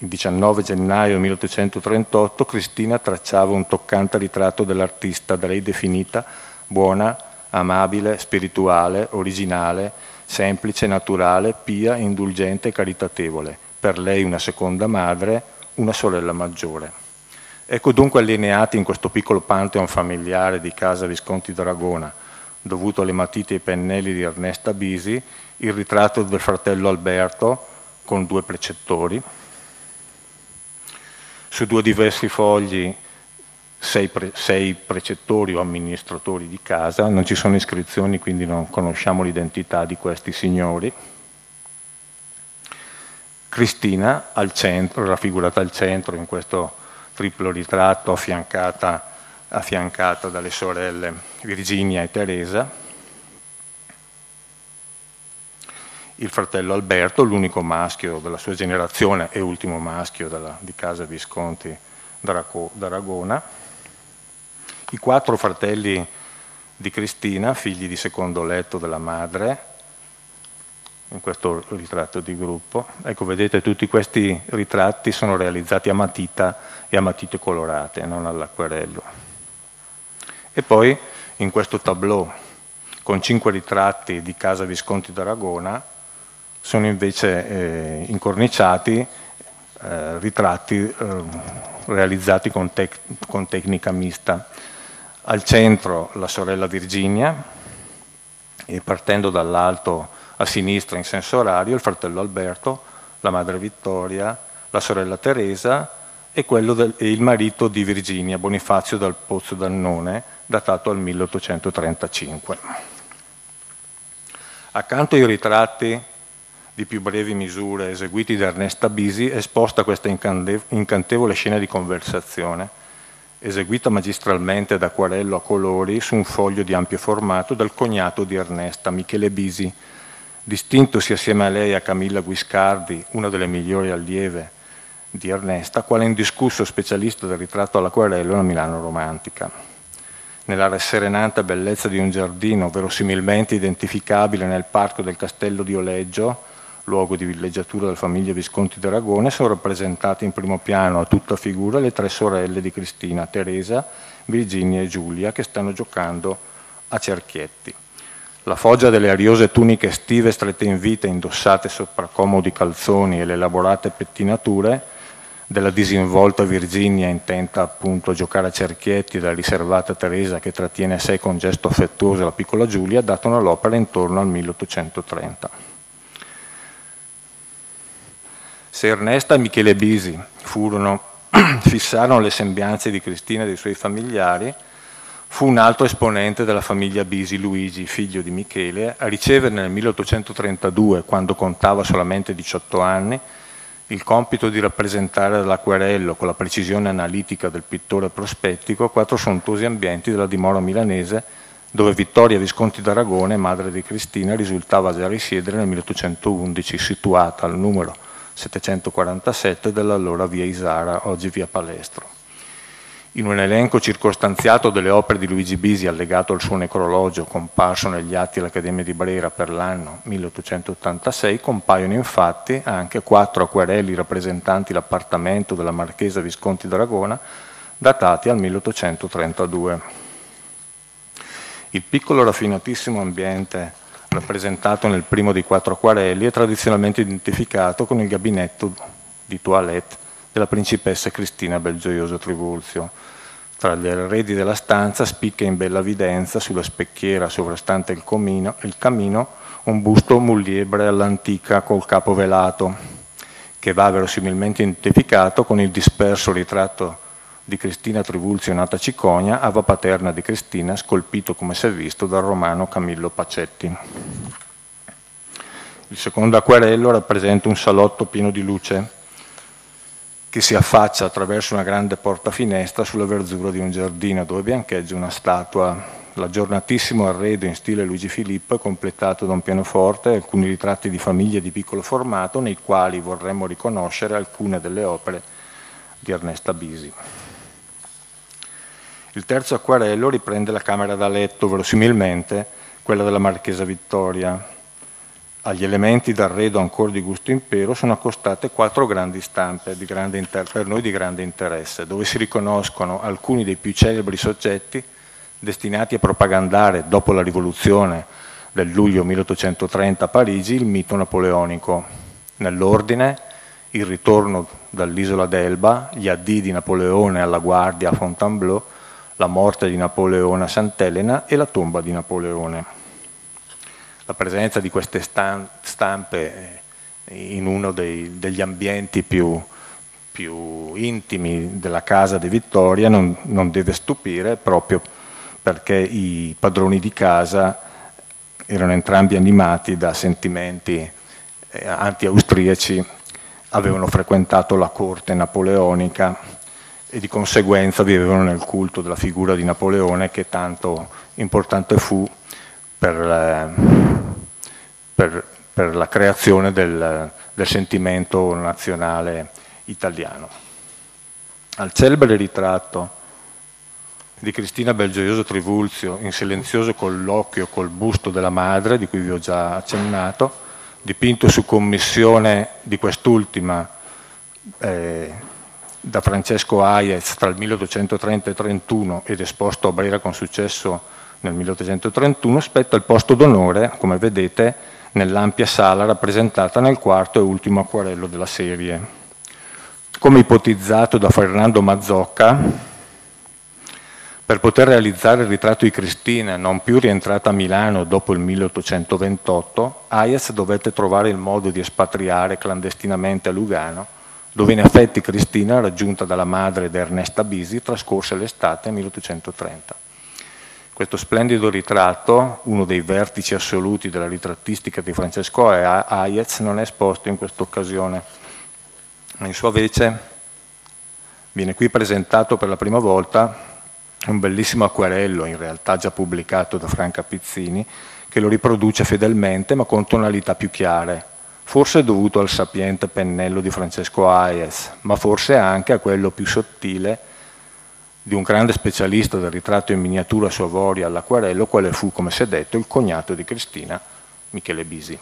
il 19 gennaio 1838 Cristina tracciava un toccante ritratto dell'artista da lei definita buona, amabile, spirituale, originale, semplice, naturale, pia, indulgente e caritatevole. Per lei una seconda madre, una sorella maggiore. Ecco dunque allineati in questo piccolo pantheon familiare di casa Visconti d'Aragona, dovuto alle matite e ai pennelli di Ernesta Bisi, il ritratto del fratello Alberto con due precettori, su due diversi fogli sei, pre, sei, precettori o amministratori di casa, non ci sono iscrizioni quindi non conosciamo l'identità di questi signori. Cristina al centro, raffigurata al centro in questo triplo ritratto affiancata, affiancata dalle sorelle Virginia e Teresa, il fratello Alberto, l'unico maschio della sua generazione e ultimo maschio della, di casa Visconti d'Aragona, i quattro fratelli di Cristina, figli di secondo letto della madre, in questo ritratto di gruppo. Ecco, vedete, tutti questi ritratti sono realizzati a matita e a matite colorate, non all'acquerello. E poi in questo tableau con cinque ritratti di casa Visconti d'Aragona sono invece eh, incorniciati eh, ritratti eh, realizzati con, tec con, tecnica mista. Al centro la sorella Virginia e partendo dall'alto a sinistra in senso orario il fratello Alberto, la madre Vittoria, la sorella Teresa e, del, e il marito di Virginia, Bonifazio dal Pozzo d'Annone, datato al 1835. Accanto ai ritratti di più brevi misure eseguiti da Ernesta Bisi, esposta questa incantevole scena di conversazione, eseguita magistralmente da acquarello a colori su un foglio di ampio formato dal cognato di Ernesta, Michele Bisi, distintosi assieme a lei a Camilla Guiscardi, una delle migliori allieve di Ernesta, quale indiscusso specialista del ritratto all'acquarello nella Milano romantica. Nella rasserenante bellezza di un giardino verosimilmente identificabile nel parco del castello di Oleggio, luogo di villeggiatura della famiglia Visconti d'Aragone, sono rappresentate in primo piano a tutta figura le tre sorelle di Cristina, Teresa, Virginia e Giulia, che stanno giocando a cerchietti. La foggia delle ariose tuniche estive strette in vita, indossate sopra comodi calzoni e le elaborate pettinature della disinvolta Virginia intenta appunto a giocare a cerchietti e della riservata Teresa che trattiene a sé con gesto affettuoso la piccola Giulia datano all'opera intorno al 1830. Se Ernesta e Michele Bisi furono, fissarono le sembianze di Cristina e dei suoi familiari, fu un altro esponente della famiglia Bisi, Luigi, figlio di Michele, a ricevere nel 1832, quando contava solamente 18 anni, il compito di rappresentare dall'acquerello con la precisione analitica del pittore prospettico quattro sontuosi ambienti della dimora milanese dove Vittoria Visconti d'Aragone, madre di Cristina, risultava già risiedere nel 1811, situata al numero 747 dell'allora via Isara, oggi via Palestro. In un elenco circostanziato delle opere di Luigi Bisi allegato al suo necrologio comparso negli atti dell'Accademia di Brera per l'anno 1886 compaiono infatti anche quattro acquerelli rappresentanti l'appartamento della Marchesa Visconti d'Aragona datati al 1832. Il piccolo raffinatissimo ambiente rappresentato nel primo dei quattro acquarelli, è tradizionalmente identificato con il gabinetto di toilette e la principessa Cristina Belgioioso Trivulzio. Tra gli arredi della stanza spicca in bella evidenza sulla specchiera sovrastante il, comino, il camino un busto mulliebre all'antica col capo velato, che va verosimilmente identificato con il disperso ritratto di Cristina Trivulzio nata Ciconia, ava paterna di Cristina, scolpito come si è visto dal romano Camillo Pacetti. Il secondo acquarello rappresenta un salotto pieno di luce che si affaccia attraverso una grande porta finestra sulla verzura di un giardino dove biancheggia una statua. L'aggiornatissimo arredo in stile Luigi Filippo è completato da un pianoforte e alcuni ritratti di famiglie di piccolo formato nei quali vorremmo riconoscere alcune delle opere di Ernesta Bisi. Il terzo acquarello riprende la camera da letto, verosimilmente quella della Marchesa Vittoria. Agli elementi d'arredo ancora di gusto impero sono accostate quattro grandi stampe per noi di grande interesse, dove si riconoscono alcuni dei più celebri soggetti destinati a propagandare dopo la rivoluzione del luglio 1830 a Parigi il mito napoleonico. Nell'ordine il ritorno dall'isola d'Elba, gli addii di Napoleone alla guardia a Fontainebleau, la morte di Napoleone a Sant'Elena e la tomba di Napoleone. La presenza di queste stampe eh, in uno dei, degli ambienti più, più, intimi della casa di Vittoria non, non deve stupire proprio perché i padroni di casa erano entrambi animati da sentimenti eh, anti-austriaci, avevano frequentato la corte napoleonica e di conseguenza vivevano nel culto della figura di Napoleone che tanto importante fu per, eh, per, per la creazione del, del sentimento nazionale italiano. Al celebre ritratto di Cristina Belgioioso Trivulzio in silenzioso colloquio col busto della madre, di cui vi ho già accennato, dipinto su commissione di quest'ultima eh, da Francesco Hayez tra il 1830 e 1831 ed esposto a Brera con successo nel 1831, spetta il posto d'onore, come vedete, nell'ampia sala rappresentata nel quarto e ultimo acquarello della serie. Come ipotizzato da Fernando Mazzocca, per poter realizzare il ritratto di Cristina, non più rientrata a Milano dopo il 1828, Hayez dovette trovare il modo di espatriare clandestinamente a Lugano dove in effetti Cristina, raggiunta dalla madre di Ernesta Bisi, trascorse l'estate 1830. Questo splendido ritratto, uno dei vertici assoluti della ritrattistica di Francesco Hayez, non è esposto in questa occasione. In sua vece viene qui presentato per la prima volta un bellissimo acquarello, in realtà già pubblicato da Franca Pizzini, che lo riproduce fedelmente ma con tonalità più chiare, forse dovuto al sapiente pennello di Francesco Hayes, ma forse anche a quello più sottile di un grande specialista del ritratto in miniatura su avorio all'acquarello, quale fu, come si è detto, il cognato di Cristina, Michele Bisi.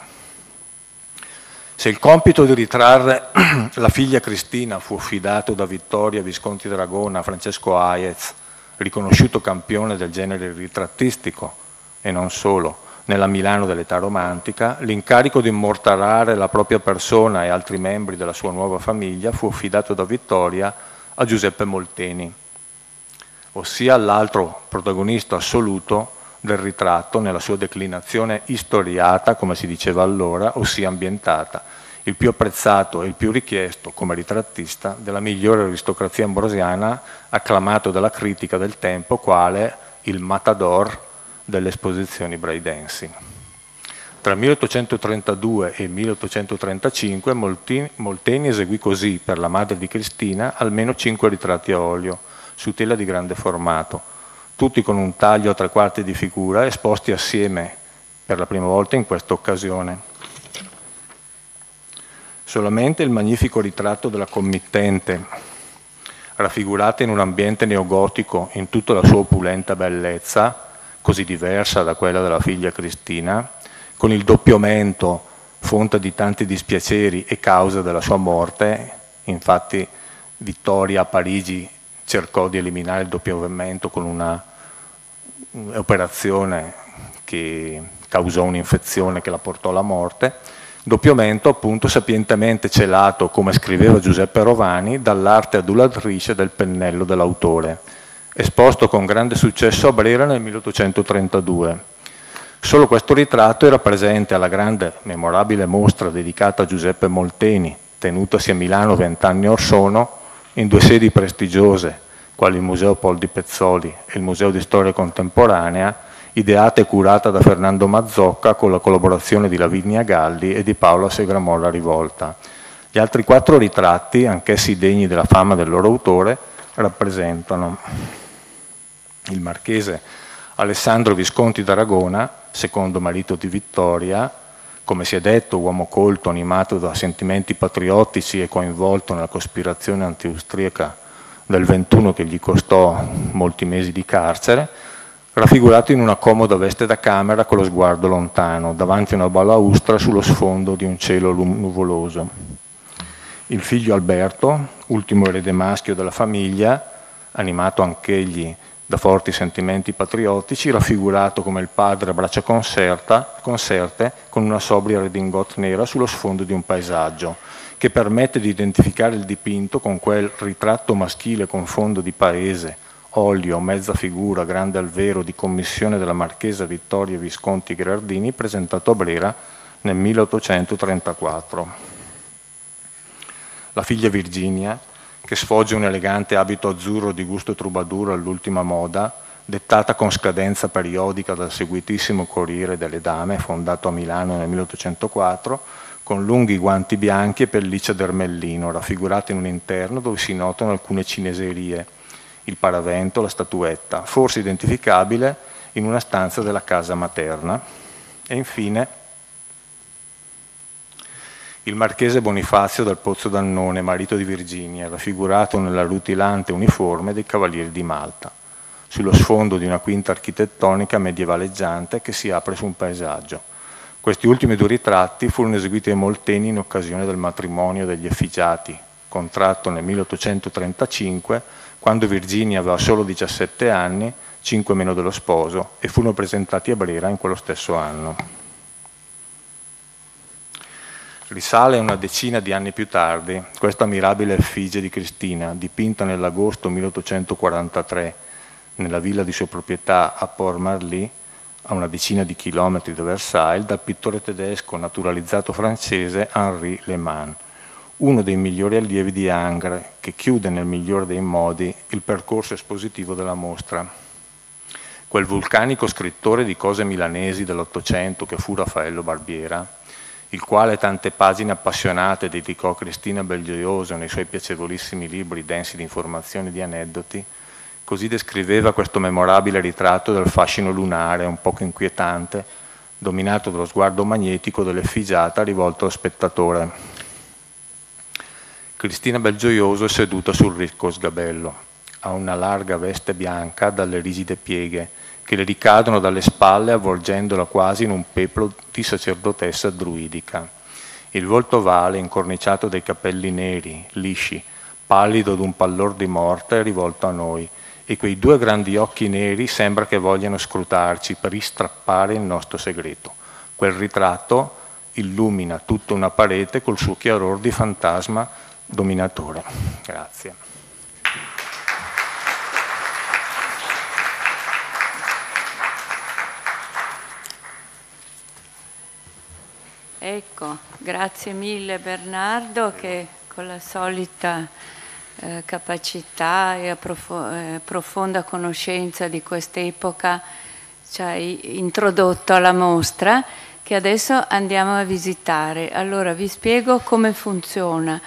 Se il compito di ritrarre la figlia Cristina fu affidato da Vittoria Visconti Dragona a Francesco Hayez, riconosciuto campione del genere ritrattistico e non solo, nella Milano dell'età romantica, l'incarico di immortalare la propria persona e altri membri della sua nuova famiglia fu affidato da Vittoria a Giuseppe Molteni, ossia l'altro protagonista assoluto del ritratto nella sua declinazione istoriata, come si diceva allora, ossia ambientata, il più apprezzato e il più richiesto come ritrattista della migliore aristocrazia ambrosiana, acclamato dalla critica del tempo quale il matador delle esposizioni braidensi. Tra il 1832 e il 1835 Molteni, Molteni eseguì così per la madre di Cristina almeno cinque ritratti a olio su tela di grande formato, tutti con un taglio a tre quarti di figura esposti assieme per la prima volta in questa occasione. Solamente il magnifico ritratto della committente, raffigurata in un ambiente neogotico in tutta la sua opulenta bellezza, così diversa da quella della figlia Cristina, con il doppiamento fonte di tanti dispiaceri e causa della sua morte, infatti Vittoria a Parigi cercò di eliminare il doppiamento con un'operazione che causò un'infezione che la portò alla morte, doppiamento appunto sapientemente celato, come scriveva Giuseppe Rovani, dall'arte adulatrice del pennello dell'autore, esposto con grande successo a Brera nel 1832. Solo questo ritratto era presente alla grande memorabile mostra dedicata a Giuseppe Molteni, tenutasi a Milano vent'anni or sono, in due sedi prestigiose, quali il Museo Pol di Pezzoli e il Museo di Storia Contemporanea, ideata e curata da Fernando Mazzocca con la collaborazione di Lavinia Galli e di Paola Segramora Rivolta. Gli altri quattro ritratti, anch'essi degni della fama del loro autore, rappresentano il marchese Alessandro Visconti d'Aragona, secondo marito di Vittoria, come si è detto, uomo colto, animato da sentimenti patriottici e coinvolto nella cospirazione anti-austriaca del 21 che gli costò molti mesi di carcere, raffigurato in una comoda veste da camera con lo sguardo lontano, davanti a una balaustra sullo sfondo di un cielo nuvoloso. Il figlio Alberto, ultimo erede maschio della famiglia, animato anch'egli da forti sentimenti patriottici, raffigurato come il padre a braccia concerta, concerte con una sobria redingote nera sullo sfondo di un paesaggio, che permette di identificare il dipinto con quel ritratto maschile con fondo di paese, olio, mezza figura, grande alvero di commissione della marchesa Vittoria Visconti Gherardini presentato a Brera nel 1834. La figlia Virginia, che sfoggia un elegante abito azzurro di gusto troubadour all'ultima moda, dettata con scadenza periodica dal seguitissimo Corriere delle Dame, fondato a Milano nel 1804, con lunghi guanti bianchi e pelliccia d'ermellino, raffigurata in un interno dove si notano alcune cineserie, il paravento, la statuetta, forse identificabile in una stanza della casa materna. E infine il marchese Bonifazio dal Pozzo d'Annone, marito di Virginia, raffigurato nella rutilante uniforme dei Cavalieri di Malta, sullo sfondo di una quinta architettonica medievaleggiante che si apre su un paesaggio. Questi ultimi due ritratti furono eseguiti ai Molteni in occasione del matrimonio degli effigiati, contratto nel 1835 quando Virginia aveva solo 17 anni, 5 meno dello sposo, e furono presentati a Brera in quello stesso anno. Risale una decina di anni più tardi questa mirabile effigie di Cristina, dipinta nell'agosto 1843 nella villa di sua proprietà a Port-Marly, a una decina di chilometri da Versailles, dal pittore tedesco naturalizzato francese Henri Le Mans uno dei migliori allievi di Angre, che chiude nel migliore dei modi il percorso espositivo della mostra. Quel vulcanico scrittore di cose milanesi dell'Ottocento che fu Raffaello Barbiera, il quale tante pagine appassionate dedicò a Cristina Belgioioso nei suoi piacevolissimi libri densi di informazioni e di aneddoti, così descriveva questo memorabile ritratto del fascino lunare, un poco inquietante, dominato dallo sguardo magnetico dell'effigiata rivolto allo spettatore. Cristina Belgioioso è seduta sul ricco sgabello. Ha una larga veste bianca dalle rigide pieghe che le ricadono dalle spalle avvolgendola quasi in un peplo di sacerdotessa druidica. Il volto ovale, incorniciato dai capelli neri, lisci, pallido d'un pallor di morte, è rivolto a noi e quei due grandi occhi neri sembra che vogliano scrutarci per ristrappare il nostro segreto. Quel ritratto illumina tutta una parete col suo chiaror di fantasma dominatore. Grazie. Ecco, grazie mille Bernardo che con la solita eh, capacità e eh, profonda conoscenza di quest'epoca ci hai introdotto alla mostra che adesso andiamo a visitare. Allora vi spiego come funziona.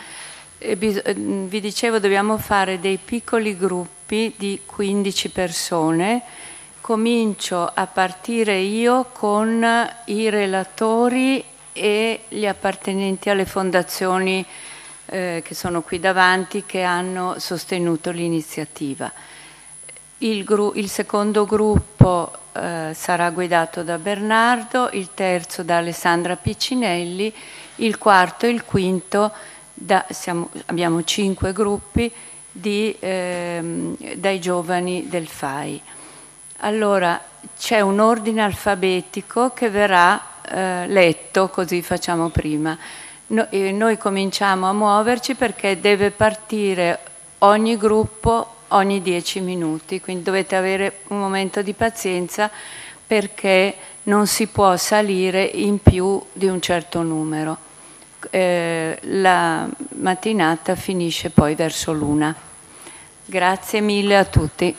Eh, vi dicevo dobbiamo fare dei piccoli gruppi di 15 persone. Comincio a partire io con i relatori e gli appartenenti alle fondazioni eh, che sono qui davanti che hanno sostenuto l'iniziativa. Il, il secondo gruppo eh, sarà guidato da Bernardo, il terzo da Alessandra Piccinelli, il quarto e il quinto da, siamo, abbiamo cinque gruppi di, ehm, dai giovani del FAI. Allora c'è un ordine alfabetico che verrà eh, letto, così facciamo prima. No, noi cominciamo a muoverci perché deve partire ogni gruppo ogni dieci minuti, quindi dovete avere un momento di pazienza perché non si può salire in più di un certo numero. Eh, la mattinata finisce poi verso l'una. Grazie mille a tutti.